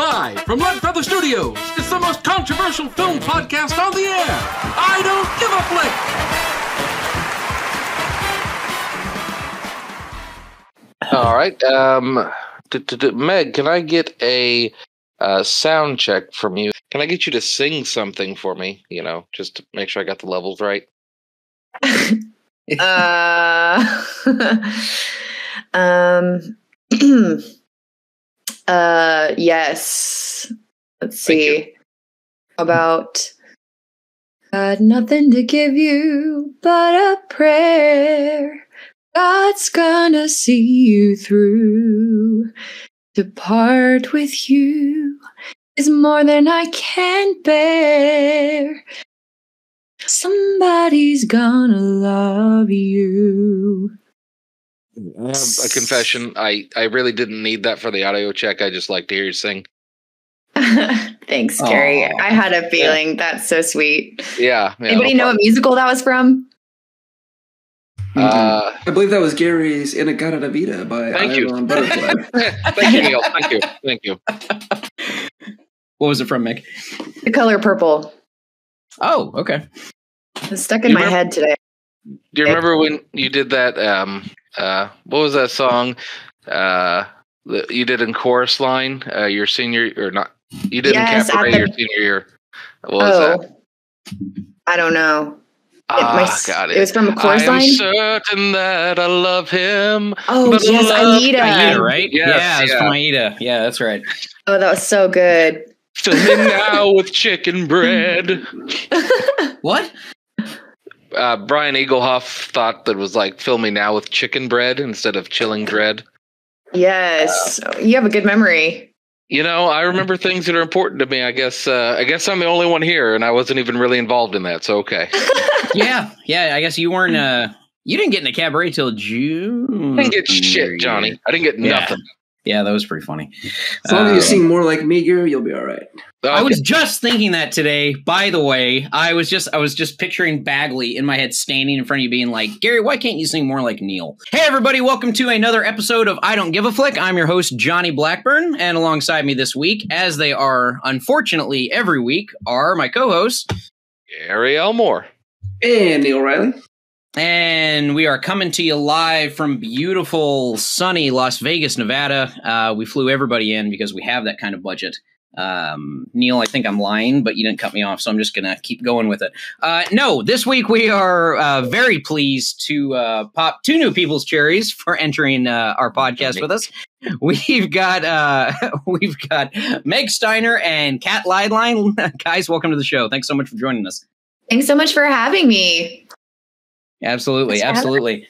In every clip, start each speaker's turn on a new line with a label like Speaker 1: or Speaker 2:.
Speaker 1: Live from Lead Feather Studios, it's the most controversial film podcast on the air. I don't give a flick.
Speaker 2: All right. Um, d- d- d- Meg, can I get a uh, sound check from you? Can I get you to sing something for me? You know, just to make sure I got the levels right.
Speaker 3: uh, um, uh, yes. Let's see. About got nothing to give you but a prayer. God's gonna see you through. To part with you is more than I can bear. Somebody's gonna love you.
Speaker 2: I have a confession. I, I really didn't need that for the audio check. I just like to hear you sing.
Speaker 3: Thanks, Gary.
Speaker 4: Aw.
Speaker 3: I had a feeling. That's so sweet.
Speaker 2: Yeah. yeah
Speaker 3: Anybody
Speaker 2: no
Speaker 3: know what musical that was from?
Speaker 2: problem. Uh,
Speaker 4: I believe that was Gary's Inagata Vida by
Speaker 2: Thank you.
Speaker 4: Iron Butterfly.
Speaker 2: thank you, Neil. Thank you. Thank you.
Speaker 5: What was it from, Mick?
Speaker 3: The color purple.
Speaker 5: Oh, okay.
Speaker 3: It's stuck in
Speaker 2: You
Speaker 3: my
Speaker 2: remember-
Speaker 3: head today.
Speaker 2: Do you remember when you did that? Um, uh, what was that song? Uh, that you did in chorus line. Uh, your senior or not? You did
Speaker 3: Yes,
Speaker 2: in
Speaker 3: at
Speaker 2: cabaret
Speaker 3: the-
Speaker 2: your senior year. What was
Speaker 3: oh,
Speaker 2: that?
Speaker 3: I don't know.
Speaker 2: Ah,
Speaker 3: my s-
Speaker 2: got it.
Speaker 3: it was from a chorus
Speaker 2: I am
Speaker 3: line?
Speaker 2: certain that I love him.
Speaker 3: Oh
Speaker 2: But
Speaker 3: yes,
Speaker 2: love-
Speaker 3: Aida.
Speaker 5: Aida, right?
Speaker 2: Yes,
Speaker 5: yeah, it's
Speaker 2: yeah.
Speaker 5: from Aida. Yeah, that's right.
Speaker 3: Oh, that was so good.
Speaker 2: Fill me now with chicken bread.
Speaker 5: What?
Speaker 2: Uh, Brian Eaglehoff thought that was like fill me now with chicken bread instead of chilling dread.
Speaker 3: Yes, you have a good memory.
Speaker 2: You know, I remember things that are important to me. I guess. Uh, I guess I'm the only one here, and I wasn't even really involved in that. So okay.
Speaker 5: yeah, yeah. I guess you weren't. uh You didn't get in a cabaret till June.
Speaker 2: I didn't get shit, Jonny. I didn't get
Speaker 5: Yeah.
Speaker 2: nothing.
Speaker 5: Yeah, that was pretty funny.
Speaker 4: As long as you
Speaker 5: Um,
Speaker 4: sing more like me, Gary, you'll be all right.
Speaker 5: I was just thinking that today. By the way, I was just I was just picturing Bagley in my head standing in front of you being like, "Gary, why can't you sing more like Neil?" Hey everybody, welcome to another episode of I Don't Give a Flick. I'm your host Jonny Blackburn, and alongside me this week, as they are unfortunately every week, are my co-hosts
Speaker 2: Gary Elmore.
Speaker 4: And Neil Riley.
Speaker 5: And we are coming to you live from beautiful, sunny Las Vegas, Nevada. Uh, we flew everybody in because we have that kind of budget. Um, Neil, I think I'm lying, but you didn't cut me off, so I'm just going to keep going with it. Uh, no, this week we are uh, very pleased to uh, pop two new people's cherries for entering uh, our podcast with us. We've got uh, we've got Meg Steiner and Kat Leidlein. Guys, welcome to the show. Thanks so much for joining us.
Speaker 3: Thanks so much for having me.
Speaker 5: Absolutely, absolutely.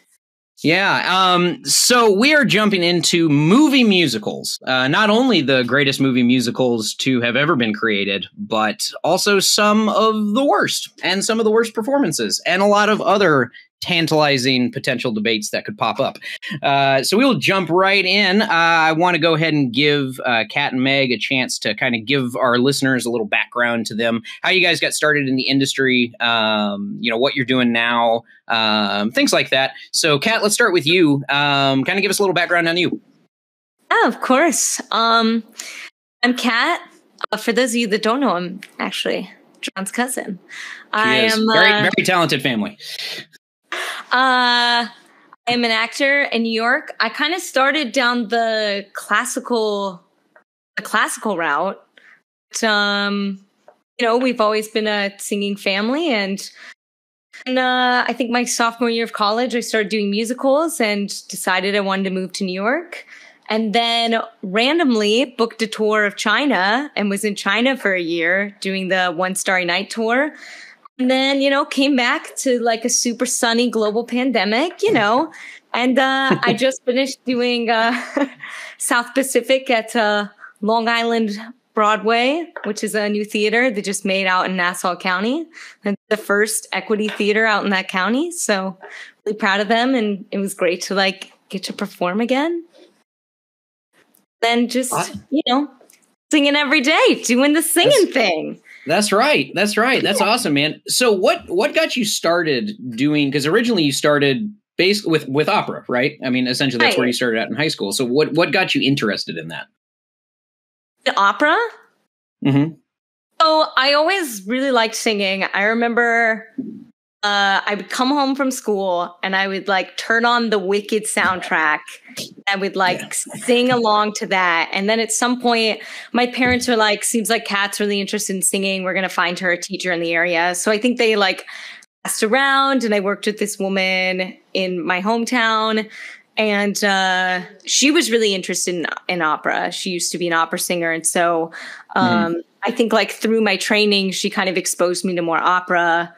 Speaker 5: Yeah. Um, so we are jumping into movie musicals. Uh, not only the greatest movie musicals to have ever been created, but also some of the worst and some of the worst performances and a lot of other tantalizing potential debates that could pop up. Uh, so we will jump right in. Uh, I want to go ahead and give uh, Kat and Meg a chance to kind of give our listeners a little background to them, how you guys got started in the industry, um, you know, what you're doing now, um, things like that. So, Kat, let's start with you. Um, kind of give us a little background on you.
Speaker 6: Of course. Um, I'm Kat. Uh, for those of you that don't know, I'm actually John's cousin. I
Speaker 5: is
Speaker 6: am
Speaker 5: very,
Speaker 6: uh,
Speaker 5: very talented family.
Speaker 6: Uh, I'm an actor in New York. I kind of started down the classical, the classical route. But, um, you know, we've always been a singing family, and and uh, I think my sophomore year of college, I started doing musicals and decided I wanted to move to New York. And then randomly booked a tour of China and was in China for a year doing the One Starry Night tour. And then, you know, came back to like a super sunny global pandemic, you know. And uh, I just finished doing uh, South Pacific at uh, Long Island Broadway, which is a new theater that just made out in Nassau County. And the first equity theater out in that county. So really proud of them. And it was great to like get to perform again. Then just, you know, singing every day, doing the singing thing.
Speaker 5: That's right. That's right. That's awesome, man. So, what what got you started doing? Because originally you started basically with with opera, right? I mean, essentially that's where you started out in high school. So, what what got you interested in that?
Speaker 6: The opera.
Speaker 5: hmm
Speaker 6: So I always really liked singing. I remember uh, I would come home from school and I would like turn on the Wicked soundtrack. I would like sing along to that. And then at some point, my parents were like, seems like Kat's really interested in singing. We're going to find her a teacher in the area. So I think they like asked around and I worked with this woman in my hometown. And uh, she was really interested in, in opera. She used to be an opera singer. And so um, I think like through my training, she kind of exposed me to more opera.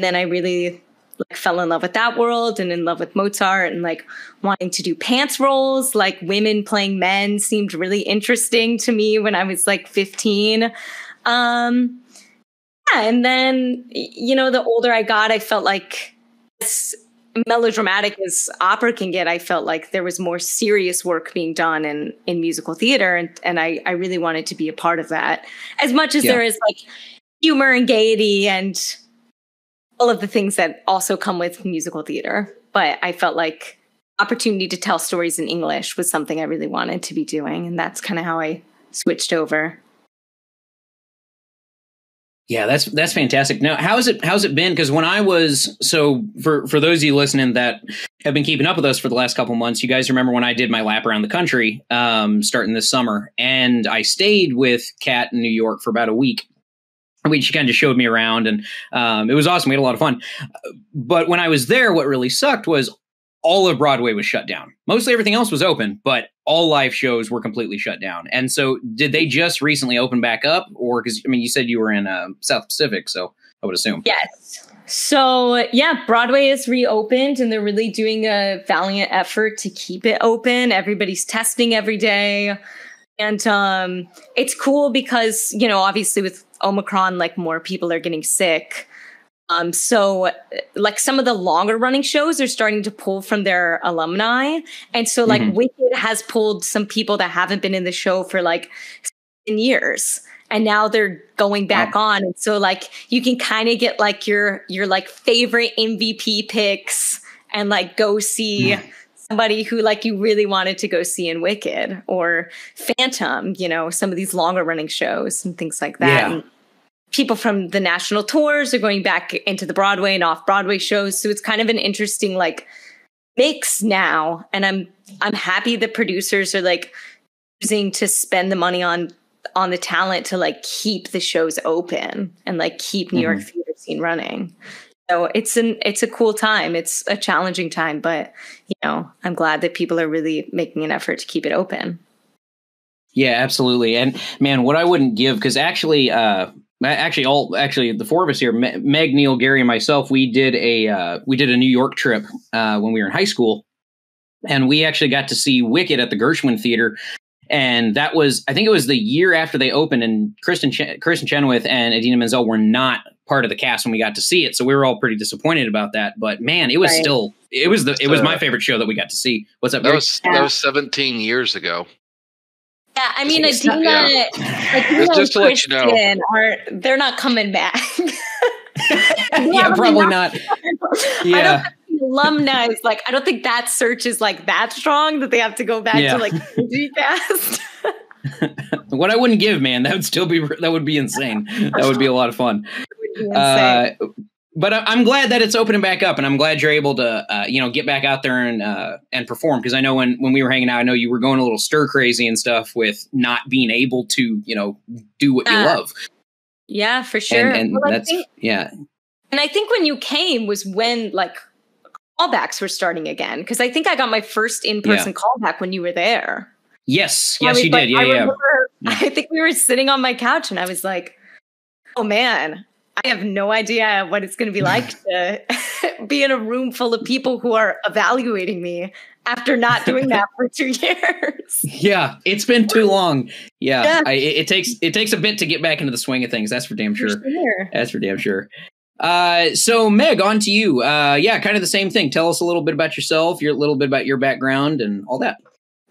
Speaker 6: And then I really like fell in love with that world and in love with Mozart and like wanting to do pants roles, like women playing men seemed really interesting to me when I was like 15. Um, yeah, and then you know, the older I got, I felt like as melodramatic as opera can get, I felt like there was more serious work being done in in musical theater, and and I I really wanted to be a part of that. As much as
Speaker 5: Yeah.
Speaker 6: there is like humor and gaiety and all of the things that also come with musical theater, but I felt like opportunity to tell stories in English was something I really wanted to be doing, and that's kind of how I switched over.
Speaker 5: Yeah, that's that's fantastic. Now, how's it how's it been? Because when I was so for for those of you listening that have been keeping up with us for the last couple months, you guys remember when I did my lap around the country, um, starting this summer, and I stayed with Kat in New York for about a week. We she kind of showed me around, and um, it was awesome. We had a lot of fun. But when I was there, what really sucked was all of Broadway was shut down. Mostly everything else was open, but all live shows were completely shut down. And so, did they just recently open back up, or because I mean, you said you were in uh, South Pacific, so I would assume.
Speaker 6: Yes. So yeah, Broadway is reopened and they're really doing a valiant effort to keep it open. Everybody's testing every day. And um it's cool because, you know, obviously with Omicron, like more people are getting sick. Um, so like some of the longer running shows are starting to pull from their alumni. And so like
Speaker 5: Mhm.
Speaker 6: Wicked has pulled some people that haven't been in the show for like years. And now they're going back on. And so like you can kind of get like your your like favorite MVP picks and like go see somebody who like you really wanted to go see in Wicked or Phantom, you know, some of these longer running shows and things like that.
Speaker 5: Yeah.
Speaker 6: People from the national tours are going back into the Broadway and off Broadway shows. So it's kind of an interesting like mix now. And I'm I'm happy the producers are like choosing to spend the money on on the talent to like keep the shows open and like keep New York mm-hmm. theater scene running. So it's an it's a cool time. It's a challenging time, but you know, I'm glad that people are really making an effort to keep it open.
Speaker 5: Yeah, absolutely. And man, what I wouldn't give because actually, uh, actually, all actually the four of us here, Meg, Neil, Gary, and myself, we did a uh, we did a New York trip uh, when we were in high school, and we actually got to see Wicked at the Gershwin Theater. And that was, I think it was the year after they opened, and Kristin Ch- Kristin Chenoweth and Adina Menzel were not part of the cast when we got to see it, so we were all pretty disappointed about that. But man, it was
Speaker 6: Right.
Speaker 5: still, it was the, it was my favorite show that we got to see. What's up,
Speaker 2: That
Speaker 5: Gary?
Speaker 2: was that was 17 years ago.
Speaker 6: Yeah, I mean,
Speaker 2: It's
Speaker 6: Idina,
Speaker 2: not-
Speaker 6: like,
Speaker 2: Just-
Speaker 6: Idina
Speaker 2: just to
Speaker 6: and
Speaker 2: let you know.
Speaker 6: Kristin Are, they're not coming back.
Speaker 5: yeah, probably not.
Speaker 6: I
Speaker 5: Yeah.
Speaker 6: Don't think the alumni is like, I don't think that search is like that strong that they have to go back
Speaker 5: Yeah.
Speaker 6: to like recast.
Speaker 5: What I wouldn't give, man, that would still be that would be insane. That would be a lot of fun.
Speaker 6: Would be insane.
Speaker 5: Uh, but I- I'm glad that it's opening back up, and I'm glad you're able to, uh, you know, get back out there and uh, and perform. Because I know when when we were hanging out, I know you were going a little stir crazy and stuff with not being able to, you know, do what you love.
Speaker 6: yeah, for sure.
Speaker 5: And, and
Speaker 6: Well,
Speaker 5: that's
Speaker 6: think-
Speaker 5: yeah,
Speaker 6: And I think when you came was when like callbacks were starting again because I think I got my first in person callback when you were there.
Speaker 5: yes, yes,
Speaker 6: was
Speaker 5: you
Speaker 6: like-
Speaker 5: did, yeah,
Speaker 6: I
Speaker 5: yeah.
Speaker 6: remember-
Speaker 5: Yeah.
Speaker 6: I think we were sitting on my couch and I was like, "Oh man, I have no idea what it's going to be like to be in a room full of people who are evaluating me after not doing that for two years."
Speaker 5: Yeah, it's been too long. Yeah,
Speaker 6: Yeah.
Speaker 5: I, it, it takes it takes a bit to get back into the swing of things. That's for damn sure.
Speaker 6: For sure.
Speaker 5: That's for damn sure. Uh, so Meg, on to you. Uh, yeah, kind of the same thing. Tell us a little bit about yourself, your little bit about your background, and all that.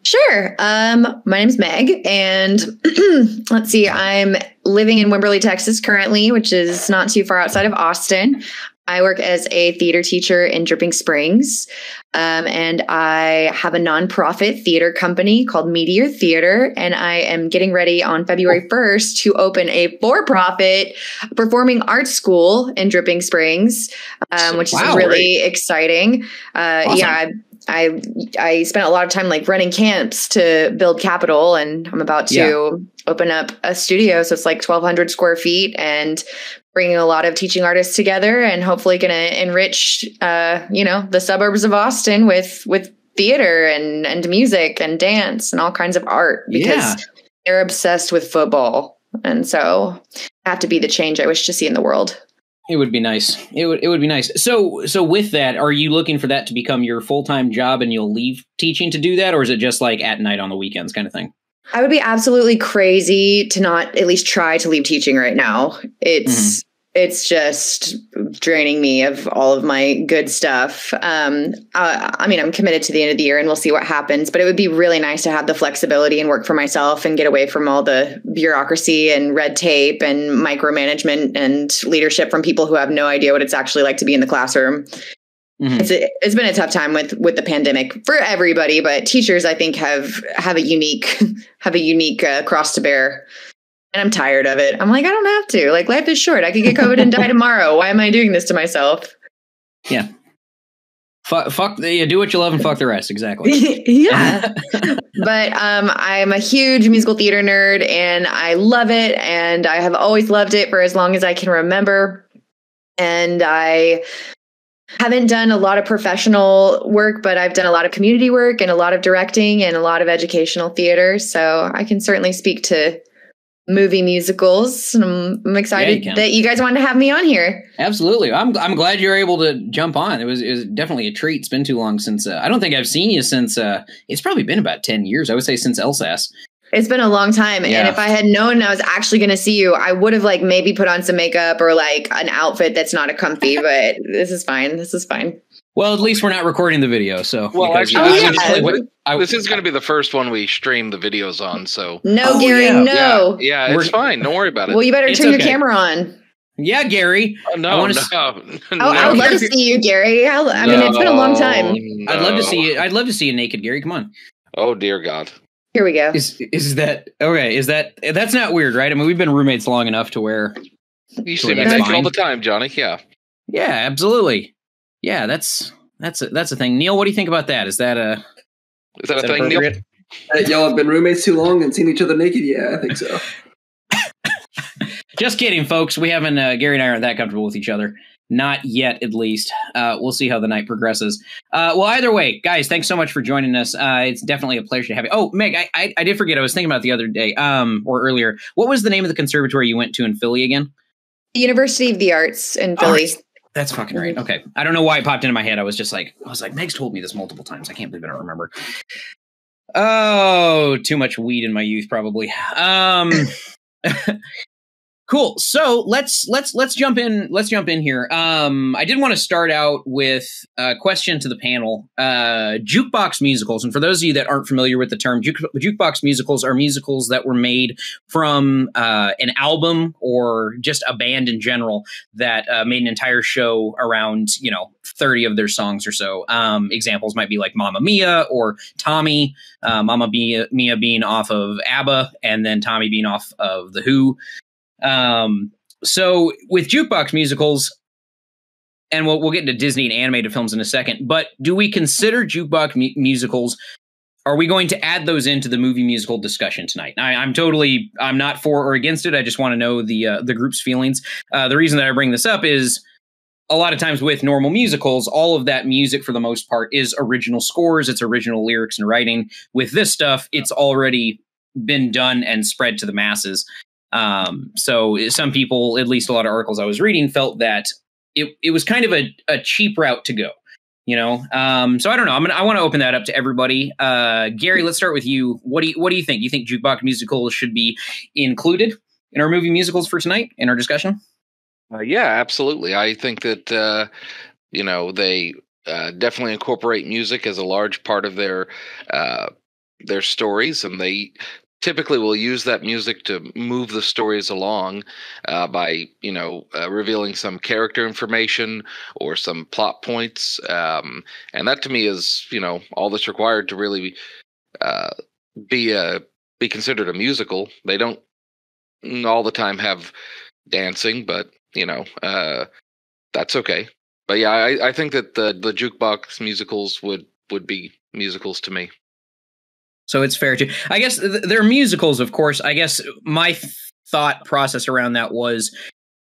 Speaker 3: Sure. Um, my name's Meg, and let's see, I'm living in Wimberley, Texas currently, which is not too far outside of Austin. I work as a theater teacher in Dripping Springs. Um, and I have a nonprofit theater company called Meteor Theater. And I am getting ready on February 1st to open a for profit performing arts school in Dripping Springs, um, which
Speaker 5: Wow,
Speaker 3: is really exciting. Uh,
Speaker 5: Awesome.
Speaker 3: Yeah. I, I I spent a lot of time like running camps to build capital, and I'm about to
Speaker 5: Yeah.
Speaker 3: open up a studio. So it's like 1,200 square feet, and bringing a lot of teaching artists together, and hopefully going to enrich, uh, you know, the suburbs of Austin with with theater and and music and dance and all kinds of art because
Speaker 5: Yeah.
Speaker 3: they're obsessed with football, and so have to be the change I wish to see in the world.
Speaker 5: It would be nice. It would it would be nice. So so with that, are you looking for that to become your full time job and you'll leave teaching to do that, or is it just like at night on the weekends kind of thing?
Speaker 3: I would be absolutely crazy to not at least try to leave teaching right now. It's it's just draining me of all of my good stuff. Um, I mean, I'm committed to the end of the year, and we'll see what happens. But it would be really nice to have the flexibility and work for myself and get away from all the bureaucracy and red tape and micromanagement and leadership from people who have no idea what it's actually like to be in the classroom
Speaker 5: Mhm.
Speaker 3: it's a, it's been a tough time with with the pandemic for everybody but teachers i think have have a unique have a unique uh, cross to bear and i'm tired of it i'm like i don't have to like life is short i could get covid and die tomorrow why am i doing this to myself Yeah.
Speaker 5: Fuck, fuck yeah, do what you love and fuck the rest. Exactly.
Speaker 3: yeah but um, i'm a huge musical theater nerd and i love it and i have always loved it for as long as i can remember and i haven't done a lot of professional work but i've done a lot of community work and a lot of directing and a lot of educational theater so i can certainly speak to movie musicals i'm, I'm excited
Speaker 5: can.
Speaker 3: that you guys wanted to have me on here
Speaker 5: Absolutely. I'm I'm glad you're able to jump on. It was it was definitely a treat. It's been too long since uh, I don't think I've seen you since uh it's probably been about 10 years. I would say since Elsass.
Speaker 3: It's been a long time.
Speaker 5: Yeah.
Speaker 3: And if I had known I was actually going to see you, I would have like maybe put on some makeup or like an outfit that's not a comfy, but this is fine. This is fine.
Speaker 5: Well, at least we're not recording the video, so
Speaker 2: Well, actually,
Speaker 3: Oh,
Speaker 2: this,
Speaker 3: yeah.
Speaker 2: is,
Speaker 5: Wait, I-
Speaker 2: this is going to be the first one we stream the videos on. So
Speaker 3: No,
Speaker 5: Oh,
Speaker 3: Gary,
Speaker 5: yeah.
Speaker 3: no.
Speaker 2: yeah, yeah, it's
Speaker 5: We're-
Speaker 2: fine. Don't worry about it.
Speaker 3: Well, you better
Speaker 5: It's
Speaker 3: turn your camera on.
Speaker 5: Yeah, Gary.
Speaker 2: Oh,
Speaker 5: I
Speaker 2: no,
Speaker 5: wanna
Speaker 2: no,
Speaker 5: s-
Speaker 2: no.
Speaker 3: Oh, I would love to see you, Gary. I'll, I mean, it's been a long time.
Speaker 5: I'd love to see you. I'd love to see you naked, Gary. Come on.
Speaker 2: Oh dear God.
Speaker 3: Here we go.
Speaker 5: Is is that okay? Is that that's not weird, right? I mean, we've been roommates long enough to where
Speaker 2: You see me
Speaker 5: that's
Speaker 2: naked all the time, Jonny. Yeah.
Speaker 5: Yeah, absolutely. Yeah, that's that's a, that's a thing. Neil, what do you think about that? Is that a
Speaker 2: Is that
Speaker 5: is
Speaker 2: a
Speaker 5: that
Speaker 2: thing, Neil?
Speaker 5: appropriate?
Speaker 4: Uh, y'all have been roommates too long and seen each other naked? Yeah, I think so.
Speaker 5: Just kidding, folks. We haven't. Uh, Gary and I aren't that comfortable with each other. Not yet, at least. Uh, we'll see how the night progresses. Uh, well, either way, guys, thanks so much for joining us. Uh, it's definitely a pleasure to have you. Oh, Meg, I, I, I did forget. I was thinking about the other day, um, or earlier. What was the name of the conservatory you went to in Philly again?
Speaker 3: The University of the Arts in Philly.
Speaker 5: Arts. That's fucking right. Okay, I don't know why it popped into my head. I was just like, I was like, Meg's told me this multiple times. I can't believe I don't remember. Oh, too much weed in my youth, probably. Um, cool. So let's let's let's jump in. Let's jump in here. Um, I did want to start out with a question to the panel. Uh, jukebox musicals, and for those of you that aren't familiar with the term, juke, jukebox musicals are musicals that were made from uh, an album or just a band in general that uh, made an entire show around you know 30 of their songs or so um, examples might be like Mamma Mia or Tommy uh, Mamma Mia, Mia being off of ABBA and then Tommy being off of The Who um, so with jukebox musicals and we'll, we'll get into Disney and animated films in a second but do we consider jukebox mu- musicals are we going to add those into the movie musical discussion tonight? I, I'm totally, I'm not for or against it. I just want to know the uh, the group's feelings. Uh, the reason that I bring this up is a lot of times with normal musicals, all of that music for the most part is original scores, it's original lyrics and writing. With this stuff, it's already been done and spread to the masses. Um, so some people, at least a lot of articles I was reading, felt that it it was kind of a, a cheap route to go. You know, um, so I don't know. I'm gonna, I want to open that up to everybody. Uh, Gary, let's start with you. What do you What do you think? You think jukebox musicals should be included in our movie musicals for tonight in our discussion?
Speaker 2: Uh, yeah, absolutely. I think that uh, you know they uh, definitely incorporate music as a large part of their uh, their stories, and they typically will use that music to move the stories along uh, by you know uh, revealing some character information or some plot points um, and that to me is you know all that's required to really uh, be a be considered a musical. They don't all the time have dancing but you know uh, that's okay. But yeah I, I think that the the jukebox musicals would would be musicals to me
Speaker 5: so it's fair to. I guess th- they're musicals, of course. I guess my th- thought process around that was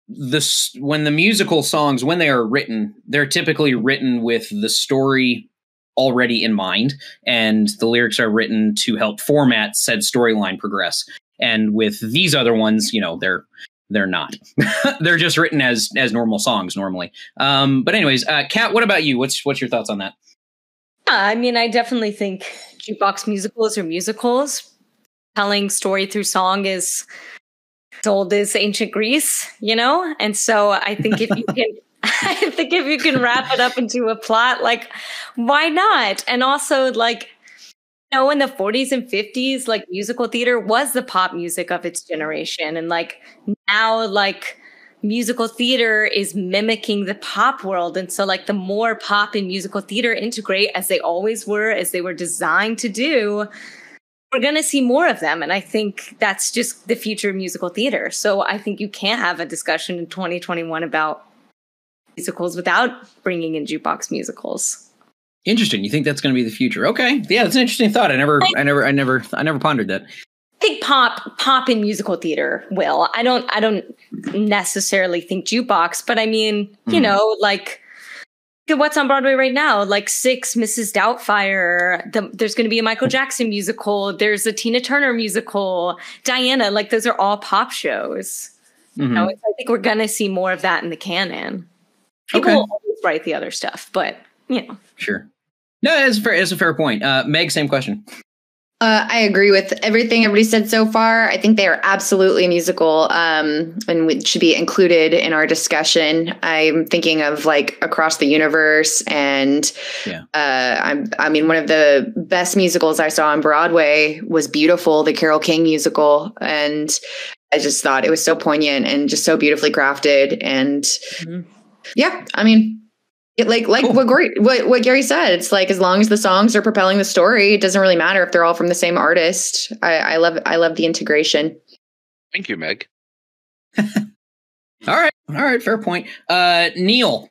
Speaker 5: this when the musical songs when they are written, they're typically written with the story already in mind, and the lyrics are written to help format said storyline progress. And with these other ones, you know, they're they're not. they're just written as as normal songs normally. Um, but anyways, uh, Kat, what about you? What's what's your thoughts on that?
Speaker 6: I mean, I definitely think jukebox musicals or musicals. Telling story through song is as old as ancient Greece, you know? And so I think if you can I think if you can wrap it up into a plot, like why not? And also like you know, in the 40s and 50s, like musical theater was the pop music of its generation. And like now, like musical theater is mimicking the pop world. And so, like, the more pop and musical theater integrate as they always were, as they were designed to do, we're going to see more of them. And I think that's just the future of musical theater. So, I think you can't have a discussion in 2021 about musicals without bringing in jukebox musicals.
Speaker 5: Interesting. You think that's going to be the future? Okay. Yeah, that's an interesting thought. I never, I never, I never, I never pondered that
Speaker 6: think pop pop in musical theater will. I don't I don't necessarily think jukebox, but I mean, mm. you hmm. know, like what's on Broadway right now? Like Six, Mrs. Doubtfire. The, there's going to be a Michael Jackson musical. There's a Tina Turner musical. Diana. Like those are all pop shows. Mm-hmm. You know, I think we're going to see more of that in the canon. People okay. will always write the other stuff, but you know,
Speaker 5: sure. No, it's fair. It's a fair point. Uh, Meg, same question.
Speaker 3: Uh, I agree with everything everybody said so far. I think they are absolutely musical um, and should be included in our discussion. I'm thinking of like Across the Universe, and yeah. uh, I'm, I mean, one of the best musicals I saw on Broadway was Beautiful, the Carole King musical, and I just thought it was so poignant and just so beautifully crafted. And mm-hmm. yeah, I mean, like like cool. what, Gary, what what Gary said, it's like as long as the songs are propelling the story, it doesn't really matter if they're all from the same artist. I, I love I love the integration.
Speaker 2: Thank you, Meg.
Speaker 5: all right, all right, fair point. Uh, Neil,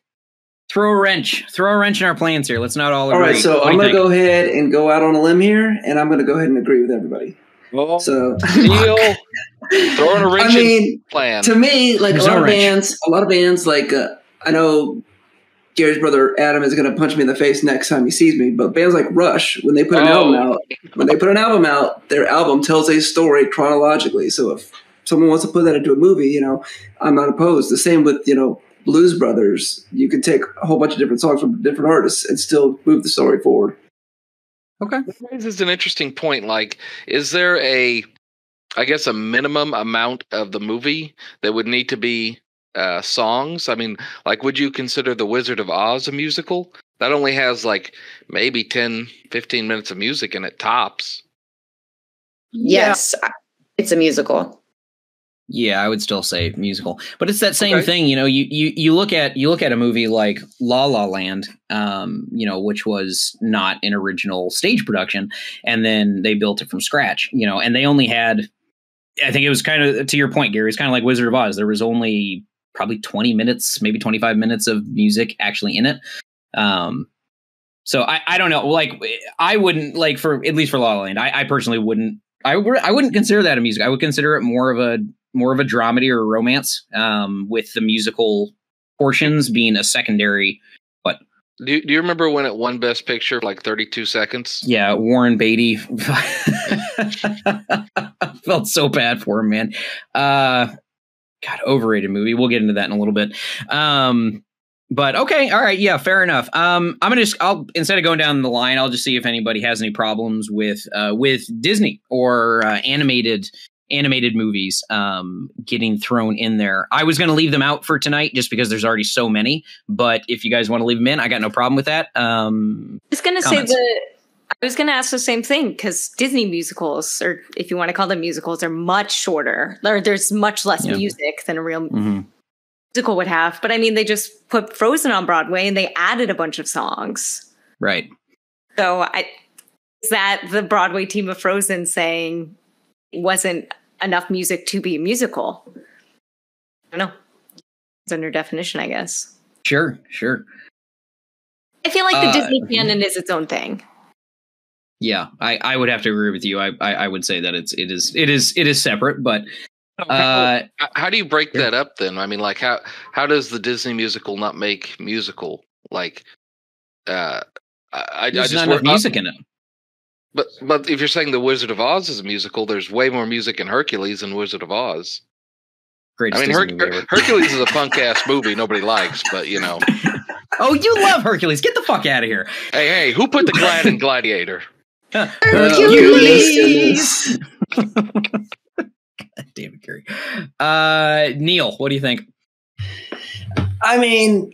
Speaker 5: throw a wrench, throw a wrench in our plans here. Let's not all agree.
Speaker 4: All right, so I'm gonna think? go ahead and go out on a limb here, and I'm gonna go ahead and agree with everybody. Well, so
Speaker 2: Neil, throwing a wrench. I mean, plan.
Speaker 4: to me, like There's a lot no of wrench. bands, a lot of bands, like uh, I know Gary's brother Adam is going to punch me in the face next time he sees me. But bands like Rush, when they put an oh. album out, when they put an album out, their album tells a story chronologically. So if someone wants to put that into a movie, you know, I'm not opposed. The same with you know Blues Brothers. You can take a whole bunch of different songs from different artists and still move the story forward.
Speaker 5: Okay,
Speaker 2: this is an interesting point. Like, is there a, I guess, a minimum amount of the movie that would need to be uh, songs? I mean, like, would you consider The Wizard of Oz a musical? That only has like maybe 10, 15 minutes of music and it, tops.
Speaker 3: Yes, yeah. it's a musical.
Speaker 5: Yeah, I would still say musical, but it's that same okay. thing. You know, you, you you look at you look at a movie like La La Land, um, you know, which was not an original stage production, and then they built it from scratch. You know, and they only had, I think it was kind of to your point, Gary. It's kind of like Wizard of Oz. There was only probably 20 minutes, maybe 25 minutes of music actually in it. Um, so I, I don't know. Like I wouldn't like for at least for La La Land. I, I personally wouldn't. I I wouldn't consider that a music. I would consider it more of a more of a dramedy or a romance. Um, with the musical portions being a secondary. But
Speaker 2: do you, do you remember when it won Best Picture like 32 seconds?
Speaker 5: Yeah, Warren Beatty. Felt so bad for him, man. Uh, God, overrated movie. We'll get into that in a little bit. Um, but okay, all right, yeah, fair enough. Um, I'm gonna just I'll instead of going down the line, I'll just see if anybody has any problems with uh, with Disney or uh, animated animated movies um, getting thrown in there. I was going to leave them out for tonight just because there's already so many. But if you guys want to leave them in, I got no problem with that. Um,
Speaker 6: I was going to say the I was going to ask the same thing because Disney musicals, or if you want to call them musicals, are much shorter. Or there's much less yeah. music than a real mm-hmm. musical would have. But I mean, they just put Frozen on Broadway and they added a bunch of songs.
Speaker 5: Right.
Speaker 6: So I is that the Broadway team of Frozen saying it wasn't enough music to be a musical? I don't know. It's under definition, I guess.
Speaker 5: Sure, sure.
Speaker 6: I feel like the uh, Disney canon is its own thing.
Speaker 5: Yeah, I, I would have to agree with you. I, I, I would say that it's it is it is it is separate, but uh,
Speaker 2: how, how do you break that up then? I mean, like how how does the Disney musical not make musical? Like, uh, I,
Speaker 5: There's I just not enough music in it.
Speaker 2: But but if you're saying the Wizard of Oz is a musical, there's way more music in Hercules than Wizard of Oz.
Speaker 5: Great. I mean,
Speaker 2: Her- Hercules is a punk ass movie nobody likes, but you know.
Speaker 5: oh, you love Hercules! Get the fuck out of here.
Speaker 2: Hey, hey, who put the glad in Gladiator?
Speaker 5: Hercules. God damn it, Gary. Uh, Neil, what do you think?
Speaker 4: I mean,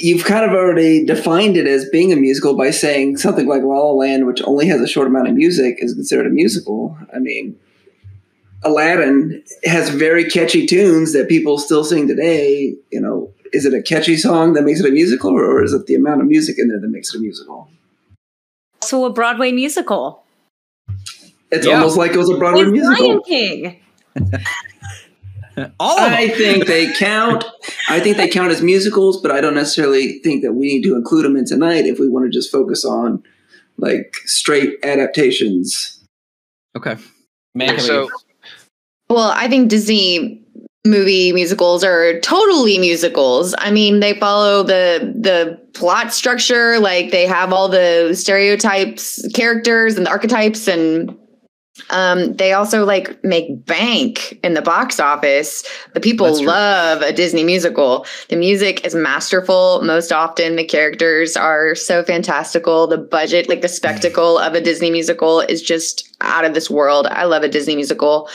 Speaker 4: you've kind of already defined it as being a musical by saying something like La La Land, which only has a short amount of music, is considered a musical. I mean, Aladdin has very catchy tunes that people still sing today. You know, is it a catchy song that makes it a musical, or is it the amount of music in there that makes it a musical?
Speaker 6: So a Broadway musical.
Speaker 4: It's yeah. almost like it was a Broadway it's musical.
Speaker 6: Lion King.
Speaker 4: All I think they count. I think they count as musicals, but I don't necessarily think that we need to include them in tonight if we want to just focus on like straight adaptations.
Speaker 5: Okay.
Speaker 3: Man, so, well, I think Disney movie musicals are totally musicals. I mean, they follow the the plot structure, like they have all the stereotypes, characters and the archetypes and um, they also like make bank in the box office. The people love a Disney musical. The music is masterful. Most often, the characters are so fantastical. The budget, like the spectacle of a Disney musical, is just out of this world. I love a Disney musical.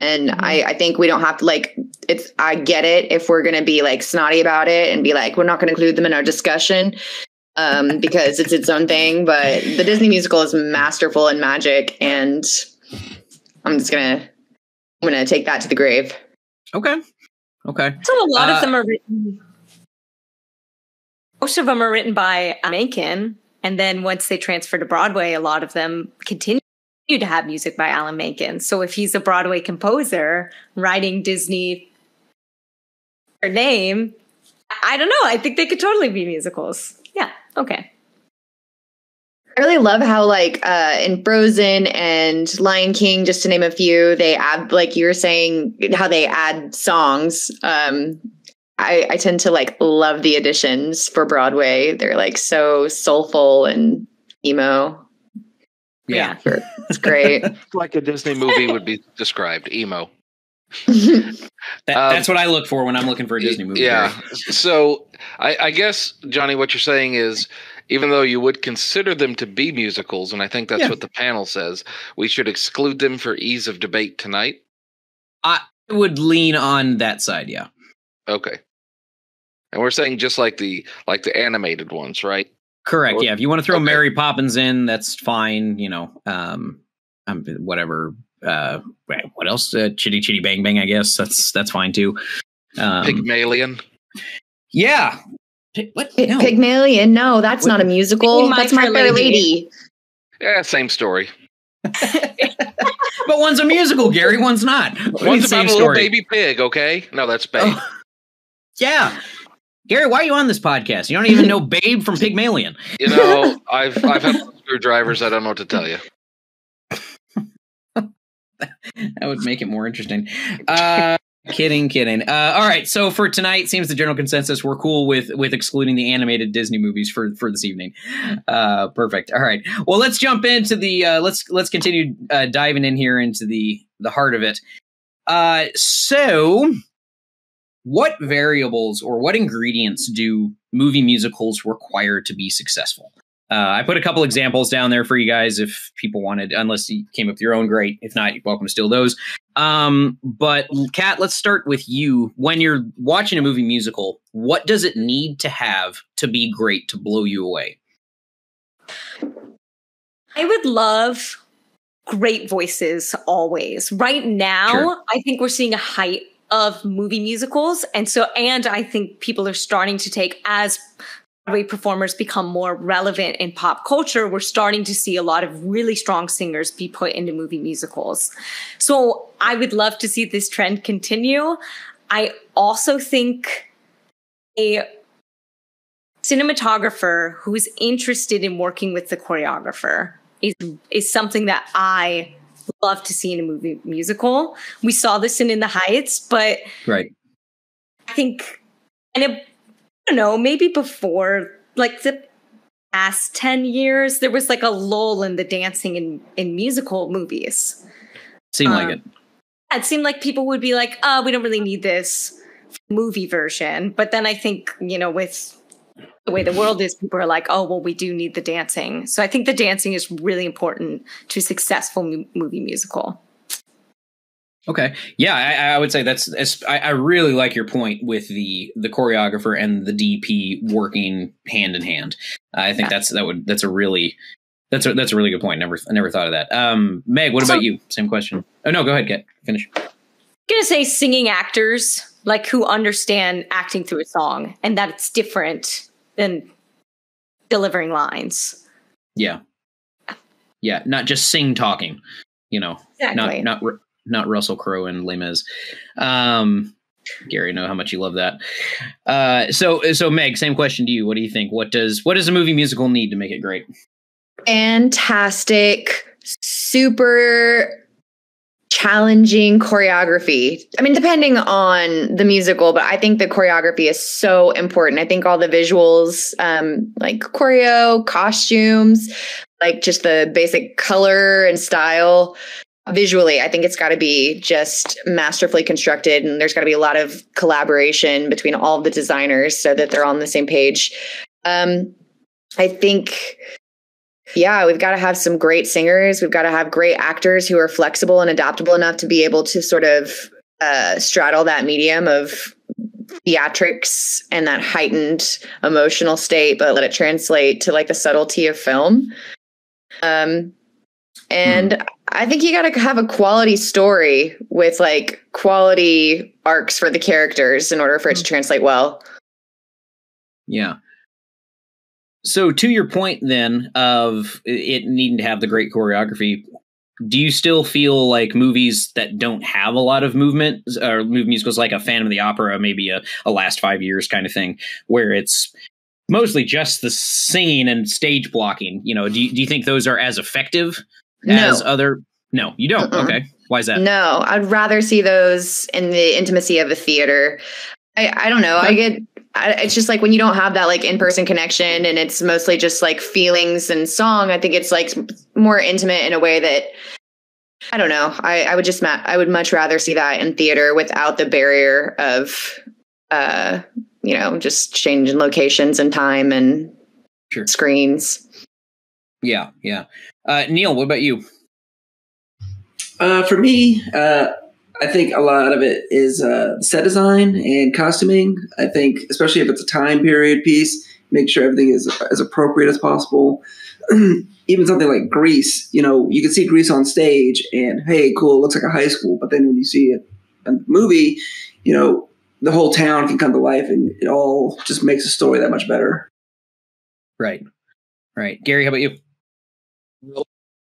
Speaker 3: And mm-hmm. I, I think we don't have to like it's I get it if we're gonna be like snotty about it and be like, we're not gonna include them in our discussion um, because it's its own thing. But the Disney musical is masterful and magic and I'm just gonna I'm gonna take that to the grave.
Speaker 5: Okay. Okay.
Speaker 6: So a lot uh, of them are written. Most of them are written by Menken, and then once they transfer to Broadway, a lot of them continue to have music by Alan Menken. So if he's a Broadway composer writing Disney her name, I don't know. I think they could totally be musicals. Yeah. Okay.
Speaker 3: I really love how like uh in Frozen and Lion King, just to name a few, they add like you were saying how they add songs. Um I, I tend to like love the additions for Broadway. They're like so soulful and emo.
Speaker 5: Yeah.
Speaker 3: It's great.
Speaker 2: like a Disney movie would be described, emo.
Speaker 5: that, that's um, what I look for when I'm looking for a Disney movie.
Speaker 2: Yeah. So I, I guess Jonny, what you're saying is even though you would consider them to be musicals, and I think that's yeah. what the panel says, we should exclude them for ease of debate tonight.
Speaker 5: I would lean on that side, yeah.
Speaker 2: Okay. And we're saying just like the like the animated ones, right?
Speaker 5: Correct. Or, yeah. If you want to throw okay. Mary Poppins in, that's fine. You know, um, um whatever. Uh, what else? Uh, Chitty Chitty Bang Bang. I guess that's that's fine too.
Speaker 2: Um, Pygmalion.
Speaker 5: Yeah,
Speaker 3: what? No. Pygmalion? No, that's what? not a musical. that's My Fair Lady. Lady.
Speaker 2: Yeah, same story.
Speaker 5: but one's a musical, Gary. One's not.
Speaker 2: One's about a little baby pig. Okay, no, that's Babe. Oh.
Speaker 5: Yeah, Gary, why are you on this podcast? You don't even know Babe from Pygmalion.
Speaker 2: You know, I've I've had screwdrivers. I don't know what to tell you.
Speaker 5: that would make it more interesting. Uh, kidding, kidding. Uh, all right, so for tonight, seems the general consensus we're cool with with excluding the animated Disney movies for for this evening. Uh, perfect. All right, well, let's jump into the uh, let's let's continue uh, diving in here into the the heart of it. Uh, so, what variables or what ingredients do movie musicals require to be successful? Uh, I put a couple examples down there for you guys if people wanted, unless you came up with your own, great. If not, you're welcome to steal those. Um, but Kat, let's start with you. When you're watching a movie musical, what does it need to have to be great to blow you away?
Speaker 6: I would love great voices always. Right now, sure. I think we're seeing a height of movie musicals. And so, and I think people are starting to take as Broadway performers become more relevant in pop culture, we're starting to see a lot of really strong singers be put into movie musicals. So I would love to see this trend continue. I also think a cinematographer who's interested in working with the choreographer is is something that I love to see in a movie musical. We saw this in In the Heights, but
Speaker 5: right.
Speaker 6: I think, and it, I don't know, maybe before like the past ten years, there was like a lull in the dancing in in musical movies.
Speaker 5: Seemed um, like it.
Speaker 6: It seemed like people would be like, "Oh, we don't really need this movie version." But then I think you know with the way the world is, people are like, oh, well, we do need the dancing. So I think the dancing is really important to a successful movie musical.
Speaker 5: Okay, yeah, I, I would say that's. I, I, really like your point with the the choreographer and the DP working hand in hand. I think yeah. that's that would that's a really that's a that's a really good point. Never I never thought of that. Um, Meg, what about you? Same question. Oh no, go ahead. Get finish. I'm
Speaker 6: gonna say singing actors like who understand acting through a song and that it's different than delivering lines.
Speaker 5: Yeah. Yeah, not just sing talking, you know. Exactly. Not not not Russell Crowe and Les Mis. Um Gary, know how much you love that. Uh, so, so Meg, same question to you. What do you think? What does what does a movie musical need to make it great?
Speaker 3: Fantastic, super challenging choreography. I mean, depending on the musical, but I think the choreography is so important. I think all the visuals, um, like choreo, costumes, like just the basic color and style. Visually, I think it's got to be just masterfully constructed, and there's got to be a lot of collaboration between all the designers so that they're on the same page. Um, I think yeah, we've got to have some great singers. We've got to have great actors who are flexible and adaptable enough to be able to sort of uh, straddle that medium of theatrics and that heightened emotional state, but let it translate to like the subtlety of film. Um, and mm. I think you got to have a quality story with like quality arcs for the characters in order for it to hmm. translate well.
Speaker 5: Yeah. So to your point then of it needing to have the great choreography, do you still feel like movies that don't have a lot of movement or movie musicals like a Phantom of the Opera, maybe a, a last five years kind of thing, where it's mostly just the singing and stage blocking, you know, do you, do you think those are as effective as other? No, you don't. Okay. Why is that?
Speaker 3: No, I'd rather see those in the intimacy of a theater. I, I don't know. Okay. I get it's just like when you don't have that like in-person connection and it's mostly just like feelings and song i think it's like more intimate in a way that i don't know i, I would just ma- i would much rather see that in theater without the barrier of uh you know just changing locations and time and sure. screens.
Speaker 5: Yeah yeah. Uh neil what about you?
Speaker 4: Uh for me uh I think a lot of it is uh, set design and costuming. I think, especially if it's a time period piece, make sure everything is as appropriate as possible. Even something like Grease, you know, you can see Grease on stage and hey, cool, it looks like a high school. But then when you see it in the movie, you know, the whole town can come to life and it all just makes the story that much better.
Speaker 5: Right. Right. Gary, how about you?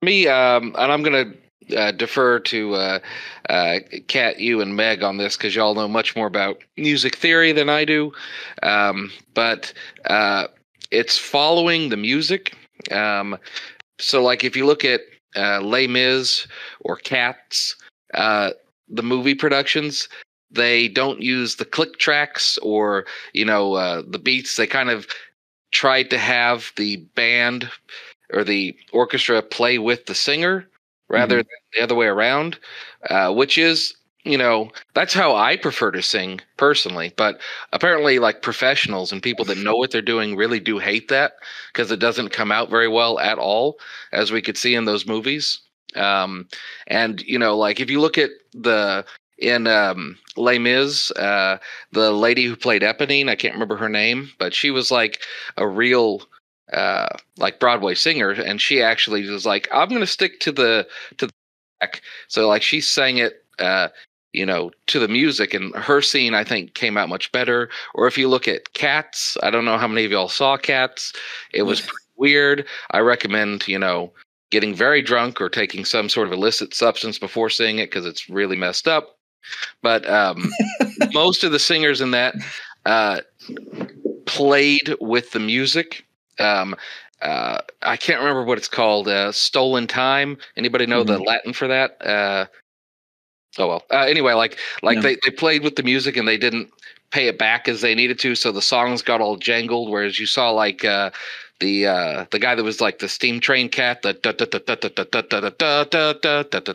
Speaker 2: Me, um, and I'm going to uh, defer to uh, uh, Kat, you, and Meg on this because y'all know much more about music theory than I do. Um, but uh, it's following the music. Um, so, like, if you look at uh, Les Mis or Cats, uh, the movie productions, they don't use the click tracks or you know uh, the beats. They kind of tried to have the band or the orchestra play with the singer rather mm-hmm. than the other way around, uh, which is you know that's how i prefer to sing personally but apparently like professionals and people that know what they're doing really do hate that because it doesn't come out very well at all as we could see in those movies um and you know like if you look at the in um Les Mis, uh the lady who played Eponine, I can't remember her name, but she was like a real uh, like Broadway singer, and she actually was like, "I'm going to stick to the to the back." So like she sang it, uh, you know, to the music, and her scene I think came out much better. Or if you look at Cats, I don't know how many of y'all saw Cats. It was weird. I recommend you know getting very drunk or taking some sort of illicit substance before seeing it because it's really messed up. But um, most of the singers in that uh, played with the music um, uh, I can't remember what it's called. Uh, stolen time. Anybody know mm-hmm. the Latin for that? Uh, oh well. anyway, like like no. they they played with the music and they didn't pay it back as they needed to, so the songs got all jangled. Whereas you saw like the uh the guy that was like the steam train cat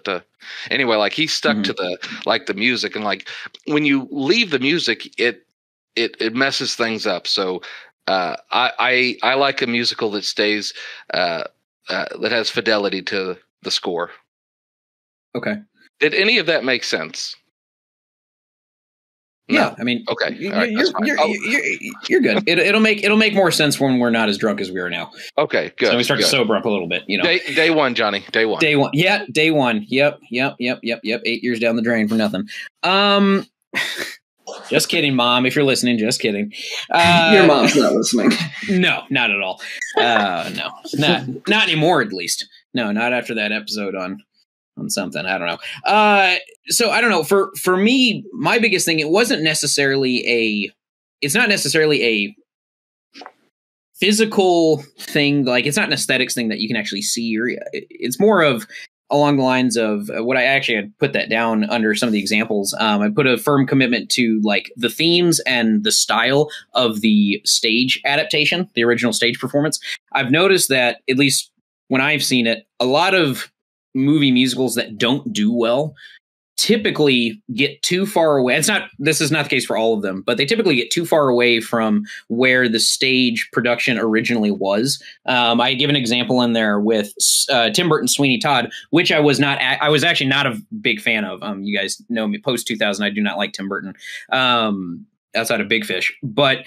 Speaker 2: the anyway like he stuck to the like the music and like when you leave the music it it it messes things up so uh, I, I I like a musical that stays uh, uh, that has fidelity to the score.
Speaker 5: Okay.
Speaker 2: Did any of that make sense?
Speaker 5: No. Yeah, I mean,
Speaker 2: okay,
Speaker 5: you're, right, you're, you're, you're, you're, good. It, it'll make it'll make more sense when we're not as drunk as we are now.
Speaker 2: Okay, good.
Speaker 5: So we start
Speaker 2: good.
Speaker 5: to sober up a little bit. You know,
Speaker 2: day, day one, Jonny. Day one.
Speaker 5: Day one. Yeah, day one. Yep, yep, yep, yep, yep. Eight years down the drain for nothing. Um, just kidding, mom. If you're listening, just kidding.
Speaker 4: Uh, Your mom's not listening.
Speaker 5: No, not at all. Uh, no, not not anymore. At least, no, not after that episode on on something. I don't know. Uh, so I don't know. For for me, my biggest thing, it wasn't necessarily a. It's not necessarily a physical thing. Like it's not an aesthetics thing that you can actually see. Or it's more of along the lines of uh, what I actually had put that down under some of the examples. Um, I put a firm commitment to like the themes and the style of the stage adaptation, the original stage performance. I've noticed that at least when I've seen it, a lot of movie musicals that don't do well typically get too far away. It's not this is not the case for all of them, but they typically get too far away from where the stage production originally was. Um, I give an example in there with uh, Tim Burton Sweeney Todd, which I was not I was actually not a big fan of. Um, you guys know me post 2000 I do not like Tim Burton. Um, outside of Big Fish, but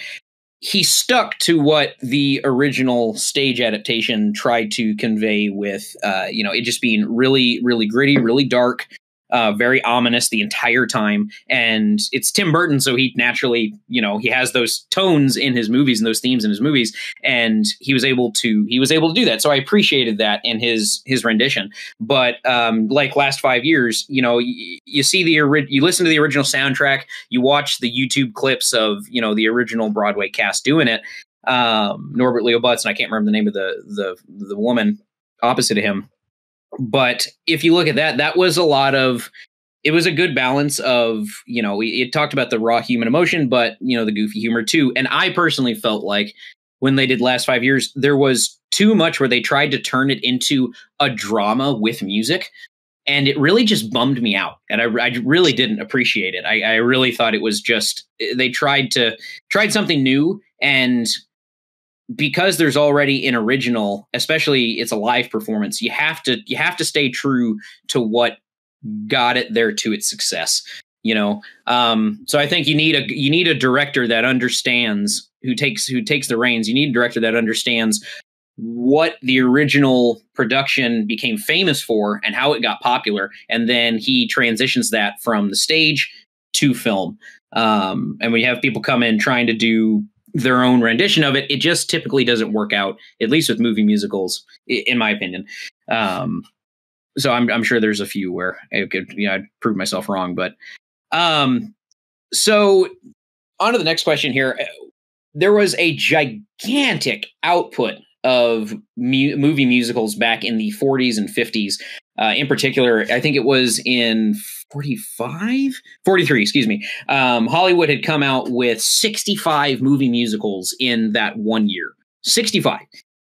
Speaker 5: he stuck to what the original stage adaptation tried to convey with uh, you know it just being really really gritty really dark uh, very ominous the entire time. And it's Tim Burton, so he naturally, you know, he has those tones in his movies and those themes in his movies, and he was able to he was able to do that. So I appreciated that in his his rendition. But um, like last five years, you know, y- you see the ori- you listen to the original soundtrack, you watch the YouTube clips of you know the original Broadway cast doing it. Um, Norbert Leo Butz, and I can't remember the name of the the the woman opposite of him but if you look at that, that was a lot of it was a good balance of you know it talked about the raw human emotion but you know the goofy humor too. And i personally felt like when they did last five years there was too much where they tried to turn it into a drama with music and it really just bummed me out. And i, I really didn't appreciate it. I, I really thought it was just eh, they tried to tried something new and because there's already an original especially it's a live performance you have to you have to stay true to what got it there to its success you know? Um so i think you need a you need a director that understands who takes who takes the reins. You need a director that understands what the original production became famous for and how it got popular and then he transitions that from the stage to film. Um and we have people come in trying to do their own rendition of it. It just typically doesn't work out, at least with movie musicals, in my opinion. Um, so I'm, I'm sure there's a few where I could, you know, I'd prove myself wrong, but, um, so on to the next question here. There was a gigantic output of mu- movie musicals back in the 40s and 50s. Uh, in particular, I think it was in 45 43 excuse me. Um, hollywood had come out with 65 movie musicals in that one year. 65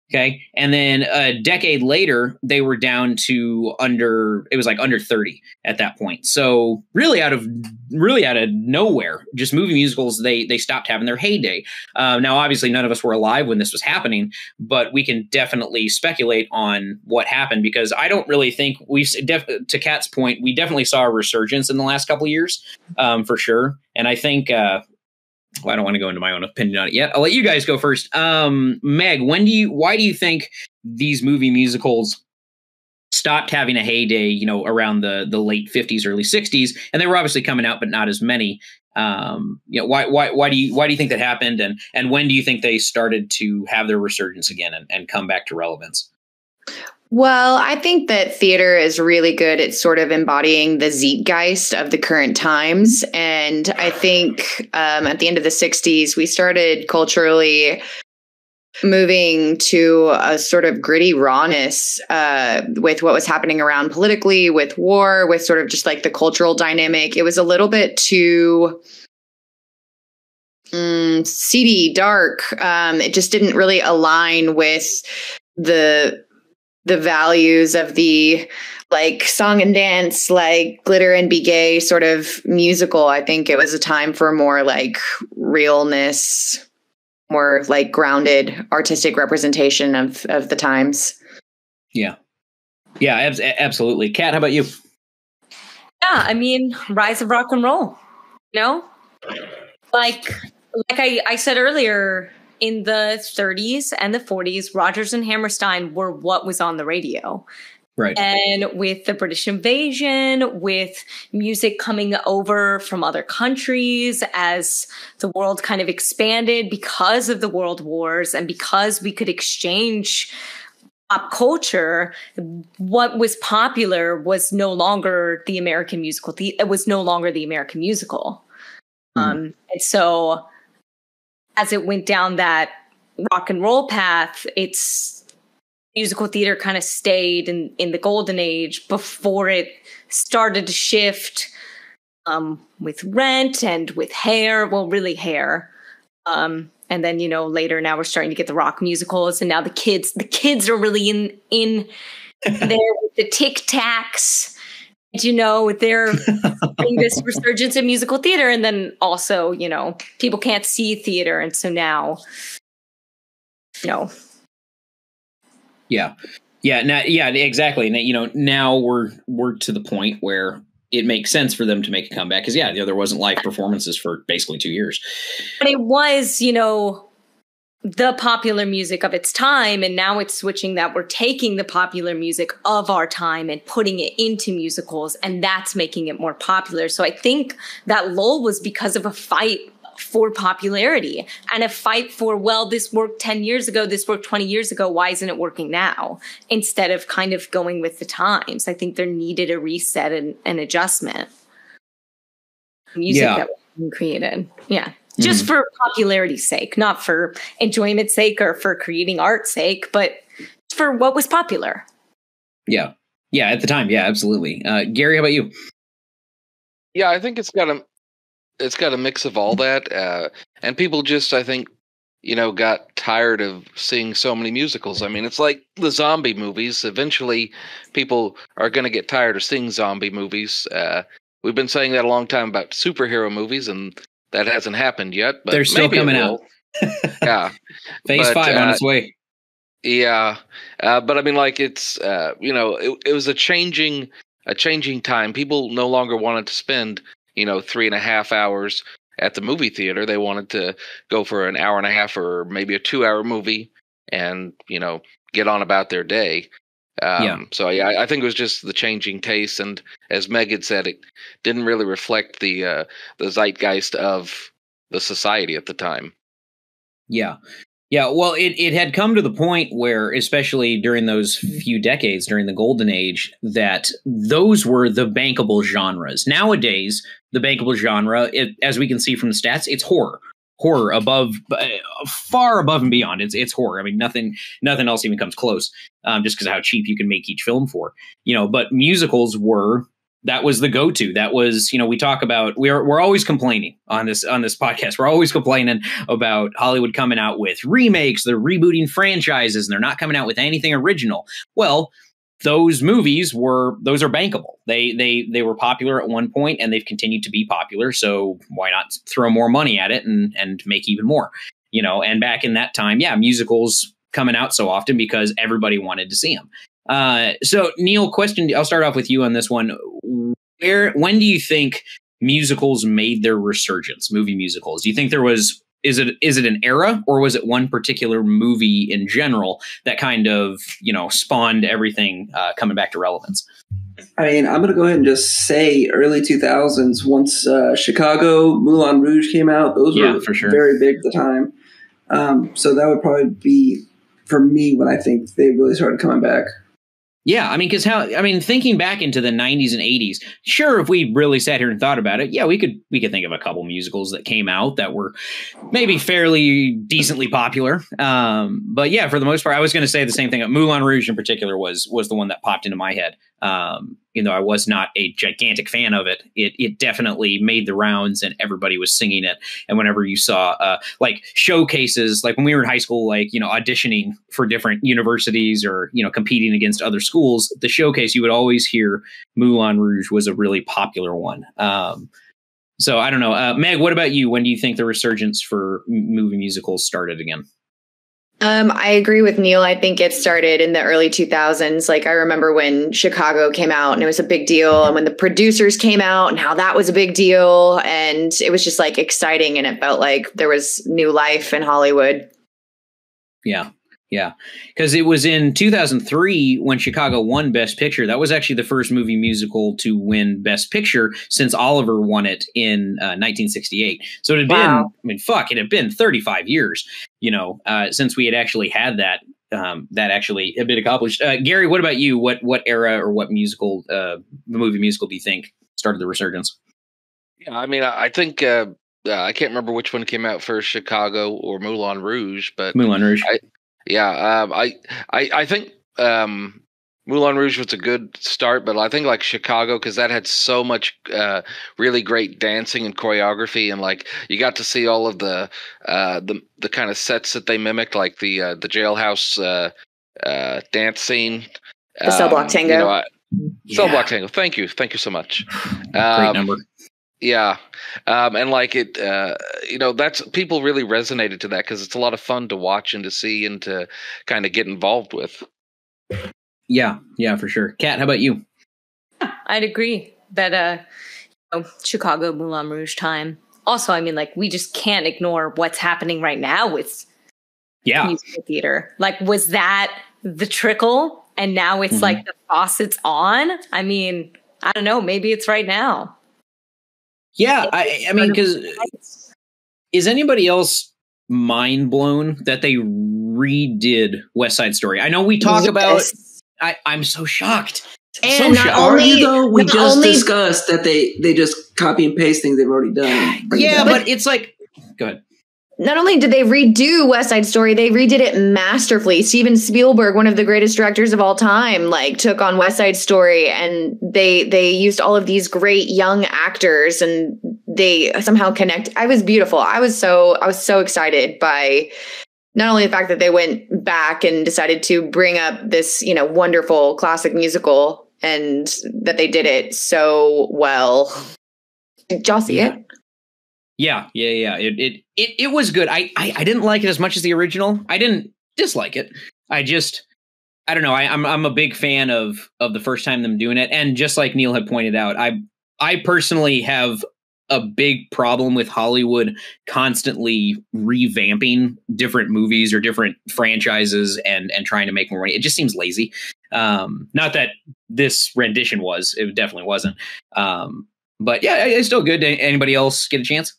Speaker 5: Okay. And then a decade later, they were down to under, it was like under 30 at that point. So really out of, really out of nowhere, just movie musicals, they, they stopped having their heyday. Uh, now, obviously none of us were alive when this was happening, but we can definitely speculate on what happened because I don't really think we've, def, to Kat's point, we definitely saw a resurgence in the last couple years um, for sure. And I think, uh, well, I don't want to go into my own opinion on it yet. I'll let you guys go first. Um, Meg, when do you why do you think these movie musicals stopped having a heyday, you know, around the the late 50s, early 60s, and they were obviously coming out, but not as many. Um, you know, why why why do you why do you think that happened, and and when do you think they started to have their resurgence again and, and come back to relevance?
Speaker 3: Well, I think that theater is really good at sort of embodying the zeitgeist of the current times. And I think um, at the end of the 60s, we started culturally moving to a sort of gritty rawness uh, with what was happening around politically, with war, with sort of just like the cultural dynamic. It was a little bit too mm, seedy, dark. Um, it just didn't really align with the the values of the like song and dance, like glitter and be gay sort of musical. I think it was a time for more like realness more like grounded artistic representation of of the times.
Speaker 5: Yeah. Yeah, ab- absolutely. Kat, how about you?
Speaker 6: Yeah, I mean, rise of rock and roll. You know? Like like I, I said earlier, in the 30s and the 40s, Rodgers and Hammerstein were what was on the radio.
Speaker 5: Right.
Speaker 6: And with the British invasion, with music coming over from other countries as the world kind of expanded because of the world wars and because we could exchange pop culture, what was popular was no longer the American musical. it was no longer the American musical. Mm. Um, and so as it went down that rock and roll path, it's musical theater kind of stayed in, in the golden age before it started to shift um, with rent and with hair. Well, really hair. Um, and then you know later now we're starting to get the rock musicals, and now the kids the kids are really in in there with the tic tacs. You know, they're this resurgence in musical theater, and then also you know people can't see theater, and so now you know
Speaker 5: yeah. Yeah, now, yeah, exactly. You know, now we're we're to the point where it makes sense for them to make a comeback because yeah, you know, there wasn't live performances for basically two years.
Speaker 6: But it was, you know, the popular music of its time, and now it's switching that we're taking the popular music of our time and putting it into musicals, and that's making it more popular. So I think that lull was because of a fight for popularity and a fight for, well, this worked 10 years ago, this worked 20 years ago, why isn't it working now? Instead of kind of going with the times. I think there needed a reset and an adjustment. Music yeah. that was created. Yeah. Just mm-hmm. for popularity's sake, not for enjoyment's sake or for creating art's sake, but for what was popular.
Speaker 5: Yeah. Yeah, at the time. Yeah, absolutely. Uh, Gary, how about you?
Speaker 2: Yeah, I think it's got a it's got a mix of all that, uh, and people just I think you know got tired of seeing so many musicals. I mean, it's like the zombie movies. Eventually, people are going to get tired of seeing zombie movies. Uh, we've been saying that a long time about superhero movies, and that hasn't happened yet. But
Speaker 5: they're still coming out.
Speaker 2: yeah,
Speaker 5: Phase but, five uh, on its way.
Speaker 2: Yeah, uh, but I mean, like it's uh, you know, it, it was a changing a changing time. People no longer wanted to spend you know three and a half hours at the movie theater. They wanted to go for an hour and a half or maybe a two hour movie and you know get on about their day. Um, yeah. So yeah, I think it was just the changing taste, and as Meg had said, it didn't really reflect the uh, the zeitgeist of the society at the time.
Speaker 5: Yeah, yeah, well, it, it had come to the point where, especially during those few decades during the golden age, that those were the bankable genres. Nowadays, the bankable genre, it, as we can see from the stats, it's horror. Horror above, uh, far above and beyond. It's it's horror. I mean, nothing nothing else even comes close. Um, just because of how cheap you can make each film for, you know. But musicals were that was the go-to. That was you know we talk about we're we're always complaining on this on this podcast. We're always complaining about hollywood coming out with remakes they're rebooting franchises and they're not coming out with anything original. Well those movies were those are bankable. They they they were popular at one point and they've continued to be popular so why not throw more money at it and and make even more you know? And back in that time yeah musicals coming out so often because everybody wanted to see them uh, so Neil, question. I'll start off with you on this one. Where, when do you think musicals made their resurgence? Movie musicals. Do you think there was is it is it an era or was it one particular movie in general that kind of you know spawned everything uh, coming back to relevance?
Speaker 4: I mean, I'm going to go ahead and just say early 2000s. Once uh, Chicago, Moulin Rouge came out, those yeah, were for sure. very big at the time. Um, so that would probably be for me when I think they really started coming back.
Speaker 5: Yeah, I mean, because how? I mean, thinking back into the '90s and '80s, sure, if we really sat here and thought about it, yeah, we could we could think of a couple musicals that came out that were maybe fairly decently popular. Um, but yeah, for the most part, I was going to say the same thing. Moulin Rouge in particular was was the one that popped into my head. Um, even though I was not a gigantic fan of it, it it definitely made the rounds and everybody was singing it. And whenever you saw uh, like showcases, like when we were in high school, like you know auditioning for different universities or you know competing against other schools, the showcase you would always hear Moulin Rouge was a really popular one. Um, so I don't know, uh, Meg. What about you? When do you think the resurgence for movie musicals started again?
Speaker 3: Um, I agree with Neil. I think it started in the early 2000s. Like I remember when Chicago came out and it was a big deal, and when the producers came out and how that was a big deal, and it was just like exciting, and it felt like there was new life in Hollywood.
Speaker 5: Yeah, yeah, because it was in 2003 when Chicago won Best Picture. That was actually the first movie musical to win Best Picture since Oliver won it in uh, 1968. So it had wow. been, I mean, fuck, it had been 35 years, you know, uh, since we had actually had that. Um, that actually had been accomplished. Uh, Gary, what about you? What what era or what musical, uh, movie musical, do you think started the resurgence?
Speaker 2: Yeah, I mean, I think uh, uh, I can't remember which one came out first, Chicago or Moulin Rouge, but
Speaker 5: Moulin Rouge.
Speaker 2: I, yeah, um, I, I, I think um, Moulin Rouge was a good start, but I think like Chicago because that had so much uh, really great dancing and choreography, and like you got to see all of the uh, the the kind of sets that they mimicked, like the uh, the jailhouse uh, uh, dance scene,
Speaker 3: the cell block um, tango. You know, I,
Speaker 2: yeah. Cell block tango. Thank you, thank you so much.
Speaker 5: Great um, number.
Speaker 2: Yeah, um, and like it, uh, you know, that's people really resonated to that because it's a lot of fun to watch and to see and to kind of get involved with.
Speaker 5: Yeah, yeah, for sure. Kat, how about you?
Speaker 6: I'd agree that uh, you know, Chicago Moulin Rouge time. Also, I mean, like we just can't ignore what's happening right now with
Speaker 5: yeah
Speaker 6: musical theater. Like, was that the trickle, and now it's mm-hmm. like the faucet's on? I mean, I don't know. Maybe it's right now.
Speaker 5: Yeah, I, I mean, because is anybody else mind blown that they redid West Side Story? I know we talk yes. about. I, I'm so shocked.
Speaker 3: And
Speaker 4: so
Speaker 3: not only,
Speaker 4: you though, we just only, discussed that they they just copy and paste things they've already done.
Speaker 5: Yeah, but it's like, go ahead
Speaker 3: not only did they redo West Side Story, they redid it masterfully. Steven Spielberg, one of the greatest directors of all time, like took on West Side Story and they they used all of these great young actors and they somehow connect. I was beautiful. I was so I was so excited by not only the fact that they went back and decided to bring up this, you know, wonderful classic musical and that they did it so well. Did y'all see yeah. it?
Speaker 5: Yeah, yeah, yeah. It it it, it was good. I, I I didn't like it as much as the original. I didn't dislike it. I just I don't know. I, I'm I'm a big fan of of the first time them doing it, and just like Neil had pointed out, I I personally have a big problem with Hollywood constantly revamping different movies or different franchises and and trying to make more money. It just seems lazy. Um, not that this rendition was; it definitely wasn't. Um, but yeah, it's still good. Anybody else get a chance?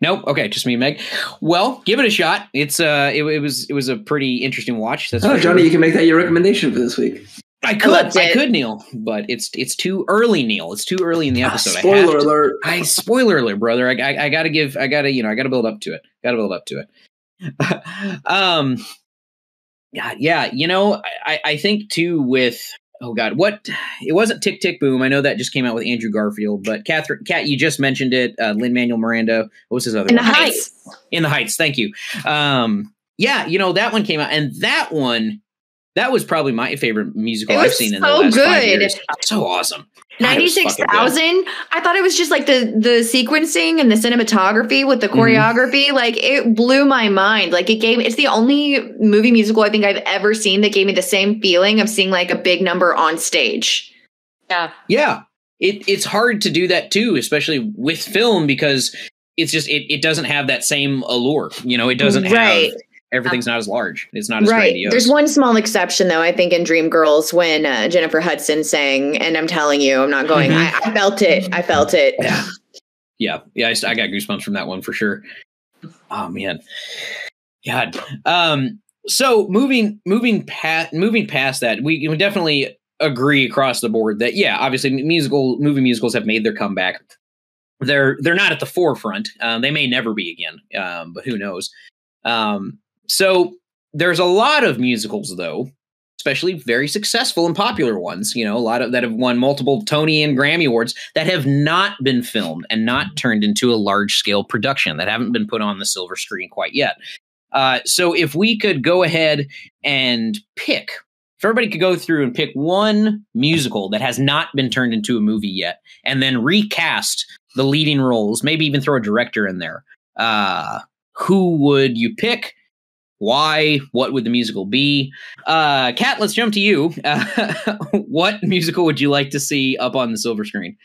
Speaker 5: Nope. Okay, just me, Meg. Well, give it a shot. It's uh, it, it was it was a pretty interesting watch.
Speaker 4: That's oh, Jonny, sure. you can make that your recommendation for this week.
Speaker 5: I could, I, I, could, Neil, but it's it's too early, Neil. It's too early in the ah, episode.
Speaker 4: Ah, spoiler I alert!
Speaker 5: To, I spoiler alert, brother. I, I, I gotta give, I gotta, you know, I gotta build up to it. Gotta build up to it. um, yeah, yeah. You know, I, I think too with oh god, what? It wasn't Tick Tick Boom. I know that just came out with Andrew Garfield, but Catherine, Kat you just mentioned it. Uh, Lin Manuel Miranda. What was his other?
Speaker 3: In
Speaker 5: one?
Speaker 3: the Heights.
Speaker 5: In the Heights. Thank you. Um, yeah, you know that one came out, and that one. That was probably my favorite musical I've seen in so the last good. five years. So awesome.
Speaker 3: Ninety six thousand. I thought it was just like the the sequencing and the cinematography with the mm-hmm. choreography. Mm-hmm. Like it blew my mind. Like it gave. It's the only movie musical I think I've ever seen that gave me the same feeling of seeing like a big number on stage.
Speaker 6: Yeah.
Speaker 5: Yeah. It, it's hard to do that too, especially with film because it's just it, it doesn't have that same allure. You know, it doesn't
Speaker 3: Right.
Speaker 5: have everything's not as large. It's not as
Speaker 3: right.
Speaker 5: grandiose.
Speaker 3: There's one small exception though. I think in Dreamgirls when uh, Jennifer Hudson sang, and I'm telling you, I'm not going.
Speaker 5: Mhm.
Speaker 3: I, I felt it. I felt it.
Speaker 5: Yeah. Yeah. Yeah. I, I got goosebumps from that one for sure. Oh man. God. Um, so moving, moving past, moving past that, we can definitely agree across the board that, yeah, obviously musical movie musicals have made their comeback. They're, they're not at the forefront. Um, they may never be again. Um, but who knows? Um, so there's a lot of musicals though, especially very successful and popular ones, you know, a lot of that have won multiple Tony and Grammy awards that have not been filmed and not turned into a large scale production that haven't been put on the silver screen quite yet. Uh, so if we could go ahead and pick, if everybody could go through and pick one musical that has not been turned into a movie yet, and then recast the leading roles, maybe even throw a director in there, uh, who would you pick? Why? What would the musical be? Uh, Kat, let's jump to you. Uh, what musical would you like to see up on the silver screen?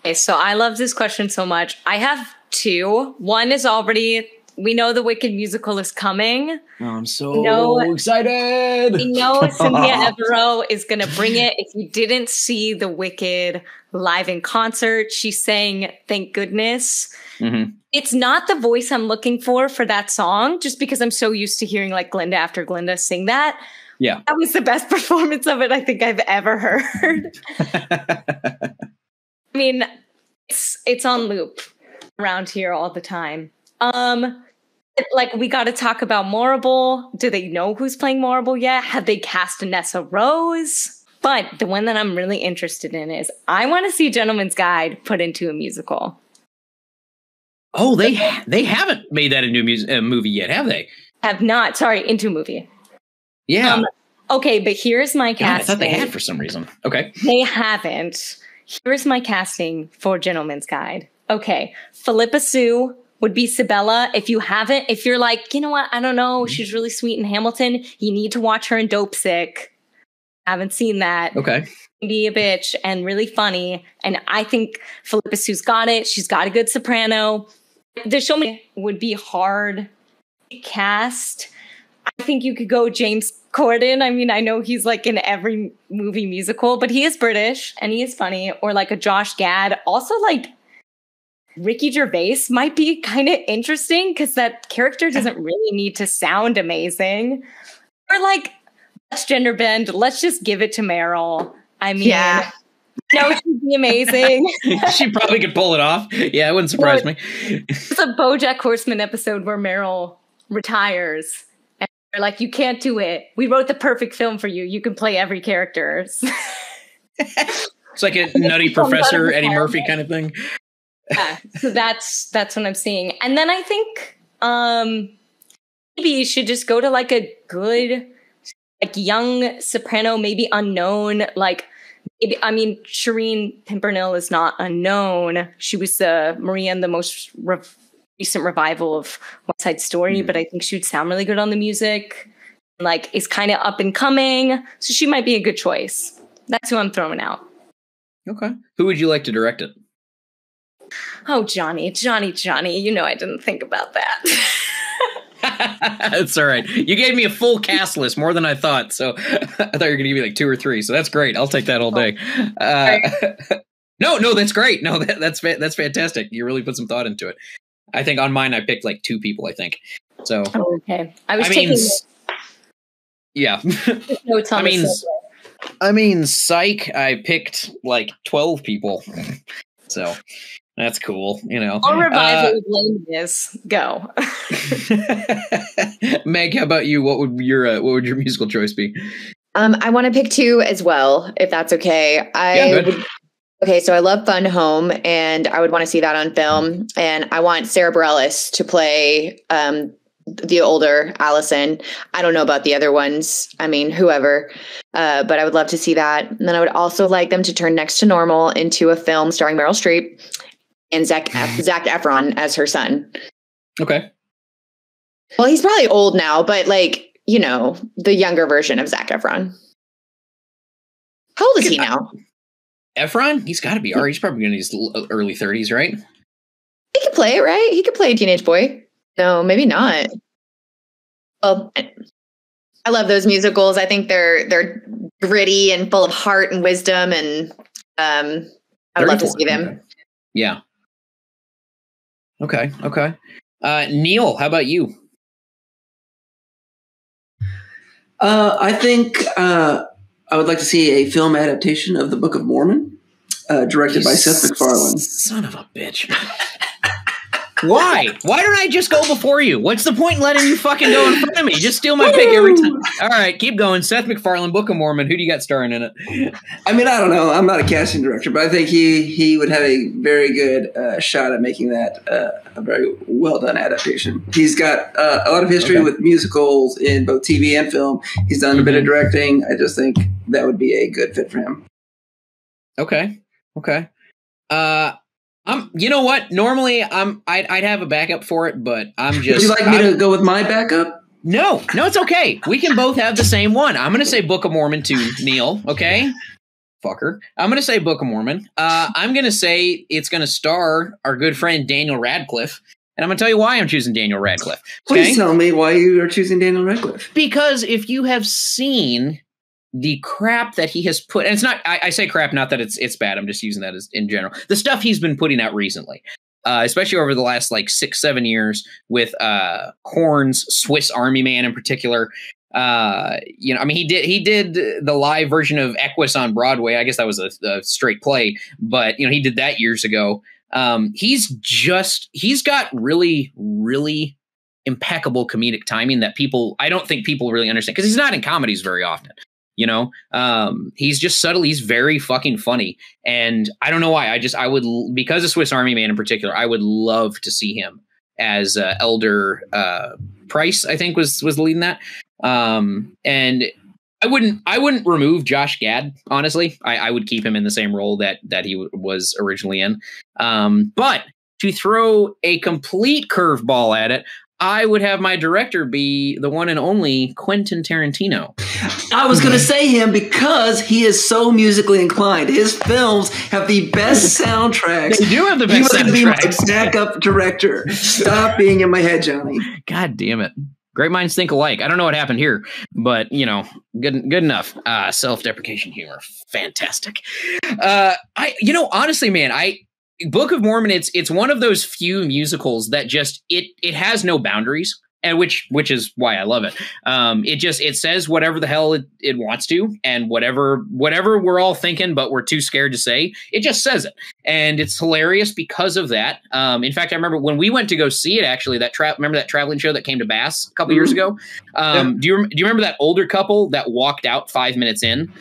Speaker 6: Okay, so I love this question so much. I have two. One is already we know the Wicked musical is coming.
Speaker 5: Oh, I'm so
Speaker 6: No.
Speaker 5: excited.
Speaker 6: We know Cynthia Erivo is going to bring it. If you didn't see the Wicked live in concert, she sang "Thank Goodness."
Speaker 5: Mhm.
Speaker 6: It's not the voice I'm looking for for that song, just because I'm so used to hearing like Glinda after Glinda sing that.
Speaker 5: Yeah.
Speaker 6: That was the best performance of it I think I've ever heard. I mean, it's it's on loop around here all the time. Um like we got to talk about Morrible. Do they know who's playing Morrible yet? Have they cast Nessarose? But the one that I'm really interested in is I want to see Gentleman's Guide put into a musical.
Speaker 5: Oh, they they haven't made that into a a movie yet, have they?
Speaker 6: Have not, sorry, into a movie.
Speaker 5: Yeah.
Speaker 6: Um, Okay, but here's my
Speaker 5: God, I thought they had for some reason. Okay.
Speaker 6: They haven't. Here's my casting for Gentleman's Guide. Okay, Phillipa Soo would be Sibella. If you haven't, if you're like, you know what, I don't know, she's really sweet in Hamilton, you need to watch her in Dopesick. Haven't seen that.
Speaker 5: Okay.
Speaker 6: Be a bitch and really funny. And I think Phillipa Soo's got it. She's got a good soprano. The show would be hard cast. I think you could go James Corden. I mean, I know he's like in every movie musical, but he is British and he is funny. Or like a Josh Gad. Also, like Ricky Gervais might be kind of interesting because that character doesn't really need to sound amazing. Or like, let's gender bend. Let's just give it to Meryl. I mean,
Speaker 3: Yeah.
Speaker 6: No, she'd be amazing.
Speaker 5: she probably could pull it off. Yeah, it wouldn't surprise me.
Speaker 6: It's a BoJack Horseman episode where Meryl retires. And they're like, you can't do it. We wrote the perfect film for you. You can play every character.
Speaker 5: It's like a nutty professor Eddie Murphy kind of thing.
Speaker 6: yeah, so that's that's what I'm seeing. And then I think um maybe you should just go to like a good like young soprano, maybe unknown, like maybe I mean Shereen Pimentel is not unknown. She was uh, Maria in the most re- recent revival of West Side Story,
Speaker 5: Hmm.
Speaker 6: but I think she would sound really good on the music. Like is kind of up and coming, so she might be a good choice. That's who I'm throwing out.
Speaker 5: Okay. Who would you like to direct it?
Speaker 6: Oh, Jonny, Jonny, Jonny. You know I didn't think about that.
Speaker 5: It's all right. You gave me a full cast list, more than I thought. So I thought you were going to give me like two or three. So that's great. I'll take that all day. Uh, no, no, that's great. No, that, that's that's fantastic. You really put some thought into it. I think on mine, I picked like two people. I think. So
Speaker 6: Oh, okay. I was
Speaker 5: I
Speaker 6: taking
Speaker 5: s- yeah.
Speaker 6: notes on
Speaker 5: I mean, I mean, psych. I picked like twelve people. So that's cool. You know.
Speaker 6: I'll revive
Speaker 5: Uh,
Speaker 6: it with lameness. Go.
Speaker 5: Meg, how about you? What would your uh, what would your musical choice be?
Speaker 3: Um, I want to pick two as well, if that's okay. I
Speaker 5: Yeah,
Speaker 3: would, okay, so I love Fun Home, and I would want to see that on film. And I want Sara Bareilles to play um, the older Alison. I don't know about the other ones. I mean, whoever, uh, but I would love to see that. And then I would also like them to turn Next to Normal into a film starring Meryl Streep and Zach Zach Efron as her son.
Speaker 5: Okay.
Speaker 3: Well, he's probably old now, but like you know, the younger version of Zach Efron. How old is he now?
Speaker 5: Efron, he's got to be. Or he's probably in his early thirties, right?
Speaker 3: He could play it, right? He could play a teenage boy. No, maybe not. Well, I love those musicals. I think they're they're gritty and full of heart and wisdom, and um, I would love to see them.
Speaker 5: Yeah. Okay. Okay. Uh, Neil, how about you?
Speaker 4: Uh, I think uh, I would like to see a film adaptation of the Book of Mormon, uh, directed you by Seth MacFarlane.
Speaker 5: Son of a bitch. Why? Why don't I just go before you? What's the point in letting you fucking go in front of me? Just steal my pick every time. All right, keep going. Seth MacFarlane, Book of Mormon. Who do you got starring in it?
Speaker 4: I mean, I don't know. I'm not a casting director, but I think he he would have a very good uh, shot at making that uh, a very well done adaptation. He's got uh, a lot of history okay. with musicals in both TV and film. He's done mm-hmm. a bit of mm-hmm. directing. I just think that would be a good fit for him.
Speaker 5: Okay. Okay. Uh I'm. You know what? Normally, I'm. I'd, I'd have a backup for it, but I'm just.
Speaker 4: Would you like me
Speaker 5: I'm,
Speaker 4: to go with my backup?
Speaker 5: No, no, it's okay. We can both have the same one. I'm going to say Book of Mormon to Neil. Okay, fucker. I'm going to say Book of Mormon. Uh, I'm going to say it's going to star our good friend Daniel Radcliffe. And I'm going to tell you why I'm choosing Daniel Radcliffe.
Speaker 4: Okay? Please tell me why you are choosing Daniel Radcliffe.
Speaker 5: Because if you have seen the crap that he has put and it's not I, I, say crap not that it's it's bad i'm just using that as in general the stuff he's been putting out recently uh, especially over the last like six seven years with uh horns swiss army man in particular uh you know i mean he did he did the live version of equus on broadway i guess that was a, a straight play but you know he did that years ago um he's just he's got really really impeccable comedic timing that people i don't think people really understand because he's not in comedies very often you know? Um he's just subtle. He's very fucking funny. And i don't know why. I just i would because of swiss army man in particular i would love to see him as uh, elder uh price i think was was leading that. Um and i wouldn't i wouldn't remove josh gad honestly. I i would keep him in the same role that that he w- was originally in. Um but to throw a complete curveball at it I would have my director be the one and only Quentin Tarantino.
Speaker 4: I was going to say him because he is so musically inclined. His films have the best soundtracks.
Speaker 5: They do have the best he was soundtracks. Be
Speaker 4: my backup director. Stop being in my head, Jonny.
Speaker 5: God damn it. Great minds think alike. I don't know what happened here, but you know, good good enough. Uh, self-deprecation humor, fantastic. Uh, I, you know, honestly, man, I Book of Mormon, it's it's one of those few musicals that just it it has no boundaries, and which which is why I love it. Um, it just it says whatever the hell it, it wants to, and whatever whatever we're all thinking, but we're too scared to say, it just says it, and it's hilarious because of that. Um, in fact, I remember when we went to go see it. Actually, that tra- remember that traveling show that came to Bass a couple mm-hmm. years ago. Um, yeah. Do you do you remember that older couple that walked out five minutes in?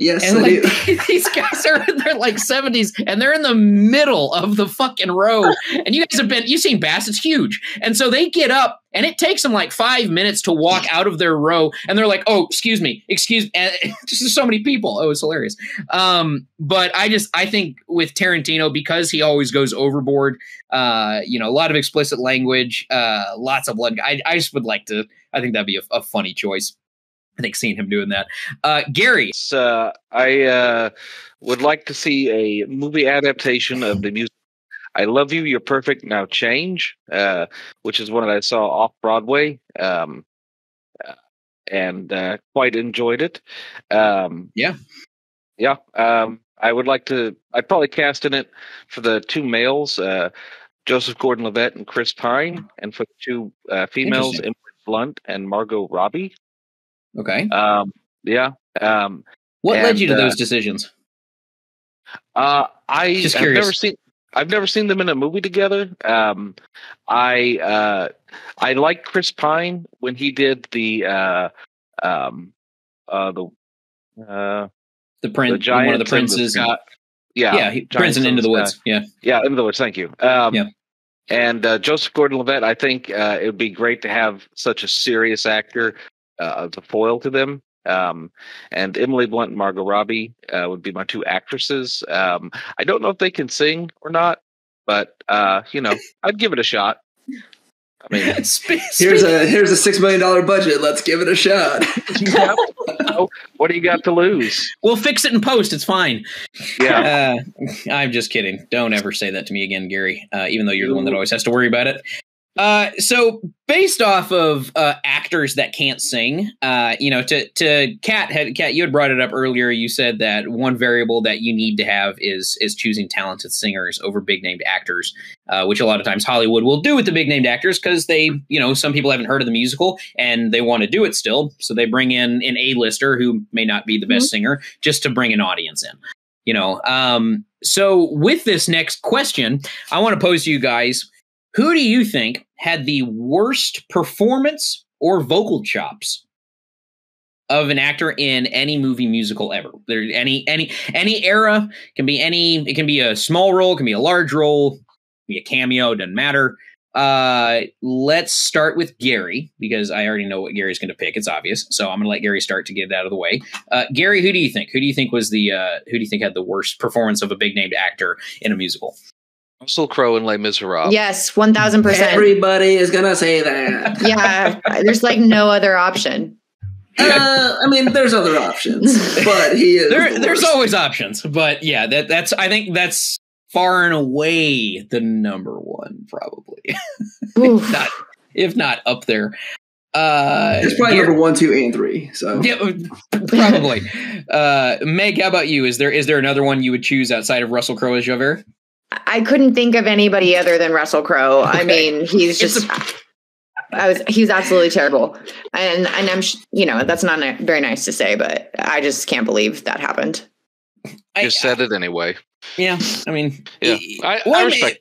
Speaker 4: Yes,
Speaker 5: and like, these guys are in their like seventies, and they're in the middle of the fucking row. And you guys have been you've seen Bass; it's huge. And so they get up, and it takes them like five minutes to walk out of their row, and they're like, "Oh, excuse me, excuse." And just so many people. Oh, it's hilarious. Um, but I just I think with Tarantino because he always goes overboard. Uh, you know, a lot of explicit language, uh, lots of blood. I I just would like to. I think that'd be a, a funny choice. I think seeing him doing that. Uh, Gary,
Speaker 2: uh, I uh, would like to see a movie adaptation of the music. I love you. You're perfect. Now change, uh, which is one that I saw off Broadway, um, uh, and uh, quite enjoyed it. Um,
Speaker 5: yeah,
Speaker 2: yeah. Um, I would like to. I'd probably cast in it for the two males, Joseph Gordon-Levitt and Chris Pine, and for the two females, Emily Blunt and Margot Robbie.
Speaker 5: Okay.
Speaker 2: Um, yeah. Um,
Speaker 5: what and, led you to uh, those decisions?
Speaker 2: Uh, I just curious. I've never seen. I've never seen them in a movie together. Um, I uh, I like Chris Pine when he did the uh, um, uh, the uh,
Speaker 5: the prince, one of the princes.
Speaker 2: The yeah,
Speaker 5: yeah, he, Prince and Into the Woods. Yeah,
Speaker 2: yeah, Into the Woods. Thank you. Um, yeah. And uh, Joseph Gordon-Levitt, I think uh, it would be great to have such a serious actor uh, as a foil to them. Um, and Emily Blunt and Margot Robbie uh, would be my two actresses. Um, I don't know if they can sing or not, but uh, you know, I'd give it a shot. I mean,
Speaker 4: here's a here's a six million dollar budget. Let's give it a shot.
Speaker 2: what do you got to lose?
Speaker 5: We'll fix it in post. It's fine.
Speaker 2: Yeah,
Speaker 5: uh, I'm just kidding. Don't ever say that to me again, Gary. Uh, even though you're the one that always has to worry about it. Uh, so based off of uh, actors that can't sing, uh, you know, to to Kat had Kat, you had brought it up earlier. You said that one variable that you need to have is is choosing talented singers over big named actors, uh, which a lot of times Hollywood will do with the big named actors because they, you know, some people haven't heard of the musical and they want to do it still, so they bring in an A lister who may not be the best mm-hmm. singer just to bring an audience in. You know, um, so with this next question, I want to pose to you guys who do you think had the worst performance or vocal chops of an actor in any movie musical ever? There any any any era can be any it can be a small role, can be a large role, be a cameo, doesn't matter. Uh let's start with Gary because I already know what Gary's going to pick. It's obvious. So I'm going to let Gary start to get it out of the way. Uh Gary, who do you think? Who do you think was the uh who do you think had the worst performance of a big named actor in a musical?
Speaker 2: Russell Crowe and Les Miserables.
Speaker 3: Yes, one thousand percent.
Speaker 4: Everybody is gonna say that.
Speaker 3: yeah, there's like no other option.
Speaker 4: Uh, I mean, there's other options, but he is.
Speaker 5: There, the there's always options, but yeah, that that's. I think that's far and away the number one, probably. if not, if not up there. Uh,
Speaker 4: it's probably number one, two, and three. So
Speaker 5: yeah, probably. uh, Meg, how about you? Is there is there another one you would choose outside of Russell Crowe as Javert?
Speaker 3: I couldn't think of anybody other than Russell Crowe. Okay. I mean, he's just. A- I was he was absolutely terrible, and and I'm you know that's not very nice to say, but I just can't believe that happened.
Speaker 2: I just said it anyway.
Speaker 5: Yeah, I mean,
Speaker 2: yeah, I, well, I respect.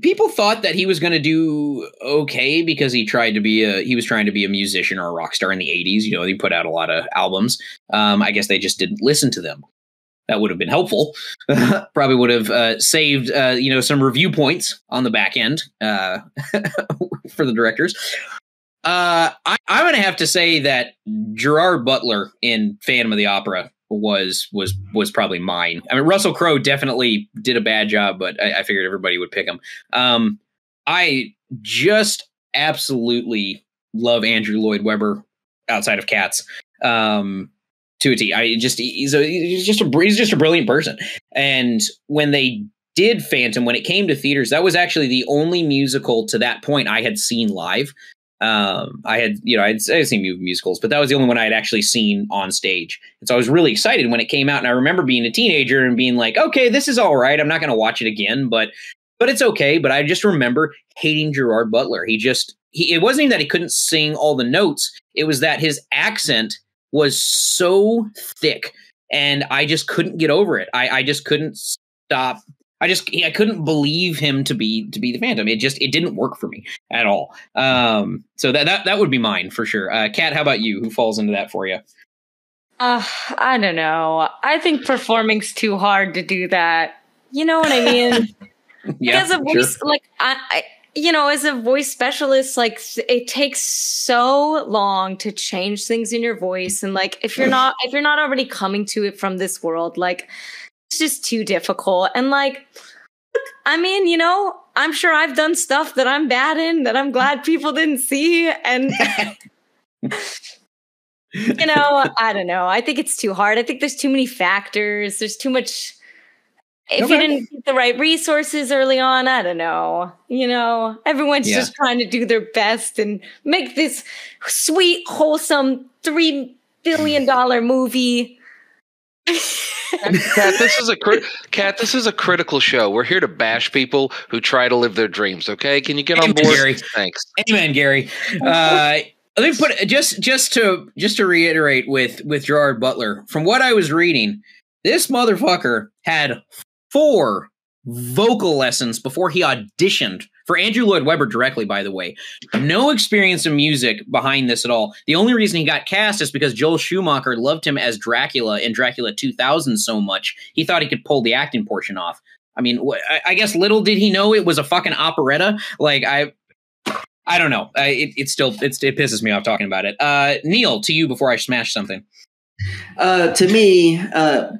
Speaker 5: people thought that he was going to do okay because he tried to be a he was trying to be a musician or a rock star in the 80s you know he put out a lot of albums um, i guess they just didn't listen to them that would have been helpful. Probably would have uh, saved uh, you know some review points on the back end uh, for the directors. Uh, I, am going to have to say that Gerard Butler in Phantom of the Opera was was was probably mine. I mean, Russell Crowe definitely did a bad job, but I, I figured everybody would pick him. Um, I just absolutely love Andrew Lloyd Webber outside of Cats. Um, to a T. I just he's a he's just a he's just a brilliant person. And when they did Phantom, when it came to theaters, that was actually the only musical to that point I had seen live. Um, I had, you know, I'd, I'd seen musicals, but that was the only one I had actually seen on stage. And so I was really excited when it came out. And I remember being a teenager and being like, okay, this is all right. I'm not going to watch it again, but, but it's okay. But I just remember hating Gerard Butler. He just, he, it wasn't even that he couldn't sing all the notes. It was that his accent was so thick and I just couldn't get over it. I, I just couldn't stop. I just I couldn't believe him to be to be the Phantom. It just it didn't work for me at all. Um, so that that that would be mine for sure. Uh, Kat, how about you? Who falls into that for you?
Speaker 6: Uh, I don't know. I think performing's too hard to do that. You know what I mean?
Speaker 5: yeah,
Speaker 6: because of sure. like I, I you know, as a voice specialist, like it takes so long to change things in your voice. And like, if you're not, if you're not already coming to it from this world, like it's just too difficult. And like, I mean, you know, I'm sure I've done stuff that I'm bad in that I'm glad people didn't see. And, you know, I don't know. I think it's too hard. I think there's too many factors. There's too much if okay. you didn't get the right resources early on, I don't know. You know, everyone's yeah. just trying to do their best and make this sweet, wholesome three billion dollar movie.
Speaker 2: Kat, this is a cri- Kat, this is a critical show. We're here to bash people who try to live their dreams. Okay, can you get Amen, on board?
Speaker 5: Gary.
Speaker 2: Thanks.
Speaker 5: Amen, Gary. Uh, let me put just just to just to reiterate with with Gerard Butler. From what I was reading, this motherfucker had four vocal lessons before he auditioned for Andrew Lloyd Webber directly, by the way. No experience in music behind this at all. The only reason he got cast is because Joel Schumacher loved him as Dracula in Dracula 2000 so much, he thought he could pull the acting portion off. I mean, I guess little did he know it was a fucking operetta. Like, I. I don't know. Uh, it, it still it's, it pisses me off talking about it. Uh, Neil, to you before I smash something.
Speaker 4: Uh, to me, uh,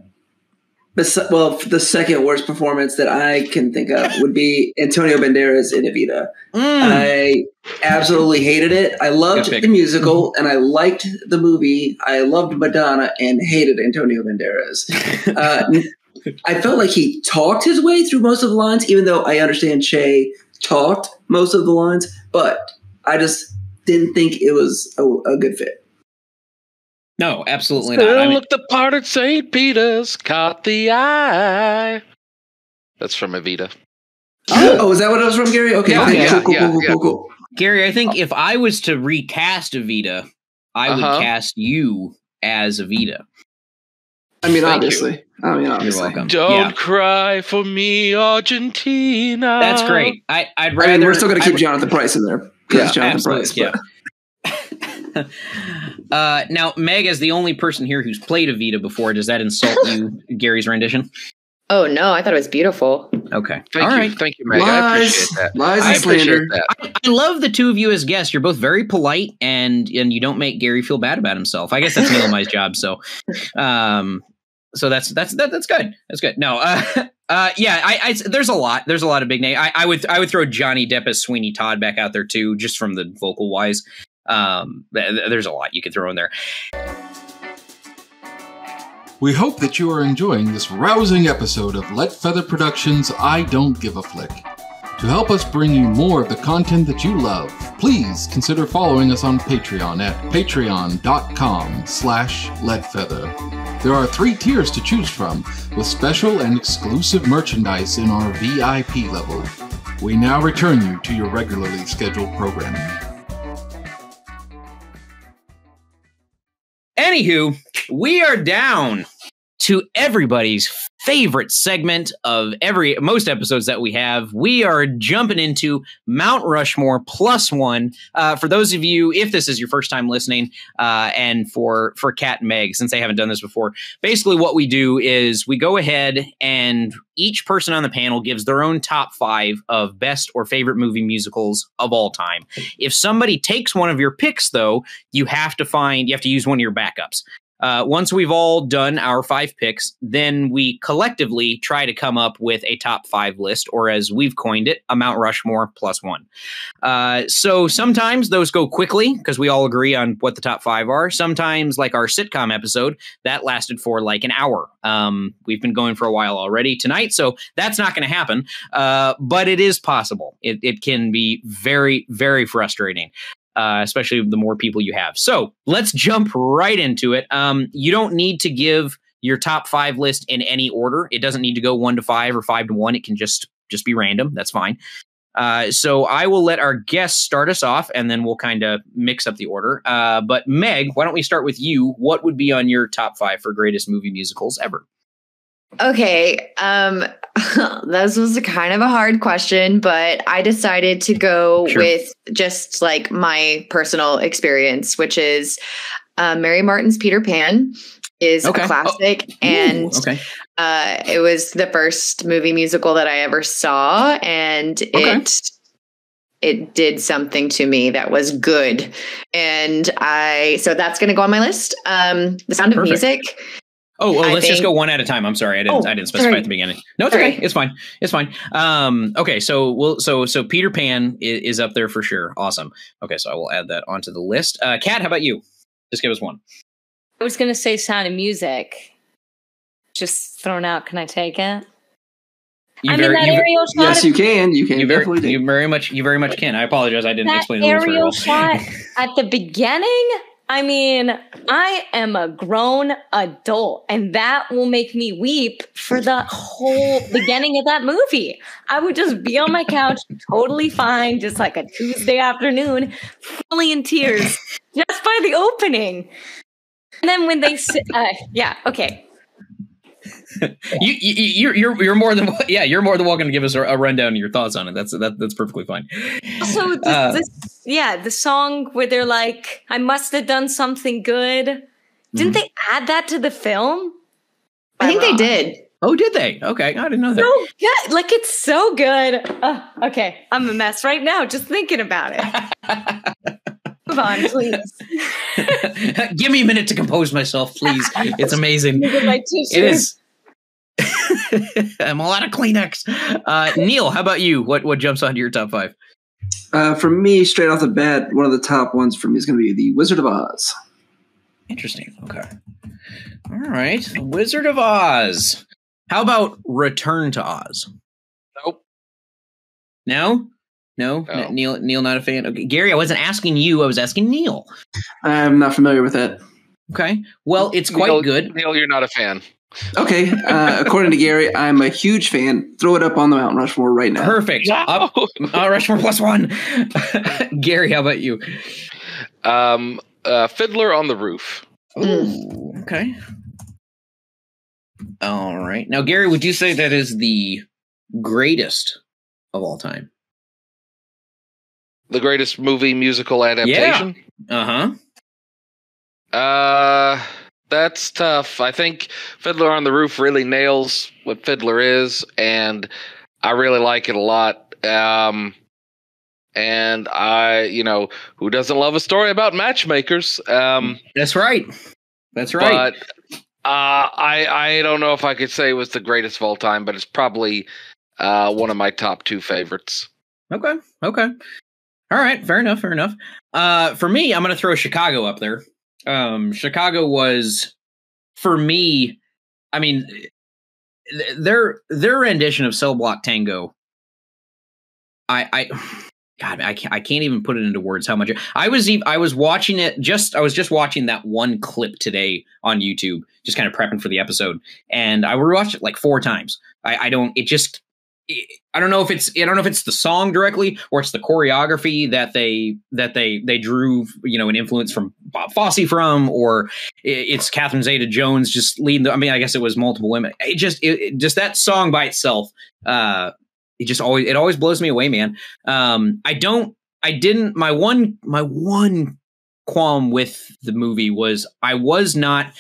Speaker 4: well, the second worst performance that I can think of would be Antonio Banderas in Evita. Mm. I absolutely hated it. I loved the musical and I liked the movie. I loved Madonna and hated Antonio Banderas. Uh, I felt like he talked his way through most of the lines, even though I understand Che talked most of the lines, but I just didn't think it was a, a good fit.
Speaker 5: No, absolutely Still not.
Speaker 2: I mean, look the part at St. Peter's, caught the eye. That's from Evita.
Speaker 4: Oh, oh, is that what it was from, Gary? Okay,
Speaker 2: yeah,
Speaker 4: okay,
Speaker 2: yeah, cool, yeah, cool, cool,
Speaker 4: cool, cool,
Speaker 5: Gary, I think if I was to recast Evita, I uh-huh. would cast you as Evita.
Speaker 4: I mean, Thank obviously. You. I mean, obviously.
Speaker 5: You're welcome.
Speaker 2: Don't yeah. cry for me, Argentina.
Speaker 5: That's great. I, would rather. I
Speaker 4: mean, we're still going to keep Jonathan Pryce in there. Yeah, Jonathan Pryce.
Speaker 5: Yeah. uh, now, Meg, as the only person here who's played Evita before, does that insult you, Gary's rendition?
Speaker 3: Oh no, I thought it was beautiful.
Speaker 5: Okay,
Speaker 2: thank
Speaker 5: all
Speaker 2: you,
Speaker 5: right.
Speaker 2: thank you, Meg. Lies, I appreciate that. Lies I appreciate that.
Speaker 5: I, I, love the two of you as guests. You're both very polite, and and you don't make Gary feel bad about himself. I guess that's Neil my job. So, um, so that's that's that, that's good. That's good. No, uh, uh, yeah, I, I, there's a lot. There's a lot of big name. I, I would I would throw Johnny Depp as Sweeney Todd back out there too, just from the vocal wise. Um, there's a lot you could throw in there.
Speaker 1: We hope that you are enjoying this rousing episode of LeadFeather Productions I Don't Give a Flick. To help us bring you more of the content that you love, please consider following us on Patreon at patreon.com slash leadfeather. There are three tiers to choose from, with special and exclusive merchandise in our VIP level. We now return you to your regularly scheduled programming.
Speaker 5: Anywho, we are down to everybody's favorite segment of every most episodes that we have. We are jumping into Mount Rushmore plus one. Uh, for those of you, if this is your first time listening, uh, and for for Cat and Meg, since they haven't done this before, basically what we do is we go ahead and each person on the panel gives their own top five of best or favorite movie musicals of all time. If somebody takes one of your picks, though, you have to find you have to use one of your backups. Uh, once we've all done our five picks, then we collectively try to come up with a top five list, or as we've coined it, a Mount Rushmore plus one. Uh, so sometimes those go quickly because we all agree on what the top five are. Sometimes, like our sitcom episode, that lasted for like an hour. Um, we've been going for a while already tonight, so that's not going to happen. Uh, but it is possible. It, it can be very, very frustrating uh, especially the more people you have. So let's jump right into it. Um, you don't need to give your top five list in any order. It doesn't need to go one to five or five to one. It can just just be random. That's fine. Uh, so I will let our guests start us off, and then we'll kind of mix up the order. Uh, but Meg, why don't we start with you? What would be on your top five for greatest movie musicals ever?
Speaker 3: Okay. Um, this was kind of a hard question, but I decided to go sure. with just like my personal experience, which is uh, Mary Martin's Peter Pan is okay. a classic, oh. and
Speaker 5: okay.
Speaker 3: uh, it was the first movie musical that I ever saw, and okay. it it did something to me that was good, and I so that's going to go on my list. Um, the Sound of Perfect. Music
Speaker 5: Oh, well, let's think. just go one at a time. I'm sorry, I didn't. Oh, I didn't specify sorry. at the beginning. No, it's sorry. okay. It's fine. It's fine. Um, okay, so we'll so so Peter Pan is, is, up there for sure. Awesome. Okay, so I will add that onto the list. Uh, Kat, how about you? Just give us one.
Speaker 6: I was gonna say Sound of Music. Just thrown out. Can I take it?
Speaker 4: You I very, mean that aerial shot. Yes, you can. You can.
Speaker 5: You
Speaker 4: very,
Speaker 5: you very much. You very much can. I apologize. I didn't
Speaker 6: that
Speaker 5: explain
Speaker 6: the aerial shot at the beginning I mean, I am a grown adult, and that will make me weep for the whole beginning of that movie. I would just be on my couch, totally fine, just like a Tuesday afternoon, fully in tears, just by the opening. And then when they, uh, yeah, okay,
Speaker 5: you, you are you're you're more than yeah you're more than welcome to give us a, a rundown of your thoughts on it. That's that that's perfectly fine.
Speaker 6: So this, uh, this, yeah, the song where they're like, "I must have done something good." Didn't mm-hmm. they add that to the film?
Speaker 3: I think they did.
Speaker 5: Oh, did they? Okay, I didn't know that.
Speaker 6: So good, like it's so good. Uh, okay, I'm a mess right now just thinking about it. Move on, please.
Speaker 5: Give me a minute to compose myself, please. It's amazing. It is. I'm a lot of Kleenex. Uh, Neil, how about you? What what jumps onto your top five?
Speaker 4: Uh, for me, straight off the bat, one of the top ones for me is going to be The Wizard of Oz.
Speaker 5: Interesting. Okay. All right. The Wizard of Oz. How about Return to Oz?
Speaker 2: Nope.
Speaker 5: No? No?
Speaker 2: No.
Speaker 5: Neil Neil not a fan. Okay. Gary, I wasn't asking you, I was asking Neil.
Speaker 4: I'm not familiar with that.
Speaker 5: Okay. Well, it's quite
Speaker 2: Neil,
Speaker 5: good.
Speaker 2: Neil, you're not a fan.
Speaker 4: Okay, uh, according to Gary, I'm a huge fan. Throw it up on the Mount Rushmore right now.
Speaker 5: Perfect. Up uh, Rushmore plus one. Gary, how about you?
Speaker 2: Um, uh, Fiddler on the Roof.
Speaker 5: Ooh, okay. All right. Now, Gary, would you say that is the greatest of all time?
Speaker 2: The greatest movie musical adaptation.
Speaker 5: Uh huh.
Speaker 2: Uh, that's tough. I think Fiddler on the Roof really nails what Fiddler is, and I really like it a lot. Um, and I, you know, who doesn't love a story about matchmakers? Um,
Speaker 5: That's right. That's right.
Speaker 2: but uh, I I don't know if I could say it was the greatest of all time, but it's probably uh, one of my top two favorites.
Speaker 5: Okay. Okay. All right. Fair enough. Fair enough. Uh, for me, I'm going to throw Chicago up there. Um, Chicago was, for me, I mean, th- their their rendition of Cell Block Tango. I I. God, I can't, I can't even put it into words how much I was. ev- I was watching it just. I was just watching that one clip today on YouTube, just kind of prepping for the episode, and I rewatched it like four times. I, I don't. It just. I don't know if it's I don't know if it's the song directly or it's the choreography that they that they they drew you know an influence from Bob Fosse from or it's Catherine Zeta Jones just leading. The, I mean, I guess it was multiple women. It just it, just that song by itself. Uh, it just always it always blows me away, man. Um, I don't. I didn't. My one my one qualm with the movie was I was not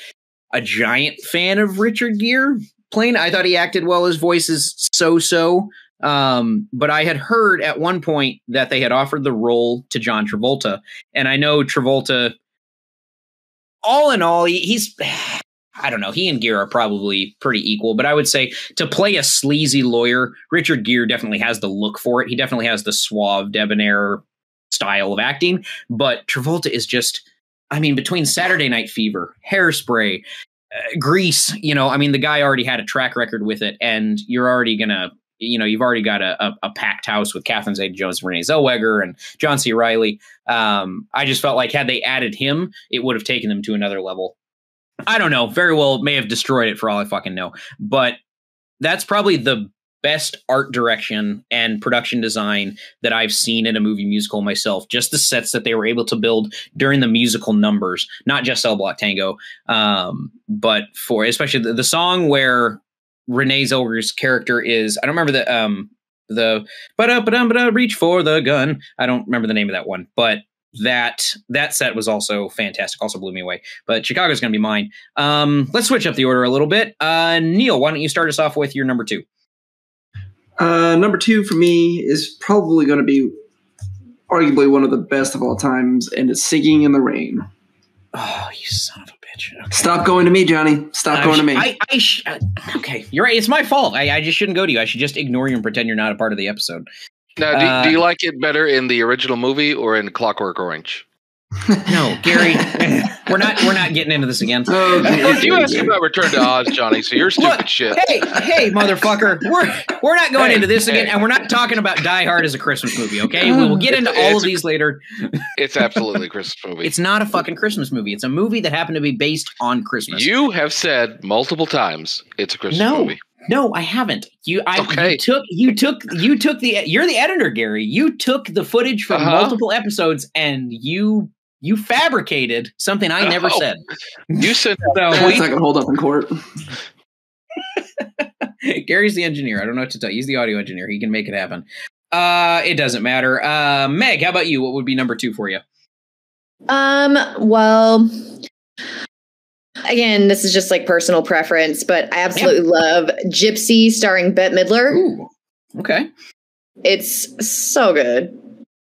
Speaker 5: a giant fan of Richard Gere playing. I thought he acted well. His voice is so so. Um, but I had heard at one point that they had offered the role to John Travolta, and I know Travolta. All in all, he, he's. I don't know. He and Gere are probably pretty equal, but I would say to play a sleazy lawyer, Richard Gere definitely has the look for it. He definitely has the suave, debonair style of acting. But Travolta is just, I mean, between Saturday Night Fever, Hairspray, Grease, you know, I mean, the guy already had a track record with it, and you're already gonna, you know, you've already got a, a, a packed house with Catherine Zeta-Jones, Renee Zellweger, and John C. Reilly. Um, I just felt like had they added him, it would have taken them to another level. I don't know. Very well, may have destroyed it for all I fucking know. But that's probably the best art direction and production design that I've seen in a movie musical myself. Just the sets that they were able to build during the musical numbers, not just Cell Block Tango, um, but for especially the, the song where Renee Zellweger's character is. I don't remember the um the but up but reach for the gun. I don't remember the name of that one, but that that set was also fantastic. Also blew me away. But Chicago's going to be mine. Um, let's switch up the order a little bit. Uh, Neil, why don't you start us off with your number two?
Speaker 4: Uh, number two for me is probably going to be arguably one of the best of all times, and it's Singing in the Rain.
Speaker 5: Oh, you son of a bitch! Okay.
Speaker 4: Stop going to me, Johnny. Stop
Speaker 5: I
Speaker 4: going to me.
Speaker 5: I, I sh- uh, okay, you're right. It's my fault. I, I just shouldn't go to you. I should just ignore you and pretend you're not a part of the episode.
Speaker 2: Now, do,
Speaker 5: Uh,
Speaker 2: do you like it better in the original movie or in Clockwork Orange?
Speaker 5: No, Gary, we're not we're not getting into this again.
Speaker 4: Oh,
Speaker 2: Look, you asked about Return to Oz, Johnny, so you're stupid
Speaker 5: Look,
Speaker 2: shit.
Speaker 5: Hey, hey, motherfucker! We're we're not going
Speaker 2: Hey,
Speaker 5: into this again, and we're not talking about Die Hard as a Christmas movie. Okay, we will get into all of
Speaker 2: It's a-
Speaker 5: these later.
Speaker 2: It's absolutely a Christmas movie.
Speaker 5: It's not a fucking Christmas movie. It's a movie that happened to be based on Christmas.
Speaker 2: you have said multiple times it's a Christmas
Speaker 5: No.
Speaker 2: movie.
Speaker 5: No, I haven't. You, I
Speaker 2: Okay.
Speaker 5: you took you took you took the you're the editor, Gary. You took the footage from
Speaker 2: Uh-huh.
Speaker 5: multiple episodes and you you fabricated something I never
Speaker 2: Oh.
Speaker 5: said.
Speaker 2: You said
Speaker 5: So
Speaker 4: That's not going to hold up in court.
Speaker 5: Gary's the engineer. I don't know what to tell you. He's the audio engineer. He can make it happen. Uh, it doesn't matter. Uh, Meg, how about you? What would be number two for you?
Speaker 3: Um, well, again, this is just like personal preference, but I absolutely love Gypsy starring Bette Midler.
Speaker 5: Ooh, okay.
Speaker 3: It's so good.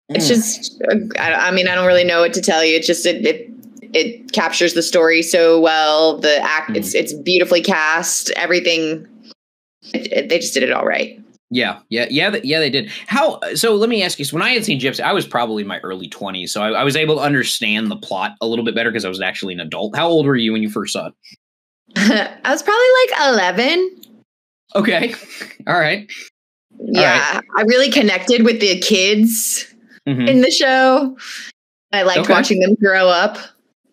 Speaker 3: It's
Speaker 5: Mm.
Speaker 3: just, uh, I, I mean, I don't really know what to tell you. It's just, it, it, it captures the story so well. The act,
Speaker 5: Mm.
Speaker 3: it's, it's beautifully cast. Everything, it, it, they just did it all right.
Speaker 5: Yeah, yeah, yeah, yeah. They did. How? So let me ask you. So when I had seen Gypsy, I was probably in my early twenties, so I, I, was able to understand the plot a little bit better because I was actually an adult. How old were you when you first saw it?
Speaker 3: I was probably like eleven.
Speaker 5: Okay, all right.
Speaker 3: Yeah, right. I really connected with the kids mm-hmm. in the show. I liked okay. watching them grow up.